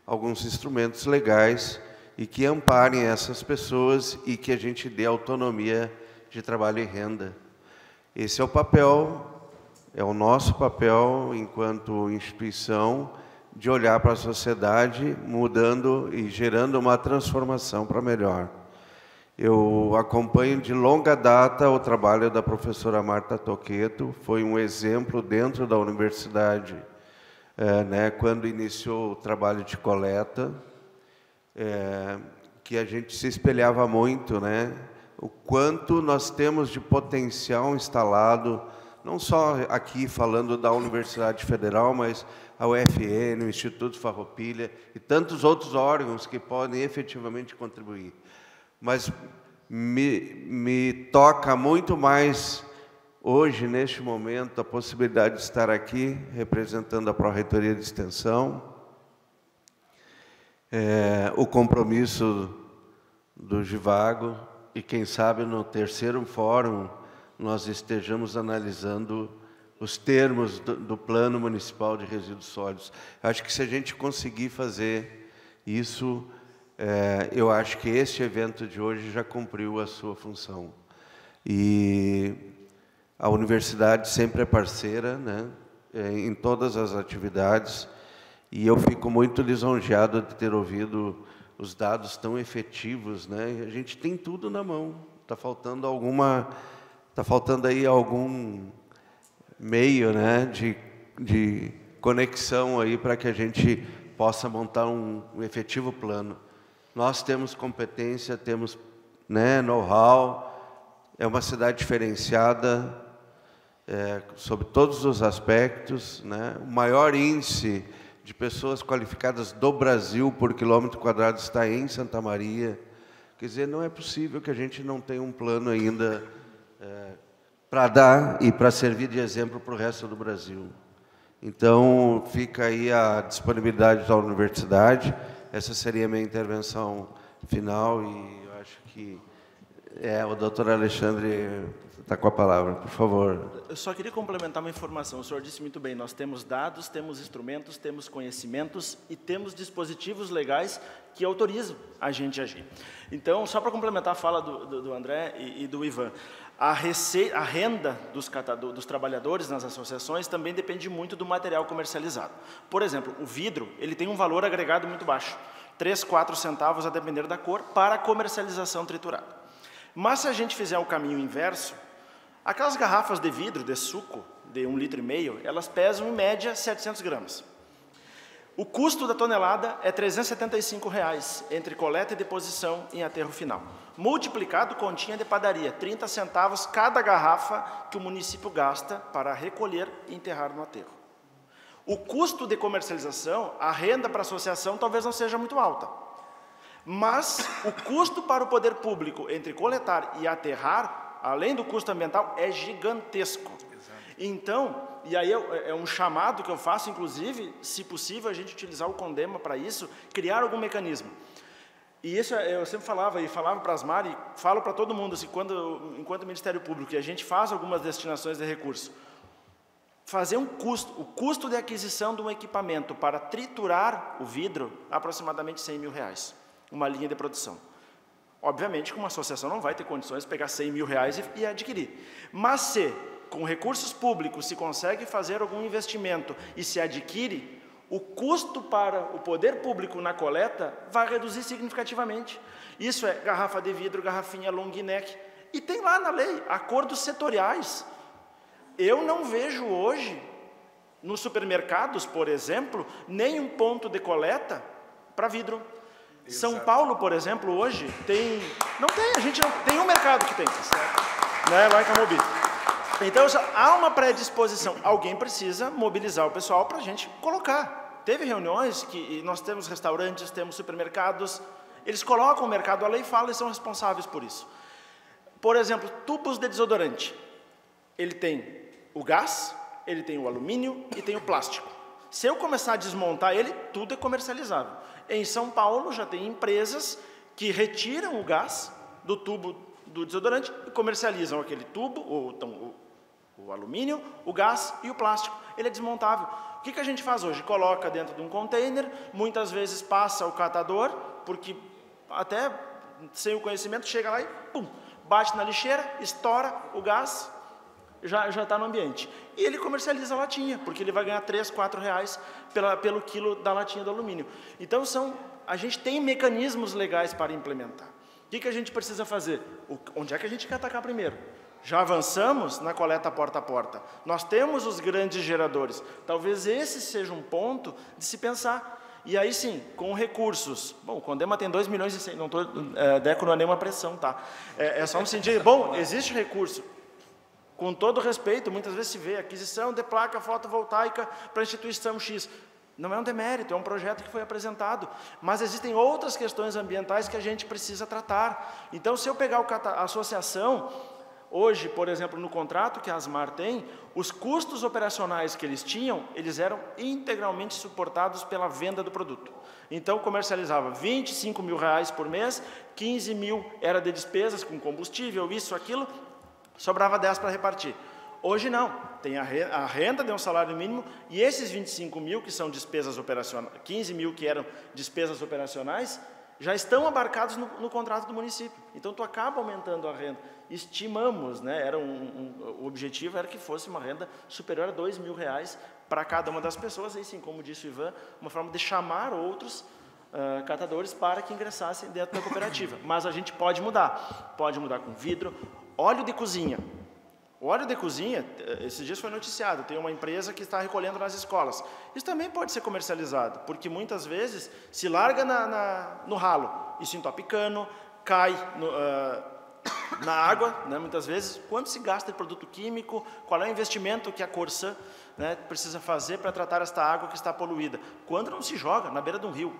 Speaker 5: alguns instrumentos legais e que amparem essas pessoas e que a gente dê autonomia de trabalho e renda. Esse é o papel é o nosso papel enquanto instituição de olhar para a sociedade, mudando e gerando uma transformação para melhor. Eu acompanho de longa data o trabalho da professora Marta Toqueto, foi um exemplo dentro da universidade, é, né, quando iniciou o trabalho de coleta, é, que a gente se espelhava muito, né, o quanto nós temos de potencial instalado não só aqui falando da Universidade Federal, mas a UFN, o Instituto Farroupilha e tantos outros órgãos que podem efetivamente contribuir. Mas me, me toca muito mais hoje, neste momento, a possibilidade de estar aqui representando a Pró-Reitoria de Extensão, é, o compromisso do Givago e, quem sabe, no terceiro fórum nós estejamos analisando os termos do, do Plano Municipal de Resíduos Sólidos. Acho que se a gente conseguir fazer isso, é, eu acho que este evento de hoje já cumpriu a sua função. E a universidade sempre é parceira, né, é, em todas as atividades, e eu fico muito lisonjeado de ter ouvido os dados tão efetivos, né? A gente tem tudo na mão. Está faltando alguma, está faltando aí algum meio, né, de, de conexão aí para que a gente possa montar um, um efetivo plano. Nós temos competência, temos, né, know-how. É uma cidade diferenciada é, sobre todos os aspectos, né? O maior índice de pessoas qualificadas do Brasil por quilômetro quadrado está em Santa Maria. Quer dizer, não é possível que a gente não tenha um plano ainda é, para dar e para servir de exemplo para o resto do Brasil. Então, fica aí a disponibilidade da universidade. Essa seria a minha intervenção final e eu acho que é, o doutor Alexandre Está com a palavra, por favor.
Speaker 7: Eu só queria complementar uma informação. O senhor disse muito bem: nós temos dados, temos instrumentos, temos conhecimentos e temos dispositivos legais que autorizam a gente a agir. Então, só para complementar a fala do, do, do André e, e, do Ivan, a, rece... a renda dos, catador... dos trabalhadores nas associações também depende muito do material comercializado. Por exemplo, o vidro ele tem um valor agregado muito baixo, 3, 4 centavos a depender da cor, para a comercialização triturada. Mas se a gente fizer o caminho inverso, Aquelas garrafas de vidro, de suco, de um litro e meio, elas pesam em média 700 gramas. O custo da tonelada é 375 reais, entre coleta e deposição em aterro final. Multiplicado continha de padaria, 30 centavos cada garrafa que o município gasta para recolher e enterrar no aterro. O custo de comercialização, a renda para a associação talvez não seja muito alta. Mas o custo para o poder público entre coletar e aterrar além do custo ambiental, é gigantesco. Então, e aí é, é um chamado que eu faço, inclusive, se possível, a gente utilizar o Condema para isso, criar algum mecanismo. E isso é, eu sempre falava, e falava para as Mari, falo para todo mundo, assim, quando, enquanto Ministério Público, que a gente faz algumas destinações de recursos, fazer um custo, o custo de aquisição de um equipamento para triturar o vidro, aproximadamente 100 mil reais, uma linha de produção. Obviamente que uma associação não vai ter condições de pegar 100 mil reais e, e adquirir. Mas se, com recursos públicos, se consegue fazer algum investimento e se adquire, o custo para o poder público na coleta vai reduzir significativamente. Isso é garrafa de vidro, garrafinha long neck. E tem lá na lei acordos setoriais. Eu não vejo hoje, nos supermercados, por exemplo, nenhum ponto de coleta para vidro. São Paulo, por exemplo, hoje tem. Não tem, a gente não. Tem um mercado que tem. Né, lá em Camobi. Então, há uma predisposição. Alguém precisa mobilizar o pessoal para a gente colocar. Teve reuniões que nós temos restaurantes, temos supermercados, eles colocam o mercado, a lei fala e são responsáveis por isso. Por exemplo, tubos de desodorante. Ele tem o gás, ele tem o alumínio e tem o plástico. Se eu começar a desmontar ele, tudo é comercializável. Em São Paulo já tem empresas que retiram o gás do tubo do desodorante e comercializam aquele tubo, ou então, o, alumínio, o gás e o plástico. Ele é desmontável. O que, que a gente faz hoje? Coloca dentro de um container, muitas vezes passa o catador, porque até sem o conhecimento chega lá e pum, bate na lixeira, estoura o gás, já está no ambiente. E ele comercializa a latinha, porque ele vai ganhar 3, 4 reais pela, pelo quilo da latinha do alumínio. Então, são, a gente tem mecanismos legais para implementar. O que, que a gente precisa fazer? O, onde é que a gente quer atacar primeiro? Já avançamos na coleta porta a porta. Nós temos os grandes geradores. Talvez esse seja um ponto de se pensar. E aí sim, com recursos. Bom, o Condema tem 2 milhões e 100, não estou, é, Deco não é nenhuma pressão, tá? É, é só um sentido, bom, existe recurso, Com todo respeito, muitas vezes se vê aquisição de placa fotovoltaica para instituição X. Não é um demérito, é um projeto que foi apresentado. Mas existem outras questões ambientais que a gente precisa tratar. Então, se eu pegar a associação, hoje, por exemplo, no contrato que a Asmar tem, os custos operacionais que eles tinham, eles eram integralmente suportados pela venda do produto. Então, comercializava 25 mil reais por mês, 15 mil era de despesas com combustível, isso, aquilo, sobrava 10 para repartir. Hoje não, tem a renda de um salário mínimo e esses 25 mil que são despesas operacionais, 15 mil que eram despesas operacionais, já estão abarcados no, no contrato do município. Então, tu acaba aumentando a renda. Estimamos, né, era um, um, o objetivo era que fosse uma renda superior a 2 mil reais para cada uma das pessoas, e sim, como disse o Ivan, uma forma de chamar outros uh, catadores para que ingressassem dentro da cooperativa. <coughs> Mas a gente pode mudar, pode mudar com vidro, óleo de cozinha, o óleo de cozinha, eh, esses dias foi noticiado, tem uma empresa que está recolhendo nas escolas. Isso também pode ser comercializado, porque muitas vezes se larga na, na, no ralo, isso entope cano, cai no, uh, na água, né, muitas vezes. Quanto se gasta de produto químico? Qual é o investimento que a Corsã né, precisa fazer para tratar esta água que está poluída? Quando não se joga na beira de um rio.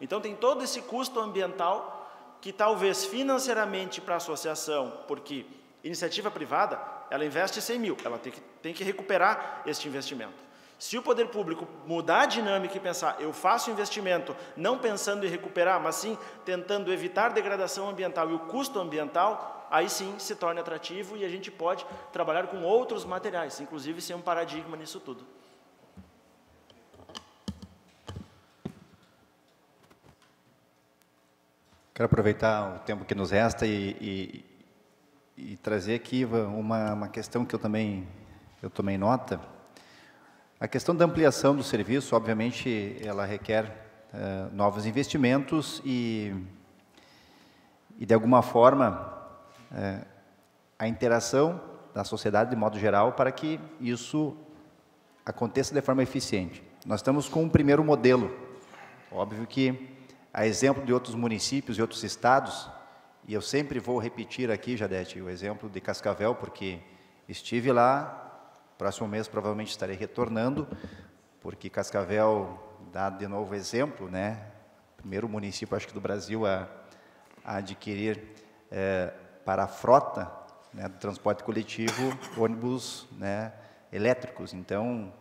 Speaker 7: Então tem todo esse custo ambiental que talvez financeiramente para a associação, porque iniciativa privada ela investe 100 mil, ela tem que, tem que recuperar este investimento. Se o poder público mudar a dinâmica e pensar, eu faço investimento não pensando em recuperar, mas sim tentando evitar degradação ambiental e o custo ambiental, aí sim se torna atrativo e a gente pode trabalhar com outros materiais, inclusive ser um paradigma nisso tudo.
Speaker 3: Quero aproveitar o tempo que nos resta e, e e trazer aqui uma, uma questão que eu também eu tomei nota. A questão da ampliação do serviço, obviamente, ela requer uh, novos investimentos e, e de alguma forma, uh, a interação da sociedade de modo geral para que isso aconteça de forma eficiente. Nós estamos com um primeiro modelo. Óbvio que, a exemplo de outros municípios e outros estados, e eu sempre vou repetir aqui, Jadete, o exemplo de Cascavel, porque estive lá, próximo mês provavelmente estarei retornando, porque Cascavel dá de novo exemplo, né? Primeiro município, acho que do Brasil, a, a adquirir é, para a frota né, do transporte coletivo ônibus né, elétricos. Então,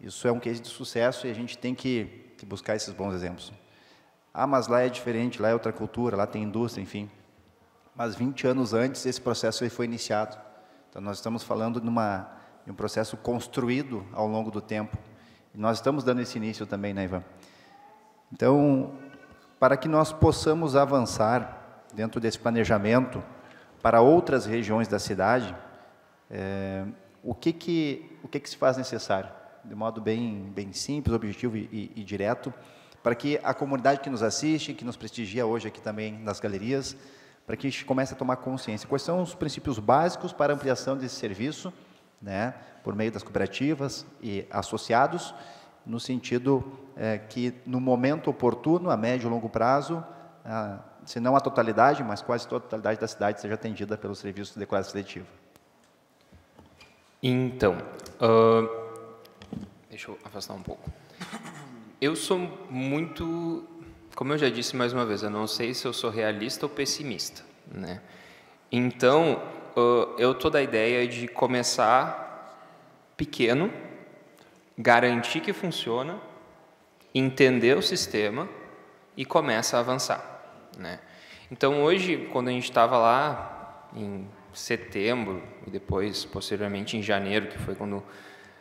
Speaker 3: isso é um case de sucesso e a gente tem que, que buscar esses bons exemplos. Ah, mas lá é diferente, lá é outra cultura, lá tem indústria, enfim mas 20 anos antes esse processo foi iniciado. Então nós estamos falando de, uma, de um processo construído ao longo do tempo. E nós estamos dando esse início também, né, Ivan? Então, para que nós possamos avançar dentro desse planejamento para outras regiões da cidade, é, o, que, que, o que, que se faz necessário? De modo bem, bem simples, objetivo e, e, e direto, para que a comunidade que nos assiste, que nos prestigia hoje aqui também nas galerias, para que a gente comece a tomar consciência. Quais são os princípios básicos para ampliação desse serviço, né, por meio das cooperativas e associados, no sentido é, que, no momento oportuno, a médio e longo prazo, a, se não a totalidade, mas quase a totalidade da cidade seja atendida pelo serviço de declaração seletiva.
Speaker 6: Então, uh, deixa eu afastar um pouco. Eu sou muito como eu já disse mais uma vez, eu não sei se eu sou realista ou pessimista, né? Então, eu tô da ideia de começar pequeno, garantir que funciona, entender o sistema e começa a avançar, né? Então, hoje, quando a gente estava lá em setembro e depois, posteriormente, em janeiro, que foi quando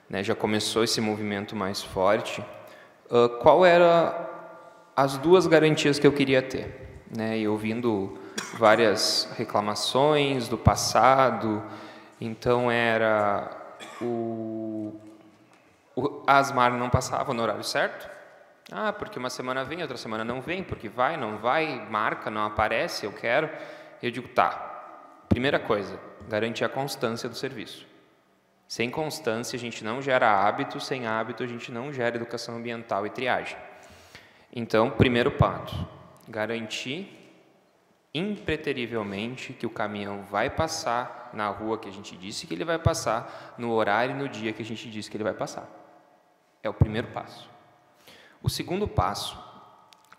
Speaker 6: né, já começou esse movimento mais forte, uh, qual era as duas garantias que eu queria ter. Né? E ouvindo várias reclamações do passado, então era o, o Asmar não passava no horário certo. Ah, porque uma semana vem, outra semana não vem, porque vai, não vai, marca, não aparece, eu quero. Eu digo, tá. Primeira coisa, garantir a constância do serviço. Sem constância, a gente não gera hábito, sem hábito, a gente não gera educação ambiental e triagem. Então, primeiro passo, garantir impreterivelmente que o caminhão vai passar na rua que a gente disse que ele vai passar, no horário e no dia que a gente disse que ele vai passar. É o primeiro passo. O segundo passo,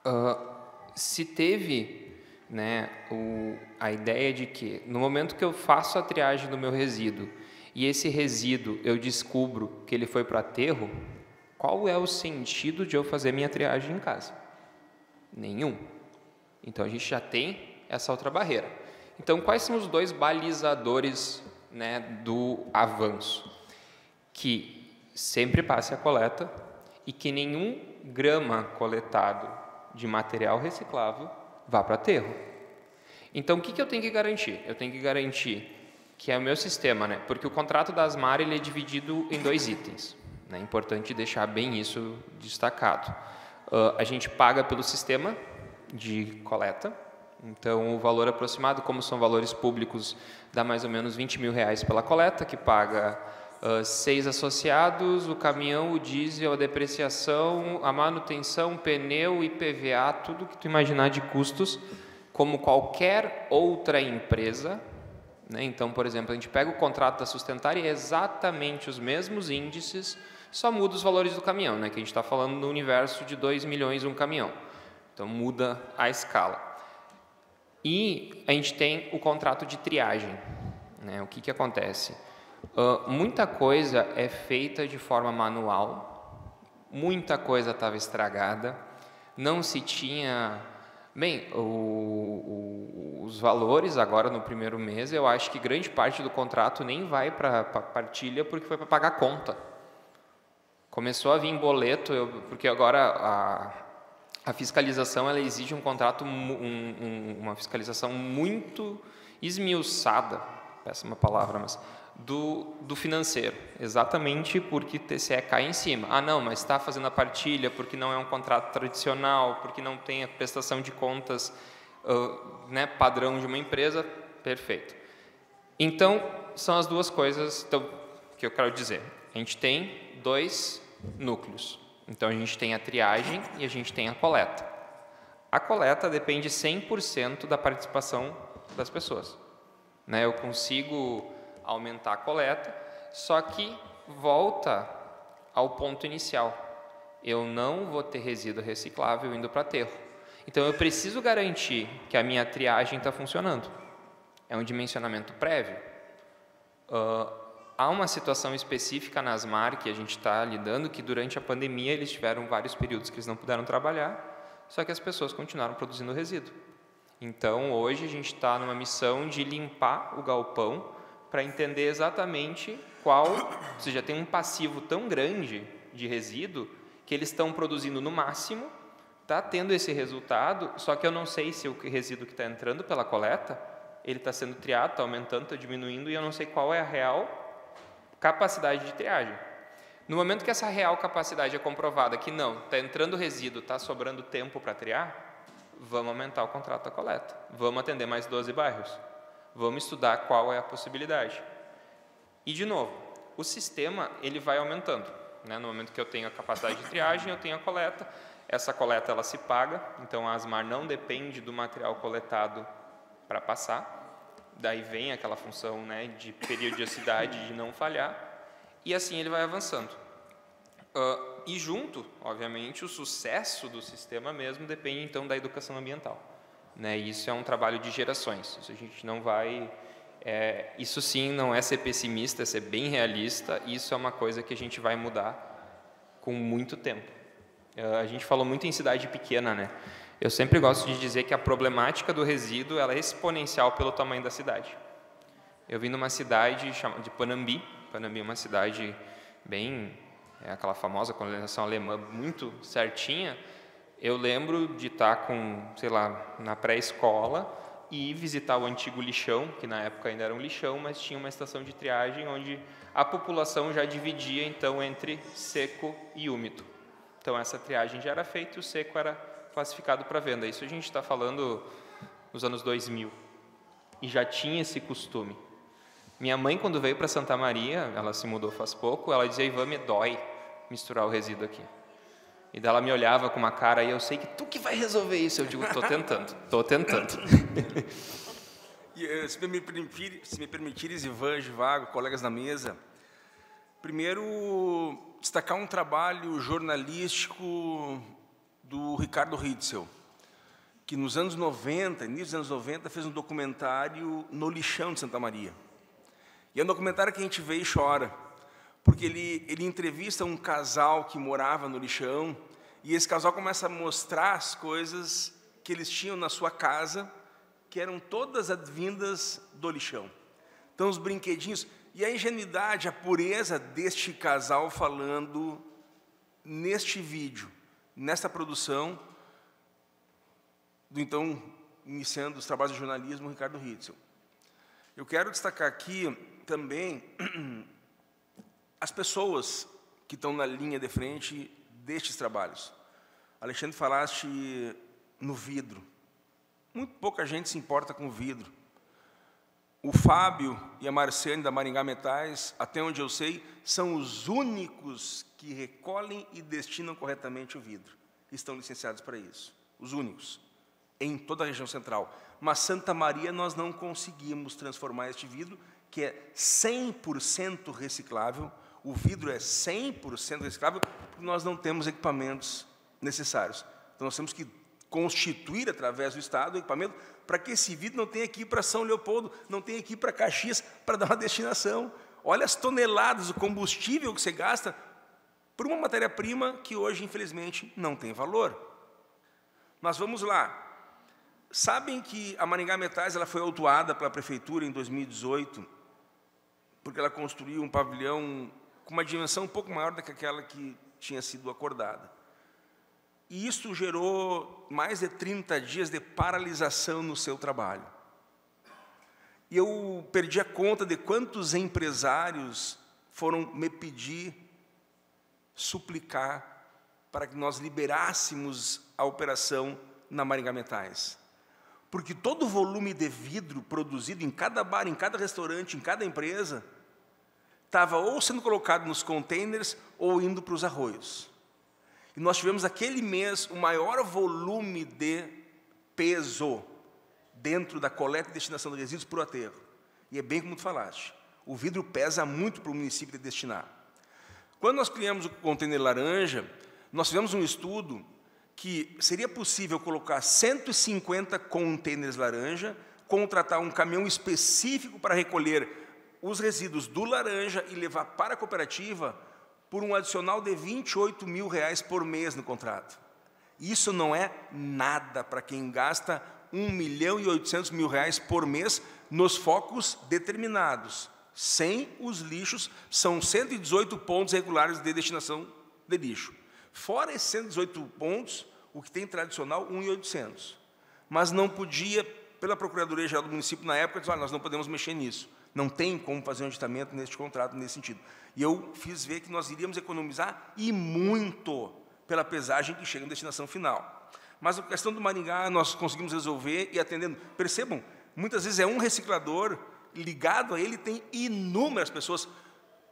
Speaker 6: uh, se teve né, o, a ideia de que no momento que eu faço a triagem do meu resíduo e esse resíduo eu descubro que ele foi para aterro, qual é o sentido de eu fazer minha triagem em casa? Nenhum. Então a gente já tem essa outra barreira. Então, quais são os dois balizadores né, do avanço? Que sempre passe a coleta e que nenhum grama coletado de material reciclável vá para aterro. Então, o que, que eu tenho que garantir? Eu tenho que garantir que é o meu sistema, né? porque o contrato da Asmar ele é dividido em dois itens. É né? importante deixar bem isso destacado. Uh, a gente paga pelo sistema de coleta, então, o valor aproximado, como são valores públicos, dá mais ou menos 20 mil reais pela coleta, que paga uh, seis associados, o caminhão, o diesel, a depreciação, a manutenção, pneu, IPVA, tudo que tu imaginar de custos, como qualquer outra empresa. Né? Então, por exemplo, a gente pega o contrato da Sustentar e é exatamente os mesmos índices, só muda os valores do caminhão, né? que a gente está falando no universo de 2 milhões um caminhão. Então, muda a escala. E a gente tem o contrato de triagem. Né? O que, que acontece? Uh, muita coisa é feita de forma manual, muita coisa estava estragada, não se tinha. Bem, o, o, os valores agora no primeiro mês, eu acho que grande parte do contrato nem vai para partilha porque foi para pagar conta. Começou a vir boleto, eu, porque agora a, a fiscalização ela exige um contrato, um, um, uma fiscalização muito esmiuçada, péssima palavra, mas do, do financeiro, exatamente porque TCE cai em cima. Ah, não, mas está fazendo a partilha porque não é um contrato tradicional, porque não tem a prestação de contas uh, né, padrão de uma empresa, perfeito. Então, são as duas coisas então, que eu quero dizer. A gente tem dois núcleos. Então a gente tem a triagem e a gente tem a coleta. A coleta depende 100% da participação das pessoas. Né? Eu consigo aumentar a coleta, só que volta ao ponto inicial. Eu não vou ter resíduo reciclável indo para aterro. Então eu preciso garantir que a minha triagem está funcionando. É um dimensionamento prévio. Uh, Há uma situação específica nas MAR que a gente está lidando, que durante a pandemia eles tiveram vários períodos que eles não puderam trabalhar, só que as pessoas continuaram produzindo resíduo. Então, hoje a gente está numa missão de limpar o galpão para entender exatamente qual, você já tem um passivo tão grande de resíduo que eles estão produzindo no máximo, está tendo esse resultado, só que eu não sei se o resíduo que está entrando pela coleta, ele está sendo triado, está aumentando, está diminuindo, e eu não sei qual é a real capacidade de triagem. No momento que essa real capacidade é comprovada que não, está entrando resíduo, está sobrando tempo para triar, vamos aumentar o contrato da coleta. Vamos atender mais 12 bairros. Vamos estudar qual é a possibilidade. E, de novo, o sistema ele vai aumentando. Né? No momento que eu tenho a capacidade de triagem, eu tenho a coleta. Essa coleta ela se paga, então a ASMAR não depende do material coletado para passar daí vem aquela função né, de periodicidade, de não falhar, e assim ele vai avançando. Uh, e junto, obviamente, o sucesso do sistema mesmo depende então da educação ambiental. Né? Isso é um trabalho de gerações. Isso a gente não vai. É, isso sim não é ser pessimista, é ser bem realista. Isso é uma coisa que a gente vai mudar com muito tempo. Uh, a gente falou muito em cidade pequena, né? Eu sempre gosto de dizer que a problemática do resíduo é exponencial pelo tamanho da cidade. Eu vim numa cidade de Panambi. Panambi é uma cidade bem, é aquela famosa colonização alemã muito certinha. Eu lembro de estar com, sei lá, na pré-escola e visitar o antigo lixão, que na época ainda era um lixão, mas tinha uma estação de triagem onde a população já dividia então entre seco e úmido. Então essa triagem já era feita e o seco era classificado para venda. Isso a gente está falando nos anos 2000. E já tinha esse costume. Minha mãe, quando veio para Santa Maria, ela se mudou faz pouco, ela dizia, Ivan, me dói misturar o resíduo aqui. E daí ela me olhava com uma cara e eu sei que tu que vai resolver isso. Eu digo, tô tentando, tô tentando. <laughs>
Speaker 9: eh, se, me permitir, se me permitires, Ivan, Givago, colegas na mesa, primeiro destacar um trabalho jornalístico do Ricardo Ritzel, que nos anos 90, início dos anos 90, fez um documentário no lixão de Santa Maria. E é um documentário que a gente vê e chora, porque ele, ele entrevista um casal que morava no lixão, e esse casal começa a mostrar as coisas que eles tinham na sua casa, que eram todas advindas do lixão. Então, os brinquedinhos, e a ingenuidade, a pureza deste casal falando neste vídeo, nesta produção, do então iniciando os trabalhos de jornalismo, Ricardo Ritzel. Eu quero destacar aqui também <clears throat> as pessoas que estão na linha de frente destes trabalhos. Alexandre, falaste no vidro. Muito pouca gente se importa com vidro. O Fábio e a Marciane da Maringá Metais, até onde eu sei, são os únicos que recolhem e destinam corretamente o vidro. Estão licenciados para isso. Os únicos. Em toda a região central. Mas Santa Maria nós não conseguimos transformar este vidro que é 100% reciclável, o vidro é 100% reciclável, porque nós não temos equipamentos necessários. Então, nós temos que constituir, através do Estado, o equipamento para que esse vidro não tenha que ir para São Leopoldo, não tenha ir para Caxias, para dar uma destinação. Olha as toneladas do combustível que você gasta por uma matéria-prima que hoje, infelizmente, não tem valor. Mas vamos lá. Sabem que a Maringá Metais ela foi autuada pela Prefeitura em 2018 porque ela construiu um pavilhão com uma dimensão um pouco maior do que aquela que tinha sido acordada. E isso gerou mais de 30 dias de paralisação no seu trabalho. E eu perdi a conta de quantos empresários foram me pedir, suplicar, para que nós liberássemos a operação na Maringá Metais. Porque todo o volume de vidro produzido em cada bar, em cada restaurante, em cada empresa, estava ou sendo colocado nos containers ou indo para os arroios. E nós tivemos aquele mês o maior volume de peso dentro da coleta e destinação de resíduos para o aterro. E é bem como tu falaste, o vidro pesa muito para o município de destinar. Quando nós criamos o container laranja, nós fizemos um estudo que seria possível colocar 150 contêineres laranja, contratar um caminhão específico para recolher os resíduos do laranja e levar para a cooperativa por um adicional de 28 mil reais por mês no contrato. Isso não é nada para quem gasta 1 milhão e 800 mil reais por mês nos focos determinados. Sem os lixos, são 118 pontos regulares de destinação de lixo. Fora esses 118 pontos, o que tem tradicional, 1.800. Mas não podia, pela Procuradoria-Geral do município na época, dizer, nós não podemos mexer nisso. Não tem como fazer um aditamento neste contrato, nesse sentido. E eu fiz ver que nós iríamos economizar, e muito, pela pesagem que chega na destinação final. Mas a questão do Maringá nós conseguimos resolver e atendendo. Percebam, muitas vezes é um reciclador, ligado a ele tem inúmeras pessoas.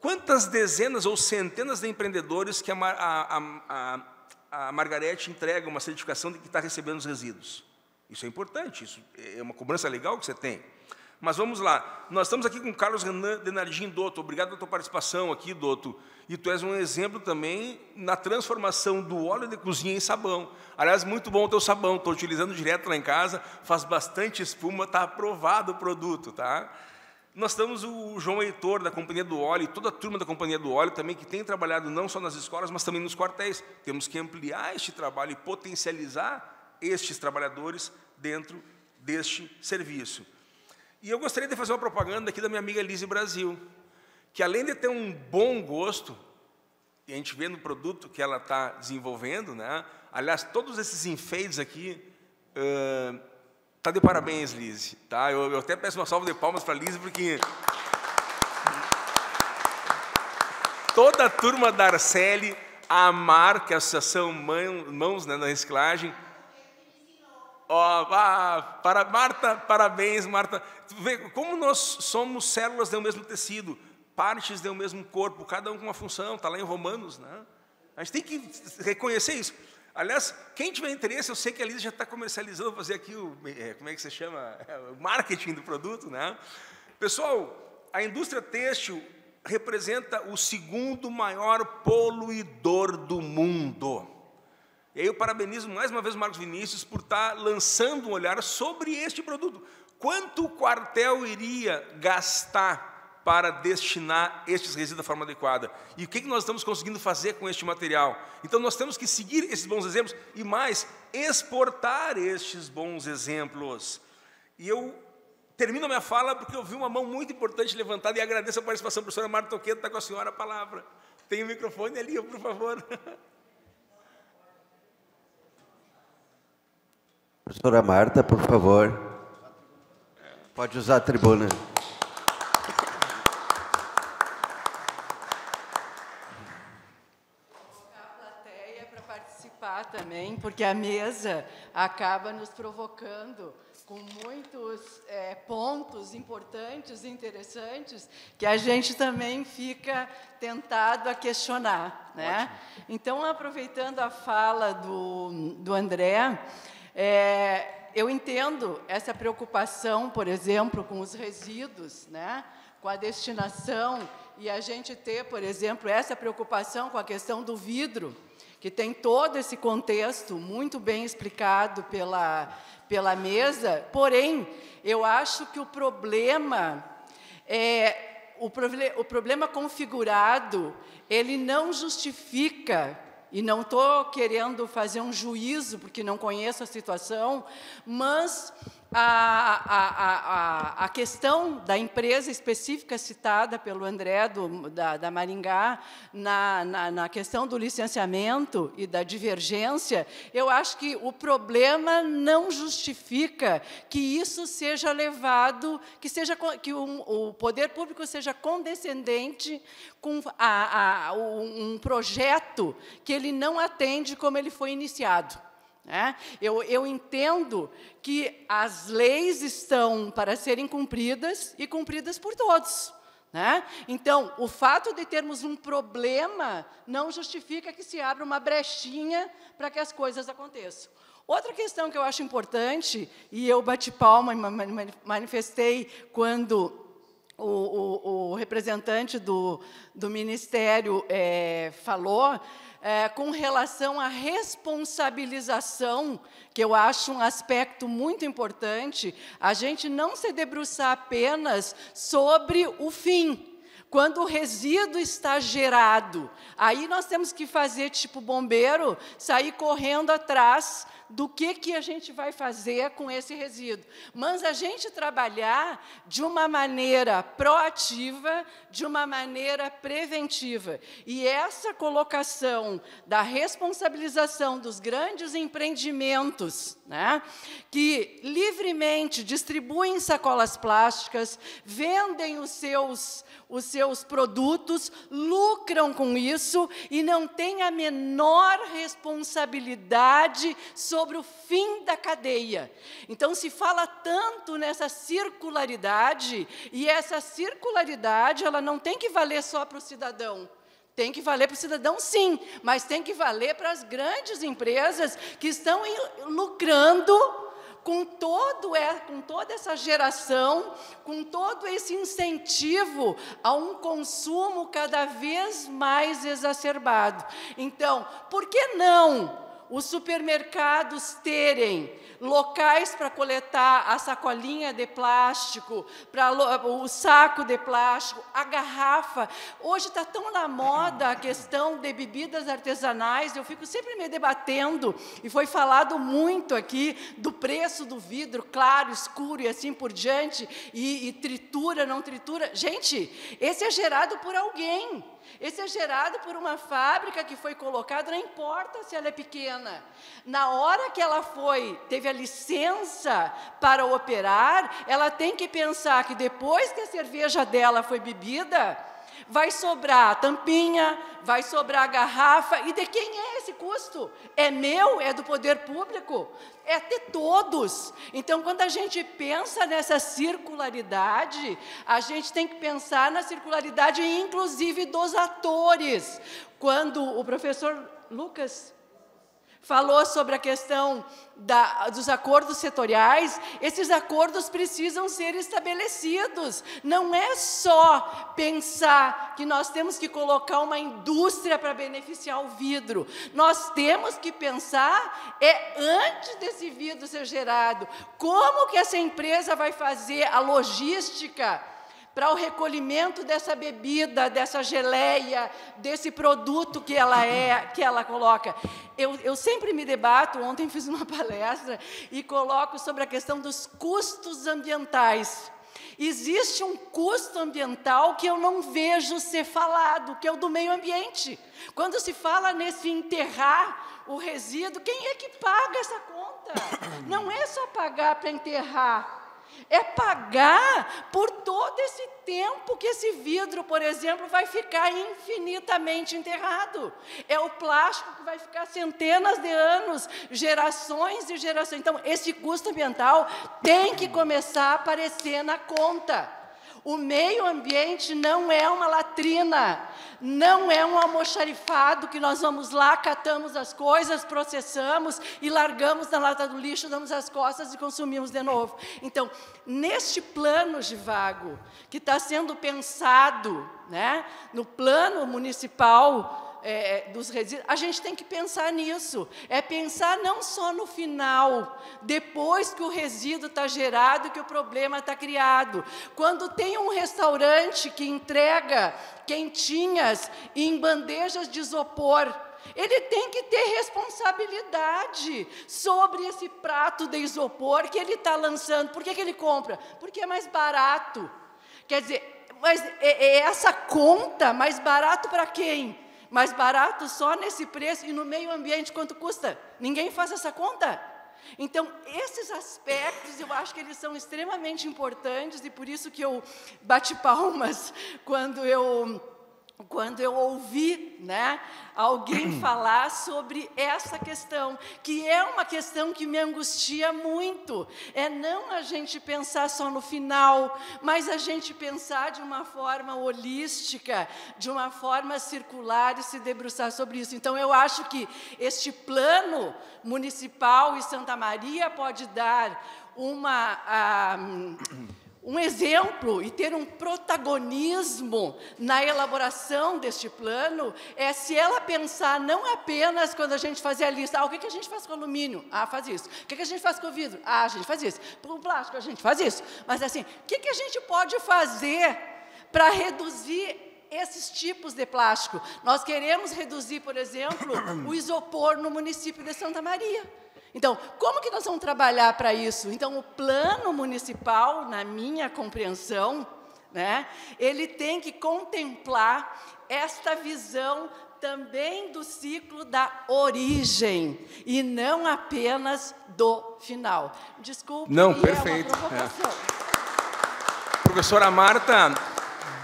Speaker 9: Quantas dezenas ou centenas de empreendedores que a, a, a, a Margarete entrega uma certificação de que está recebendo os resíduos? Isso é importante, isso é uma cobrança legal que você tem. Mas vamos lá, nós estamos aqui com Carlos Renan Denardim obrigado pela tua participação aqui, Doto. E tu és um exemplo também na transformação do óleo de cozinha em sabão. Aliás, muito bom o teu sabão, estou utilizando direto lá em casa, faz bastante espuma, está aprovado o produto, tá? Nós temos o João Heitor, da Companhia do Óleo, e toda a turma da Companhia do Óleo também, que tem trabalhado não só nas escolas, mas também nos quartéis. Temos que ampliar este trabalho e potencializar estes trabalhadores dentro deste serviço. E eu gostaria de fazer uma propaganda aqui da minha amiga Elise Brasil, que além de ter um bom gosto, e a gente vê no produto que ela está desenvolvendo, né? aliás, todos esses enfeites aqui, uh, Tá de parabéns, Lise. Tá? Eu, eu até peço uma salva de palmas para a Lise, porque toda a turma da Arceli, a MAR, que a Associação Mãos né, na Reciclagem, Ó, ah, para, Marta, parabéns, Marta. Vê como nós somos células do mesmo tecido, partes do mesmo corpo, cada um com uma função, está lá em Romanos, né? A gente tem que reconhecer isso. Aliás, quem tiver interesse, eu sei que a Lisa já está comercializando, fazer aqui o, é, como é que se chama? É, o marketing do produto, né? Pessoal, a indústria têxtil representa o segundo maior poluidor do mundo. E aí eu parabenizo mais uma vez o Marcos Vinícius por estar tá lançando um olhar sobre este produto. Quanto o quartel iria gastar para destinar estes resíduos da forma adequada? E o que nós estamos conseguindo fazer com este material? Então nós temos que seguir esses bons exemplos e mais, exportar estes bons exemplos. E eu termino a minha fala porque eu vi uma mão muito importante levantada e agradeço a participação da professora Marta Toqueto, está com a senhora a palavra. Tem o microfone ali, por favor. <laughs>
Speaker 5: Professora Marta, por favor. Pode usar a tribuna.
Speaker 10: participar também, porque a mesa acaba nos provocando com muitos é, pontos importantes e interessantes que a gente também fica tentado a questionar. Né? Então, aproveitando a fala do, do André, é, eu entendo essa preocupação, por exemplo, com os resíduos, né? com a destinação, e a gente ter, por exemplo, essa preocupação com a questão do vidro, que tem todo esse contexto muito bem explicado pela, pela mesa, porém, eu acho que o problema é o, o problema configurado, ele não justifica e não estou querendo fazer um juízo, porque não conheço a situação, mas a, a, a, a, questão da empresa específica citada pelo André do, da, da Maringá, na, na, na, questão do licenciamento e da divergência, eu acho que o problema não justifica que isso seja levado, que, seja, que um, o poder público seja condescendente com um projeto que ele não atende como ele foi iniciado. É? Eu, eu entendo que as leis estão para serem cumpridas e cumpridas por todos. Né? Então, o fato de termos um problema não justifica que se abra uma brechinha para que as coisas aconteçam. Outra questão que eu acho importante, e eu bati palma e manifestei quando o, o, o representante do, do Ministério é, falou, é, com relação à responsabilização, que eu acho um aspecto muito importante, a gente não se debruçar apenas sobre o fim, quando o resíduo está gerado, aí nós temos que fazer tipo bombeiro, sair correndo atrás do que, que a gente vai fazer com esse resíduo. Mas a gente trabalhar de uma maneira proativa, de uma maneira preventiva. E essa colocação da responsabilização dos grandes empreendimentos, né, que livremente distribuem sacolas plásticas, vendem os seus os seus produtos, lucram com isso e não têm a menor responsabilidade sobre o fim da cadeia. Então, se fala tanto nessa circularidade, e essa circularidade ela não tem que valer só para o cidadão. Tem que valer para o cidadão, sim, mas tem que valer para as grandes empresas que estão lucrando com, todo, com toda essa geração, com todo esse incentivo a um consumo cada vez mais exacerbado. Então, por que não os supermercados terem locais para coletar a sacolinha de plástico, para o saco de plástico, a garrafa. Hoje está tão na moda a questão de bebidas artesanais, eu fico sempre me debatendo, e foi falado muito aqui do preço do vidro, claro, escuro e assim por diante, e, e tritura, não tritura. Gente, esse é gerado por alguém. Esse é gerado por uma fábrica que foi colocada, não importa se ela é pequena. Na hora que ela foi, teve a licença para operar, ela tem que pensar que depois que a cerveja dela foi bebida, vai sobrar tampinha, vai sobrar a garrafa, e de quem é custo? É meu? É do poder público? É de todos. Então, quando a gente pensa nessa circularidade, a gente tem que pensar na circularidade, inclusive dos atores. Quando o professor Lucas falou sobre a questão da, dos acordos setoriais, esses acordos precisam ser estabelecidos. Não é só pensar que nós temos que colocar uma indústria para beneficiar o vidro. Nós temos que pensar é antes desse vidro ser gerado, como que essa empresa vai fazer a logística para o recolhimento dessa bebida, dessa geleia, desse produto que ela é, que ela coloca. Eu, eu sempre me debato, ontem fiz uma <laughs> palestra e coloco sobre a questão dos custos ambientais. Existe um custo ambiental que eu não vejo ser falado, que é o do meio ambiente. Quando se fala nesse enterrar o resíduo, quem é que paga essa conta? Não é só pagar para enterrar, é pagar por todo esse tempo que esse vidro, por exemplo, vai ficar infinitamente enterrado. É o plástico que vai ficar centenas de anos, gerações e gerações. Então, esse custo ambiental tem que começar a aparecer na conta. O meio ambiente não é uma latrina, não é um almoxarifado que nós vamos lá, catamos as coisas, processamos e largamos na lata do lixo, damos as costas e consumimos de novo. Então, neste plano de vago que está sendo pensado, né, no plano municipal, é, é, dos resíduos, a gente tem que pensar nisso. É pensar não só no final, depois que o resíduo está gerado, que o problema está criado. Quando tem um restaurante que entrega quentinhas em bandejas de isopor, ele tem que ter responsabilidade sobre esse prato de isopor que ele está lançando. Por que, que ele compra? Porque é mais barato. Quer dizer, mas é, é essa conta mais barato para quem? Mais barato só nesse preço e no meio ambiente quanto custa? Ninguém faz essa conta. Então, esses aspectos eu acho que eles são extremamente importantes e por isso que eu bati palmas <laughs> quando eu quando eu ouvi né, alguém <clears throat> falar sobre essa questão, que é uma questão que me angustia muito, é não a gente pensar só no final, mas a gente pensar de uma forma holística, de uma forma circular e se debruçar sobre isso. Então, eu acho que este plano municipal e Santa Maria pode dar uma. Ah, um exemplo e ter um protagonismo na elaboração deste plano é se ela pensar não apenas quando a gente fazer a lista, ah, o que, a gente faz com alumínio? Ah, faz isso. O que, a gente faz com vidro? Ah, a gente faz isso. Com plástico, a gente faz isso. Mas assim, o que a gente pode fazer para reduzir esses tipos de plástico? Nós queremos reduzir, por exemplo, o isopor no município de Santa Maria. Então, como que nós vamos trabalhar para isso? Então, o plano municipal, na minha compreensão, né, ele tem que contemplar esta visão também do ciclo da origem e não apenas do final. Desculpe.
Speaker 9: Não, perfeito. É Professora Marta,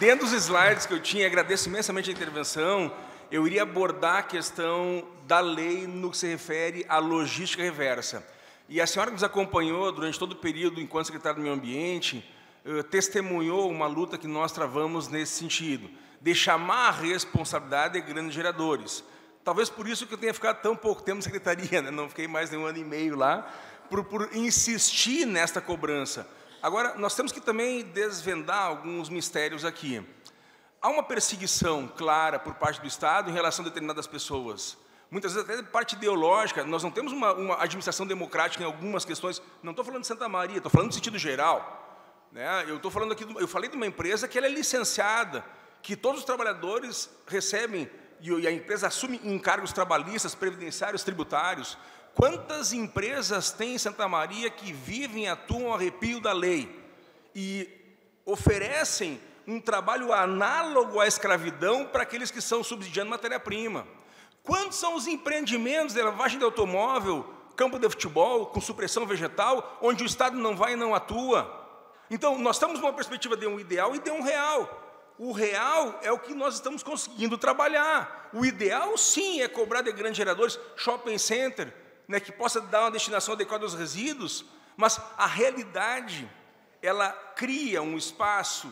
Speaker 9: dentro dos slides que eu tinha, agradeço imensamente a intervenção eu iria abordar a questão da lei no que se refere à logística reversa. E a senhora que nos acompanhou durante todo o período enquanto secretária do Meio Ambiente, eh, testemunhou uma luta que nós travamos nesse sentido, de chamar a responsabilidade de grandes geradores. Talvez por isso que eu tenha ficado tão pouco tempo na secretaria, <laughs> né? não fiquei mais de um ano e meio lá, por, por insistir nesta cobrança. Agora, nós temos que também desvendar alguns mistérios aqui. Há uma perseguição clara por parte do Estado em relação a determinadas pessoas. Muitas vezes até parte ideológica, nós não temos uma, uma administração democrática em algumas questões. Não estou falando de Santa Maria, estou falando no sentido geral. Né? Eu estou falando aqui, do, eu falei de uma empresa que ela é licenciada, que todos os trabalhadores recebem e a empresa assume encargos trabalhistas, previdenciários, tributários. Quantas empresas tem em Santa Maria que vivem e atuam a arrepio da lei e oferecem um trabalho análogo à escravidão para aqueles que são subsidiando matéria-prima. Quantos são os empreendimentos de lavagem de automóvel, campo de futebol, com supressão vegetal, onde o Estado não vai e não atua? Então, nós estamos numa perspectiva de um ideal e de um real. o real é o que nós estamos conseguindo trabalhar. O ideal, sim, é cobrar de grandes geradores, shopping center, né, que possa dar uma destinação adequada aos resíduos, mas a realidade, ela cria um espaço,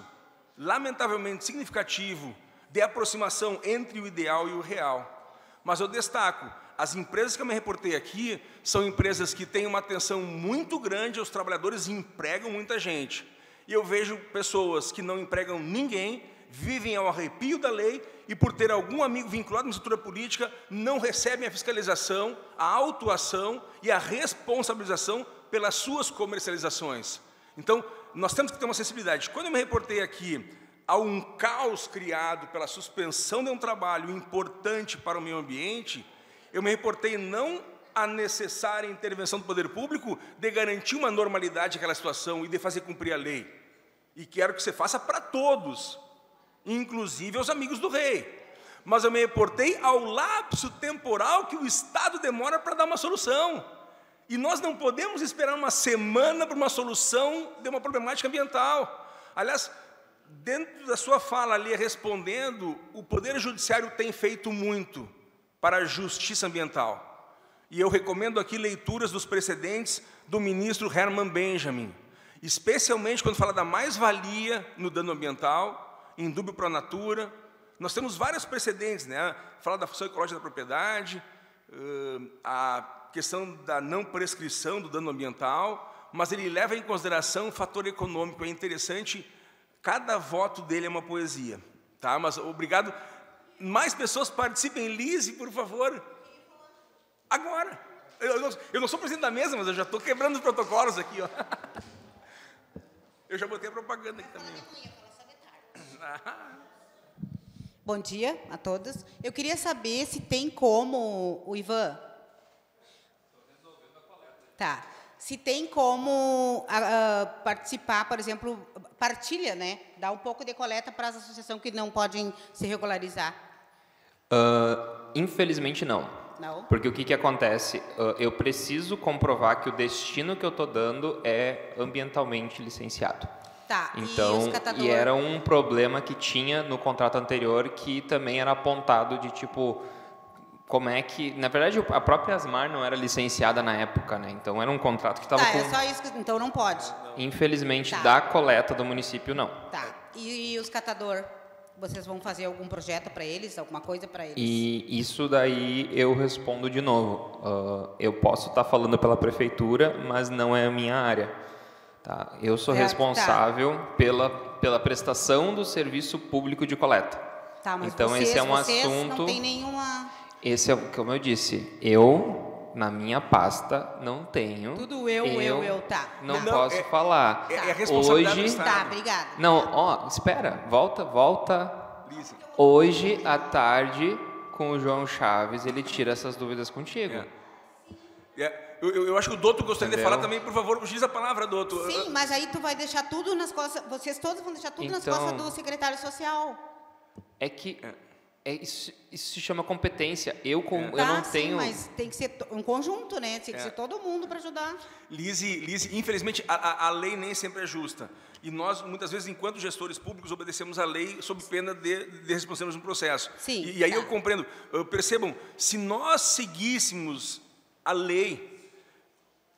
Speaker 9: lamentavelmente significativo, de aproximação entre o ideal e o real. Mas eu destaco, as empresas que eu me reportei aqui são empresas que têm uma atenção muito grande aos trabalhadores e empregam muita gente. E eu vejo pessoas que não empregam ninguém, vivem ao arrepio da lei e, por ter algum amigo vinculado à estrutura política, não recebem a fiscalização, a autuação e a responsabilização pelas suas comercializações. Então, nós temos que ter uma sensibilidade. Quando eu me reportei aqui a um caos criado pela suspensão de um trabalho importante para o meio ambiente, eu me reportei não a necessária intervenção do poder público de garantir uma normalidade àquela situação e de fazer cumprir a lei. E quero que você faça para todos, inclusive aos amigos do rei. Mas eu me reportei ao lapso temporal que o Estado demora para dar uma solução. E nós não podemos esperar uma semana para uma solução de uma problemática ambiental. Aliás, dentro da sua fala ali, respondendo, o Poder Judiciário tem feito muito para a justiça ambiental. E eu recomendo aqui leituras dos precedentes do ministro Herman Benjamin, especialmente quando fala da mais-valia no dano ambiental, em dúbio a natura. Nós temos vários precedentes, né? Fala da função ecológica da propriedade, a questão da não prescrição do dano ambiental, mas ele leva em consideração o fator econômico. É interessante Cada voto dele é uma poesia. Tá? Mas obrigado. Mais pessoas participem. Lise, por favor. Agora. Eu não, eu não sou presidente da mesa, mas eu já estou quebrando os protocolos aqui. Ó. <laughs> Eu já botei a propaganda aqui também.
Speaker 11: Bom dia a todos. Eu queria saber se tem como o Ivan. Tá se tem como uh, participar, por exemplo, partilha, né? Dar um pouco de coleta para as associações que não podem se regularizar.
Speaker 6: Uh, infelizmente não.
Speaker 11: Não.
Speaker 6: Porque o que, que acontece? Uh, eu preciso comprovar que o destino que eu estou dando é ambientalmente licenciado.
Speaker 11: Tá.
Speaker 6: Então, e, e era um problema que tinha no contrato anterior que também era apontado de tipo como é que, na verdade, a própria Asmar não era licenciada na época, né? Então era um contrato que estava
Speaker 11: tá,
Speaker 6: com.
Speaker 11: é só isso, que, então não pode.
Speaker 6: Infelizmente, tá. da coleta do município não.
Speaker 11: Tá. E, e os catador, vocês vão fazer algum projeto para eles, alguma coisa para eles?
Speaker 6: E isso daí eu respondo de novo. Uh, eu posso estar tá falando pela prefeitura, mas não é a minha área. Tá? Eu sou é, responsável tá. pela pela prestação do serviço público de coleta.
Speaker 11: Tá, mas
Speaker 6: então
Speaker 11: vocês,
Speaker 6: esse é um
Speaker 11: assunto. Não tem nenhuma
Speaker 6: esse é, como eu disse, eu na minha pasta não tenho.
Speaker 11: Tudo eu, eu, eu, eu tá.
Speaker 6: Não,
Speaker 11: tá.
Speaker 6: posso
Speaker 9: é,
Speaker 6: falar.
Speaker 9: É, é a responsabilidade
Speaker 6: Hoje,
Speaker 9: do Estado.
Speaker 11: Tá, obrigada.
Speaker 6: Não, ó, espera, volta, volta. Lisa. Hoje à tarde com o João Chaves, ele tira essas dúvidas contigo.
Speaker 9: É. É, eu, eu, acho que o Doutor gostaria Entendeu? de falar também, por favor, utilize a palavra, Doutor.
Speaker 11: Sim, mas aí tu vai deixar tudo nas costas, vocês todos vão deixar tudo então, nas costas do secretário social.
Speaker 6: É que é. Isso, isso, se chama competência. Eu, com,
Speaker 11: é.
Speaker 6: eu
Speaker 11: tá,
Speaker 6: não
Speaker 11: sim,
Speaker 6: tenho.
Speaker 11: Mas tem que ser um conjunto, né? Tem que é. ser todo mundo para ajudar.
Speaker 9: Lise, Lise, infelizmente, a, a, lei nem sempre é justa. E nós, muitas vezes, enquanto gestores públicos, obedecemos a lei sob pena de, de respondermos um processo.
Speaker 11: Sim,
Speaker 9: e, e aí
Speaker 11: tá.
Speaker 9: eu compreendo. Percebam, se nós seguíssemos a lei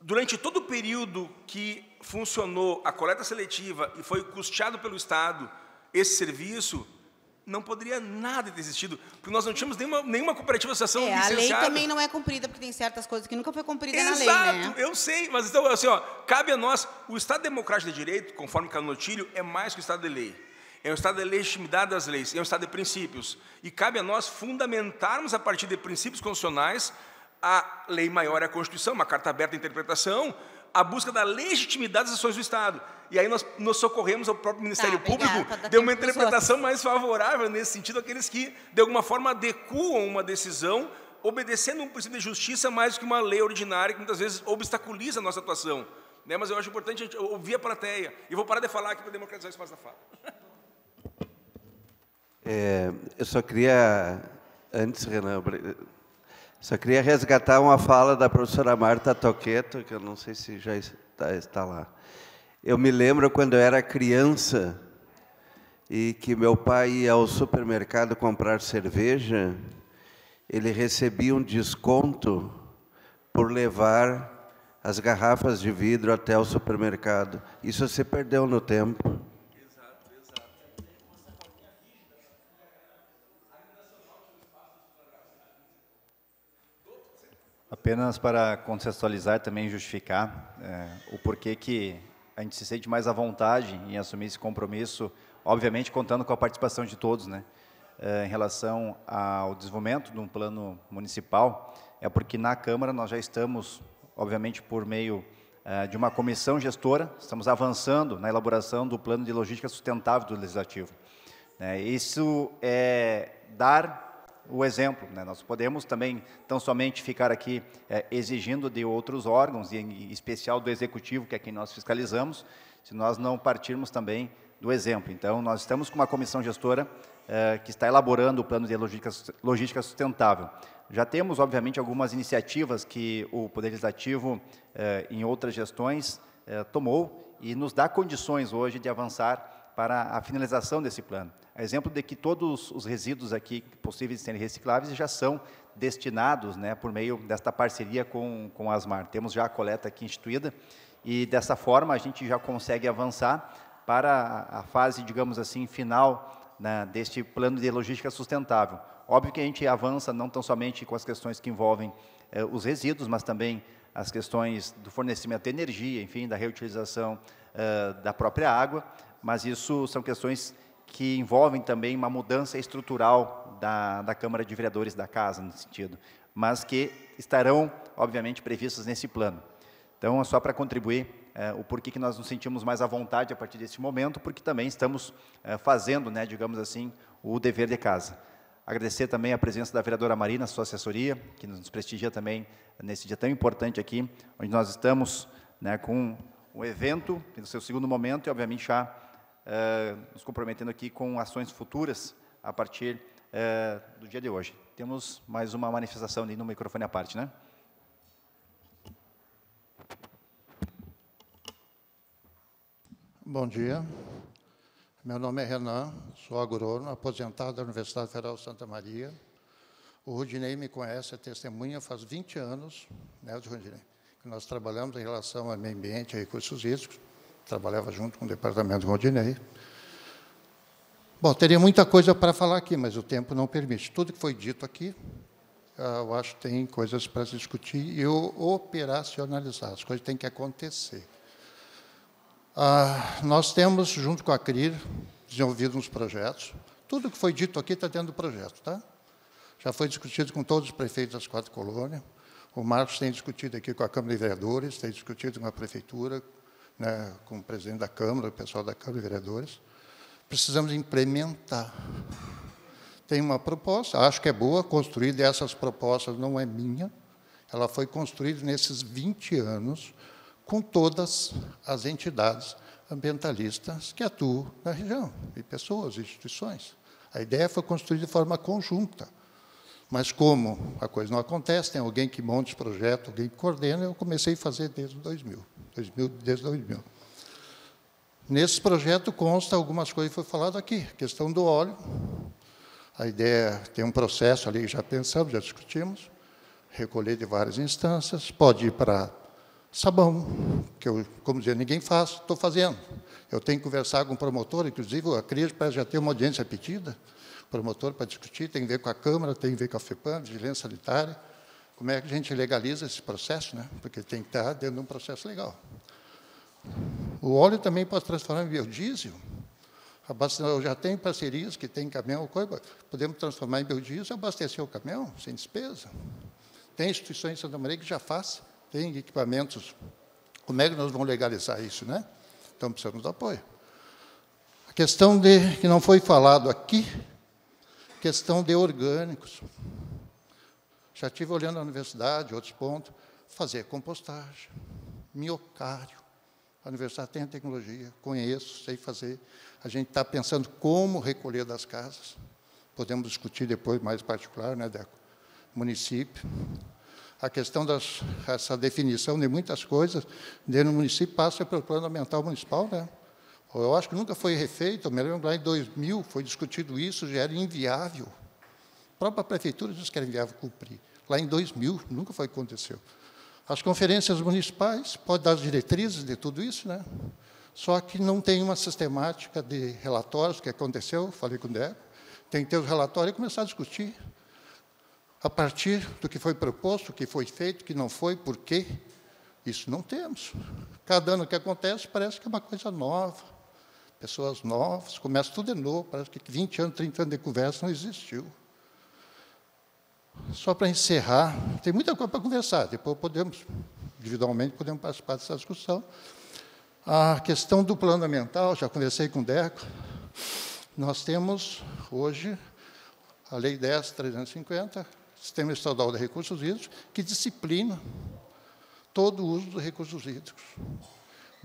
Speaker 9: durante todo o período que funcionou a coleta seletiva e foi custeado pelo Estado esse serviço, não poderia nada ter existido, porque nós não tínhamos nenhuma, nenhuma cooperativa associação
Speaker 11: é,
Speaker 9: licenciada.
Speaker 11: A lei também não é cumprida, porque tem certas coisas que nunca foi cumprida
Speaker 9: Exato,
Speaker 11: na lei, né?
Speaker 9: eu sei, mas então, assim, ó, cabe a nós, o Estado Democrático de Direito, conforme Canotilho, é mais que o Estado de Lei. É um Estado de legitimidade das leis, é um Estado de princípios. E cabe a nós fundamentarmos, a partir de princípios constitucionais, a lei maior é a Constituição, uma carta aberta à interpretação, a busca da legitimidade das ações do Estado. E aí nós nos socorremos ao próprio Ministério tá, Público, deu uma interpretação mais favorável nesse sentido àqueles que, de alguma forma, adequam uma decisão obedecendo um princípio de justiça mais do que uma lei ordinária que muitas vezes obstaculiza a nossa atuação. Né? Mas eu acho importante a gente ouvir a plateia. E vou parar de falar aqui para democratizar o espaço da fala.
Speaker 5: É, eu só queria, antes, Renan, só queria resgatar uma fala da professora Marta Toqueto, que eu não sei se já está, está lá. Eu me lembro quando eu era criança e que meu pai ia ao supermercado comprar cerveja, ele recebia um desconto por levar as garrafas de vidro até o supermercado. Isso se perdeu no tempo.
Speaker 3: Apenas para contextualizar também justificar é, o porquê que a gente se sente mais à vontade em assumir esse compromisso, obviamente contando com a participação de todos, né? É, em relação ao desenvolvimento de um plano municipal, é porque na Câmara nós já estamos, obviamente por meio é, de uma comissão gestora, estamos avançando na elaboração do plano de logística sustentável do Legislativo. É, isso é dar o exemplo. Né? Nós podemos também, tão somente, ficar aqui é, exigindo de outros órgãos, e em especial do Executivo, que é quem nós fiscalizamos, se nós não partirmos também do exemplo. Então, nós estamos com uma comissão gestora é, que está elaborando o plano de logística, logística sustentável. Já temos, obviamente, algumas iniciativas que o Poder Legislativo, é, em outras gestões, tomou e nos dá condições hoje de avançar para a finalização desse plano. A exemplo de que todos os resíduos aqui possíveis de serem recicláveis já são destinados, né, por meio desta parceria com, com a Asmar. Temos já a coleta aqui instituída e dessa forma a gente já consegue avançar para a fase, digamos assim, final né, deste plano de logística sustentável. Óbvio que a gente avança não tão somente com as questões que envolvem eh, os resíduos, mas também as questões do fornecimento de energia, enfim, da reutilização eh, da própria água, mas isso são questões que envolvem também uma mudança estrutural da, da Câmara de Vereadores da Casa, nesse sentido, mas que estarão, obviamente, previstas nesse plano. Então, é só para contribuir é, o porquê que nós nos sentimos mais à vontade a partir desse momento, porque também estamos é, fazendo, né, digamos assim, o dever de casa. Agradecer também a presença da vereadora Marina, sua assessoria, que nos prestigia também nesse dia tão importante aqui, onde nós estamos né, com o evento, no seu segundo momento, e obviamente já uh, nos comprometendo aqui com ações futuras a partir uh, do dia de hoje. Temos mais uma manifestação ali no microfone à parte, né?
Speaker 12: Bom dia. Meu nome é Renan, sou agrônomo, aposentado da Universidade Federal de Santa Maria. O Rudinei me conhece, é testemunha faz 20 anos, né, Rudinei? Que nós trabalhamos em relação ao meio ambiente e recursos hídricos trabalhava junto com o departamento Rodinei. Bom, teria muita coisa para falar aqui, mas o tempo não permite. Tudo que foi dito aqui, ah, eu acho que tem coisas para se discutir e operacionalizar. As coisas têm que acontecer. Ah, nós temos, junto com a CRIR, desenvolvido uns projetos. Tudo que foi dito aqui está dentro do projeto, tá? Já foi discutido com todos os prefeitos das quatro colônias. O Marcos tem discutido aqui com a Câmara de Vereadores, tem discutido com a Prefeitura, né, com o presidente da Câmara, o pessoal da Câmara Vereadores, precisamos implementar. Tem uma proposta, acho que é boa, construída, essas propostas não é minha, ela foi construída nesses 20 anos com todas as entidades ambientalistas que atuam na região, e pessoas, instituições. A ideia foi construída de forma conjunta. Mas como a coisa não acontece, tem alguém que monta os projetos, alguém que coordena, eu comecei a fazer desde 2000. 2000, desde 2000. Nesse projeto consta algumas coisas que foi falado aqui, questão do óleo. A ideia tem um processo ali, já pensamos, já discutimos, recolher de várias instâncias, pode ir para sabão, que eu, como dizer, ninguém faz, estou fazendo. Eu tenho que conversar com o promotor, inclusive a CRIS já ter uma audiência pedida, promotor para discutir, tem que ver com a Câmara, tem que ver com a FEPAM, Vigilância Sanitária, como é que a gente legaliza esse processo, né? porque tem que estar dentro de um processo legal. O óleo também pode transformar em biodiesel. Eu já tenho parcerias que tem caminhão, podemos transformar em biodiesel e abastecer o caminhão sem despesa. Tem instituições em Santa Maria que já faz, tem equipamentos. Como é que nós vamos legalizar isso, né? Então precisamos de apoio. A questão de que não foi falado aqui, questão de orgânicos. Já estive olhando na universidade, outros pontos, fazer compostagem, miocárdio. A universidade tem a tecnologia, conheço, sei fazer. A gente está pensando como recolher das casas. Podemos discutir depois mais particular, né, Deco? Município. A questão dessa definição de muitas coisas dentro do município passa pelo plano ambiental municipal, né? Eu acho que nunca foi refeito, me lembro lá em 2000 foi discutido isso, já era inviável. A própria prefeitura disse que era inviável cumprir. Lá em 2000, nunca foi aconteceu. As conferências municipais podem dar as diretrizes de tudo isso, né? Só que não tem uma sistemática de relatórios, que aconteceu, falei com o Deco, tem que ter os relatórios e começar a discutir a partir do que foi proposto, o que foi feito, o que não foi, por quê. Isso não temos. Cada ano que acontece parece que é uma coisa nova. Pessoas novas, começa tudo de novo, parece que 20 anos, 30 anos de conversa não existiu. Só para encerrar, tem muita coisa para conversar, depois podemos, individualmente, podemos participar dessa discussão. A questão do plano ambiental, já conversei com o Deco, nós temos hoje a Lei 10.350, Sistema Estadual de Recursos Hídricos, que disciplina todo o uso dos recursos hídricos.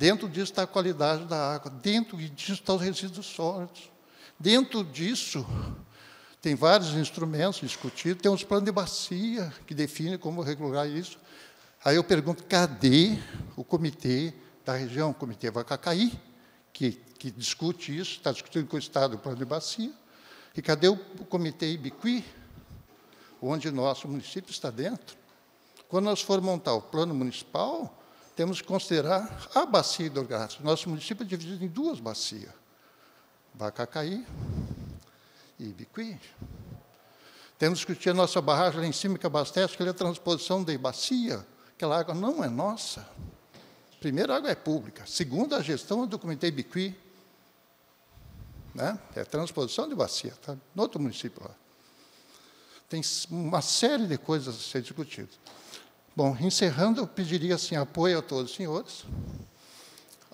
Speaker 12: Dentro disso está a qualidade da água, dentro disso estão os resíduos sólidos. Dentro disso, tem vários instrumentos discutidos, tem uns planos de bacia que definem como regular isso. Aí eu pergunto, cadê o comitê da região, o comitê Vacacaí, que, que discute isso, está discutindo com o Estado o plano de bacia, e cadê o, o comitê Ibiqui, onde nosso município está dentro? Quando nós formos montar o plano municipal, temos que considerar a bacia hidrográfica. Nosso município é dividido em duas bacias, Vacacaí e Ibiqui. Temos que discutir a nossa barragem lá em cima, que abastece, que é a transposição de bacia. Aquela água não é nossa. Primeiro, a água é pública. Segundo, a gestão do Comitê Ibiqui. Né? É transposição de bacia, tá? no outro município lá. Tem uma série de coisas a ser discutidas. Bom, encerrando, eu pediria assim, apoio a todos os senhores,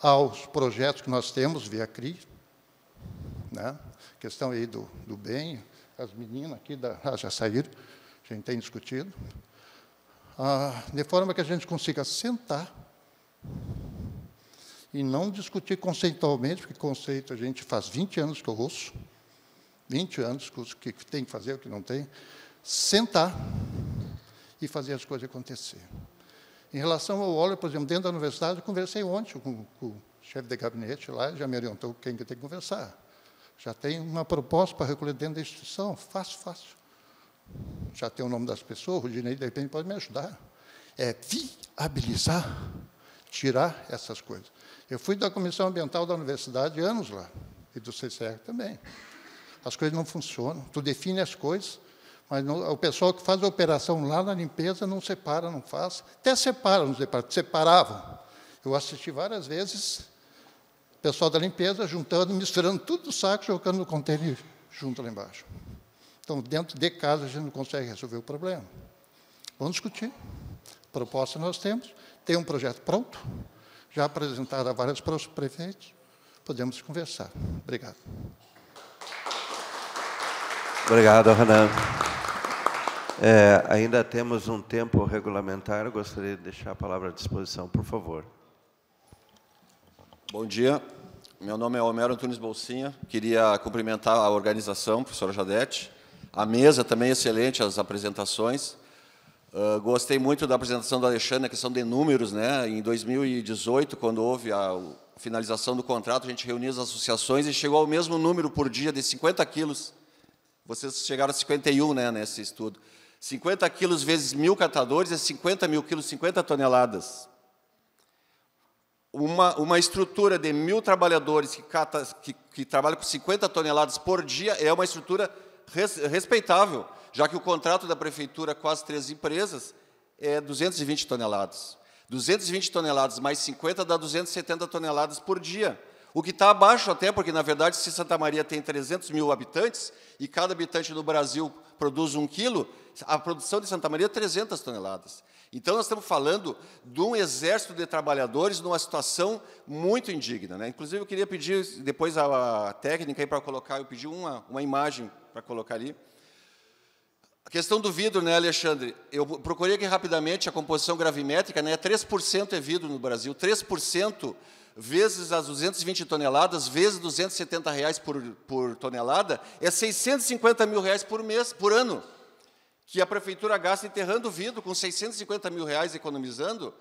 Speaker 12: aos projetos que nós temos via CRI, né? questão aí do, do bem, as meninas aqui da, <laughs> ah, já saíram, a gente tem discutido, ah, de forma que a gente consiga sentar e não discutir conceitualmente, porque conceito a gente faz 20 anos que eu ouço, 20 anos que o que tem que fazer, o que não tem, sentar e fazer as coisas acontecer. Em relação ao óleo, por exemplo, dentro da universidade, eu conversei ontem com, com o chefe de gabinete lá, já me orientou quem que tem que conversar. Já tem uma proposta para recolher dentro da instituição, fácil, fácil. Já tem o nome das pessoas, o Rudinei, de repente, pode me ajudar. É viabilizar, tirar essas coisas. Eu fui da Comissão Ambiental da Universidade anos lá, e do CCR também. As coisas não funcionam, tu define as coisas, mas não, o pessoal que faz a operação lá na limpeza não separa, não faz. Até separa nos departamentos, separavam. Eu assisti várias vezes o pessoal da limpeza juntando, misturando tudo no saco, jogando no contêiner junto lá embaixo. Então, dentro de casa, a gente não consegue resolver o problema. Vamos discutir. Proposta nós temos, tem um projeto pronto, já apresentado a vários prefeitos, podemos conversar. Obrigado.
Speaker 5: Obrigado, Renan. É, ainda temos um tempo regulamentar, eu gostaria de deixar a palavra à disposição, por favor.
Speaker 13: Bom dia, meu nome é Homero Antunes Bolsinha, queria cumprimentar a organização, professora Jadete, a mesa também excelente, as apresentações. Uh, gostei muito da apresentação do Alexandre, a questão de números. Né? Em 2018, quando houve a finalização do contrato, a gente reuniu as associações e chegou ao mesmo número por dia de 50 quilos. Vocês chegaram a 51 né, nesse estudo. 50 quilos vezes mil catadores é 50 mil quilos, 50 toneladas. Uma, uma estrutura de mil trabalhadores que, cata, que, que trabalham com 50 toneladas por dia é uma estrutura res, respeitável, já que o contrato da prefeitura com as três empresas é 220 toneladas. 220 toneladas mais 50 dá 270 toneladas por dia. O que está abaixo até, porque, na verdade, se Santa Maria tem 300 mil habitantes e cada habitante no Brasil produz um quilo, a produção de Santa Maria é 300 toneladas. Então, nós estamos falando de um exército de trabalhadores numa situação muito indigna. Né? Inclusive, eu queria pedir depois a, técnica para colocar, eu pedi uma, uma imagem para colocar ali. A questão do vidro, né, Alexandre? Eu procurei aqui rapidamente a composição gravimétrica, né, 3% é vidro no Brasil, 3% vezes as 220 toneladas, vezes 270 reais por, por tonelada, é 650 mil reais por mês, por ano que a prefeitura gasta enterrando vidro, com 650 mil reais economizando,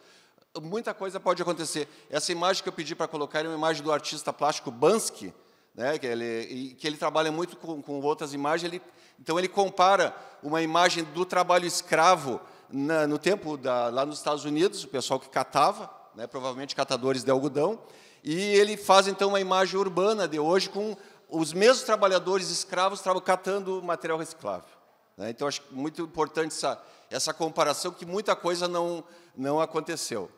Speaker 13: muita coisa pode acontecer. Essa imagem que eu pedi para colocar é uma imagem do artista plástico Bansky, né, que, ele, que ele trabalha muito com, com outras imagens. Ele, então, ele compara uma imagem do trabalho escravo na, no tempo da, lá nos Estados Unidos, o pessoal que catava, né, provavelmente catadores de algodão, e ele faz, então, uma imagem urbana de hoje com os mesmos trabalhadores escravos catando material reciclável. Né? Então, acho muito importante essa, essa comparação, que muita coisa não, não aconteceu.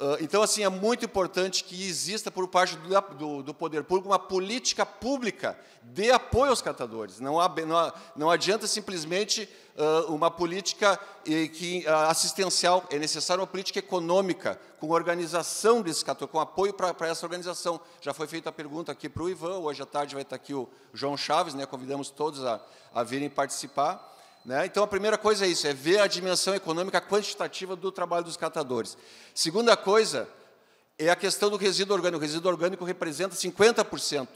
Speaker 13: Uh, então, assim, é muito importante que exista, por parte do, do, do, poder público, uma política pública de apoio aos catadores. Não, há, não, não adianta simplesmente uh, uma política que, uh, assistencial, é necessária uma política econômica, com organização desse catador, com apoio para essa organização. Já foi feita a pergunta aqui para o Ivan, hoje à tarde vai estar aqui o João Chaves, né, convidamos todos a, a virem participar. Né? Então, a primeira coisa é isso, é ver a dimensão econômica quantitativa do trabalho dos catadores. Segunda coisa é a questão do resíduo orgânico. O resíduo orgânico representa 50%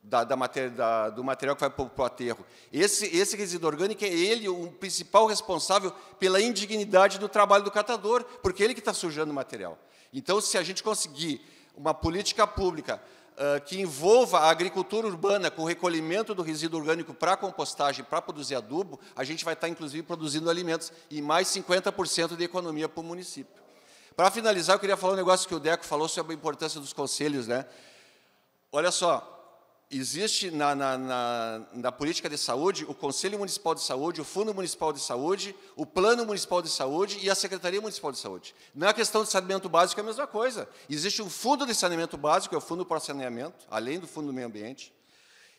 Speaker 13: da, da matéria, da, do material que vai para o aterro. Esse, esse resíduo orgânico é ele o principal responsável pela indignidade do trabalho do catador, porque é ele que está sujando o material. Então, se a gente conseguir uma política pública que envolva a agricultura urbana com o recolhimento do resíduo orgânico para compostagem, para produzir adubo, a gente vai estar, inclusive, produzindo alimentos e mais 50% de economia para o município. Para finalizar, eu queria falar um negócio que o Deco falou sobre a importância dos conselhos. Né? Olha só, existe na, na, na, na, política de saúde o Conselho Municipal de Saúde, o Fundo Municipal de Saúde, o Plano Municipal de Saúde e a Secretaria Municipal de Saúde. Na questão de saneamento básico é a mesma coisa. Existe um Fundo de Saneamento Básico, é o Fundo para Saneamento, além do Fundo do Meio Ambiente.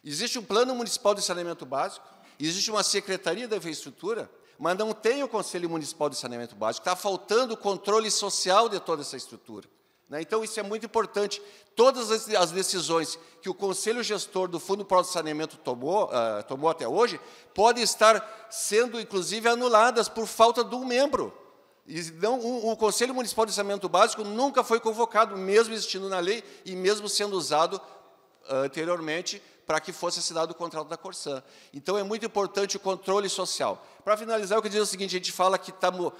Speaker 13: Existe um Plano Municipal de Saneamento Básico, existe uma Secretaria da Infraestrutura, mas não tem o Conselho Municipal de Saneamento Básico. Está faltando o controle social de toda essa estrutura. Né? Então, isso é muito importante. Todas as decisões que o Conselho Gestor do Fundo Pro Saneamento tomou, uh, tomou até hoje podem estar sendo, inclusive, anuladas por falta de um membro. E não, o, o Conselho Municipal de Saneamento Básico nunca foi convocado, mesmo existindo na lei e mesmo sendo usado uh, anteriormente para que fosse assinado o contrato da Corsã. Então, é muito importante o controle social. Para finalizar, eu queria dizer o seguinte, a gente fala que estamos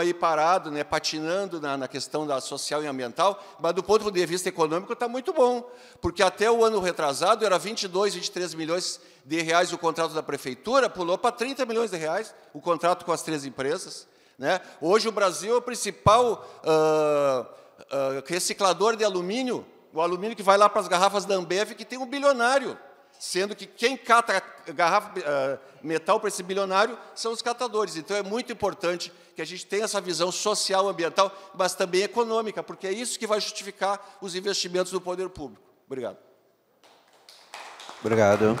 Speaker 13: aí parados, né, patinando na, na, questão da social e ambiental, mas do ponto de vista econômico está muito bom, porque até o ano retrasado era 22, 23 milhões de reais o contrato da prefeitura, pulou para 30 milhões de reais o contrato com as três empresas. Né? Hoje o Brasil é o principal uh, uh, reciclador de alumínio, o alumínio que vai lá para as garrafas da Ambev, que tem um bilionário sendo que quem cata garrafa, uh, metal para esse bilionário são os catadores. Então, é muito importante que a gente tenha essa visão social, ambiental, mas também econômica, porque é isso que vai justificar os investimentos do poder público. Obrigado.
Speaker 5: Obrigado.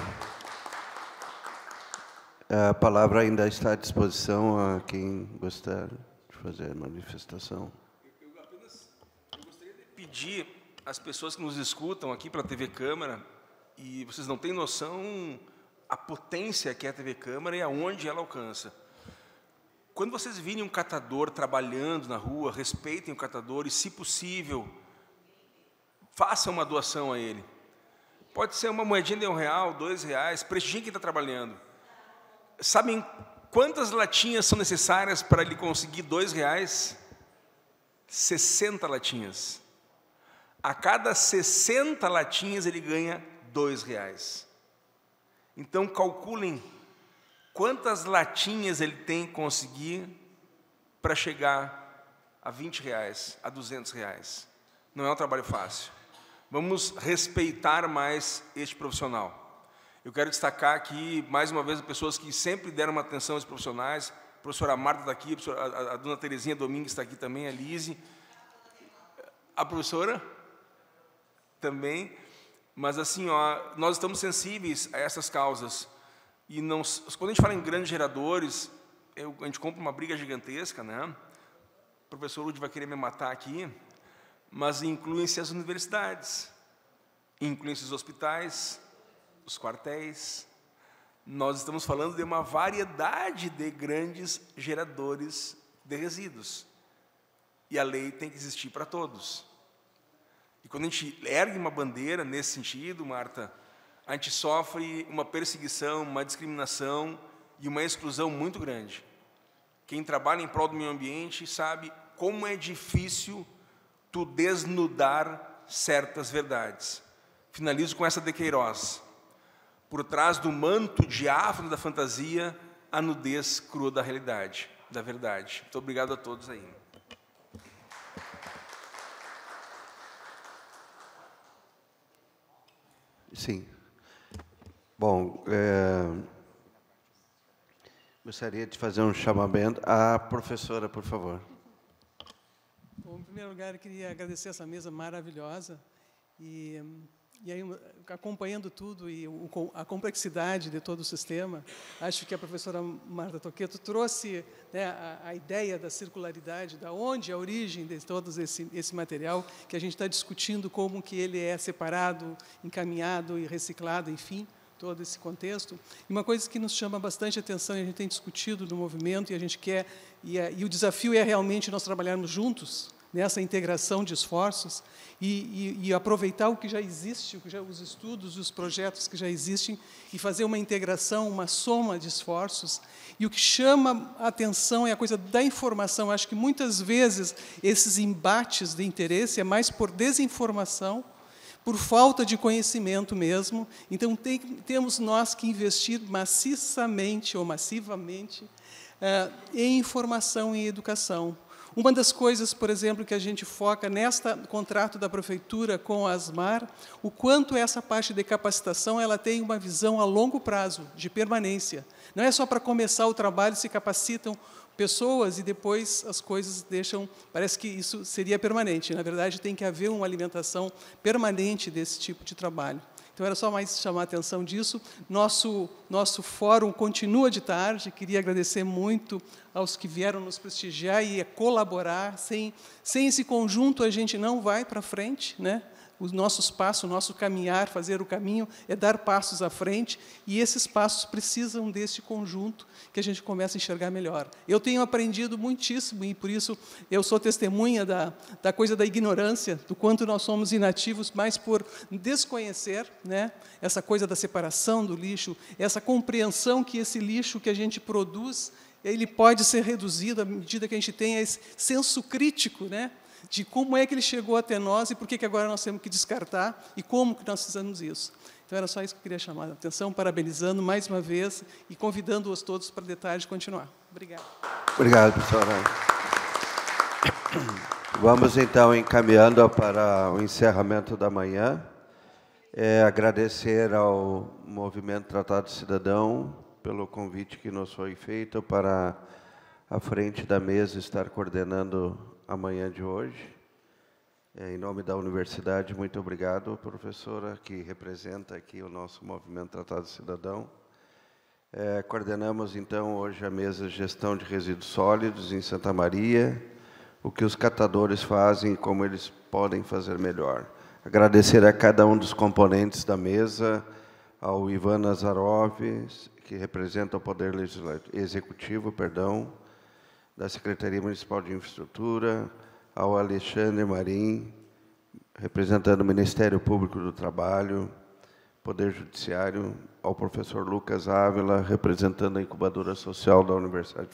Speaker 5: A palavra ainda está à disposição a quem gostar de fazer manifestação.
Speaker 9: Eu apenas gostaria de pedir às pessoas que nos escutam aqui pela TV Câmara e vocês não têm noção a potência que é a TV Câmara e aonde ela alcança. Quando vocês virem um catador trabalhando na rua, respeitem o catador e, se possível, façam uma doação a ele. Pode ser uma moedinha de um real, dois reais, prestigiem quem está trabalhando. Sabem quantas latinhas são necessárias para ele conseguir dois reais? 60 latinhas. A cada 60 latinhas ele ganha dois reais. Então calculem quantas latinhas ele tem que conseguir para chegar a 20 reais, a 200 reais. Não é um trabalho fácil. Vamos respeitar mais este profissional. Eu quero destacar aqui, mais uma vez, pessoas que sempre deram uma atenção aos profissionais. A professora Marta está aqui, a, a, a dona Terezinha Domingues está aqui também, a Lise. A professora também. Mas assim, ó, nós estamos sensíveis a essas causas. E não, quando a gente fala em grandes geradores, eu, a gente compra uma briga gigantesca, né? O professor Lud vai querer me matar aqui, mas incluem-se as universidades, incluem-se os hospitais, os quartéis. Nós estamos falando de uma variedade de grandes geradores de resíduos. E a lei tem que existir para todos. Quando a gente ergue uma bandeira nesse sentido, Marta, a gente sofre uma perseguição, uma discriminação e uma exclusão muito grande. Quem trabalha em prol do meio ambiente sabe como é difícil tu desnudar certas verdades. Finalizo com essa de Queiroz. Por trás do manto diáfano da fantasia, a nudez crua da realidade, da verdade. Muito obrigado a todos aí.
Speaker 5: Sim. Bom, é, gostaria de fazer um chamamento. A professora, por favor.
Speaker 4: Bom, em primeiro lugar, eu queria agradecer essa mesa maravilhosa e, e aí, acompanhando tudo e o, a complexidade de todo o sistema, acho que a professora Marta Toqueto trouxe né, a, a, ideia da circularidade, da onde a origem de todo esse, esse material que a gente está discutindo, como que ele é separado, encaminhado e reciclado, enfim todo esse contexto. E uma coisa que nos chama bastante atenção e a gente tem discutido no movimento e a gente quer e, e o desafio é realmente nós trabalharmos juntos nessa integração de esforços e, e, e, aproveitar o que já existe, os estudos, os projetos que já existem e fazer uma integração, uma soma de esforços. E o que chama a atenção é a coisa da informação. Acho que muitas vezes esses embates de interesse é mais por desinformação por falta de conhecimento mesmo. Então, tem, temos nós que investir maciçamente ou massivamente uh, em informação e educação. Uma das coisas, por exemplo, que a gente foca neste contrato da prefeitura com a Asmar, o quanto essa parte de capacitação ela tem uma visão a longo prazo, de permanência. Não é só para começar o trabalho, se capacitam pessoas e depois as coisas deixam. Parece que isso seria permanente. Na verdade, tem que haver uma alimentação permanente desse tipo de trabalho. Então, era só mais chamar a atenção disso. Nosso, nosso fórum continua de tarde. Queria agradecer muito aos que vieram nos prestigiar e colaborar. Sem, sem esse conjunto, a gente não vai para frente. Né? Os nossos passos, o nosso caminhar, fazer o caminho, é dar passos à frente, e esses passos precisam desse conjunto que a gente começa a enxergar melhor. Eu tenho aprendido muitíssimo, e por isso eu sou testemunha da, da coisa da ignorância, do quanto nós somos inativos, mas por desconhecer né, essa coisa da separação do lixo, essa compreensão que esse lixo que a gente produz, ele pode ser reduzido à medida que a gente tem esse senso crítico, né? De como é que ele chegou até nós e por que, que agora nós temos que descartar e como que nós fizemos isso. Então, era só isso que eu queria chamar a atenção, parabenizando mais uma vez e convidando-os todos para detalhes continuar. Obrigado.
Speaker 5: Obrigado, professora. Vamos, então, encaminhando para o encerramento da manhã. É, agradecer ao Movimento Tratado Cidadão pelo convite que nos foi feito para, à frente da mesa, estar coordenando a manhã de hoje. É, em nome da universidade, muito obrigado, professora, que representa aqui o nosso movimento Tratado Cidadão. É, coordenamos, então, hoje a mesa de gestão de resíduos sólidos em Santa Maria, o que os catadores fazem e como eles podem fazer melhor. Agradecer a cada um dos componentes da mesa, ao Ivan Nazarov, que representa o Poder Legislativo, Executivo, perdão, da Secretaria Municipal de Infraestrutura, ao Alexandre Marim, representando o Ministério Público do Trabalho, Poder Judiciário, ao professor Lucas Ávila, representando a incubadora social da Universidade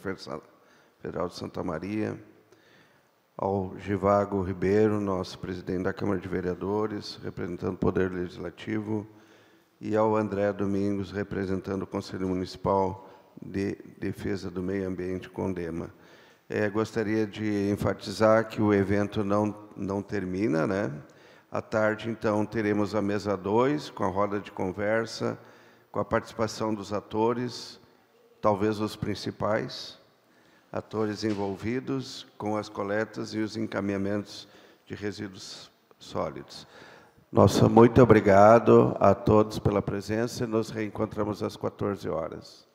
Speaker 5: Federal de Santa Maria, ao Givago Ribeiro, nosso presidente da Câmara de Vereadores, representando o Poder Legislativo, e ao André Domingos, representando o Conselho Municipal de Defesa do Meio Ambiente, CONDEMA. É, gostaria de enfatizar que o evento não, não termina, né? À tarde, então, teremos a mesa 2, com a roda de conversa, com a participação dos atores, talvez os principais atores envolvidos com as coletas e os encaminhamentos de resíduos sólidos. Nossa, muito obrigado a todos pela presença e nos reencontramos às 14 horas.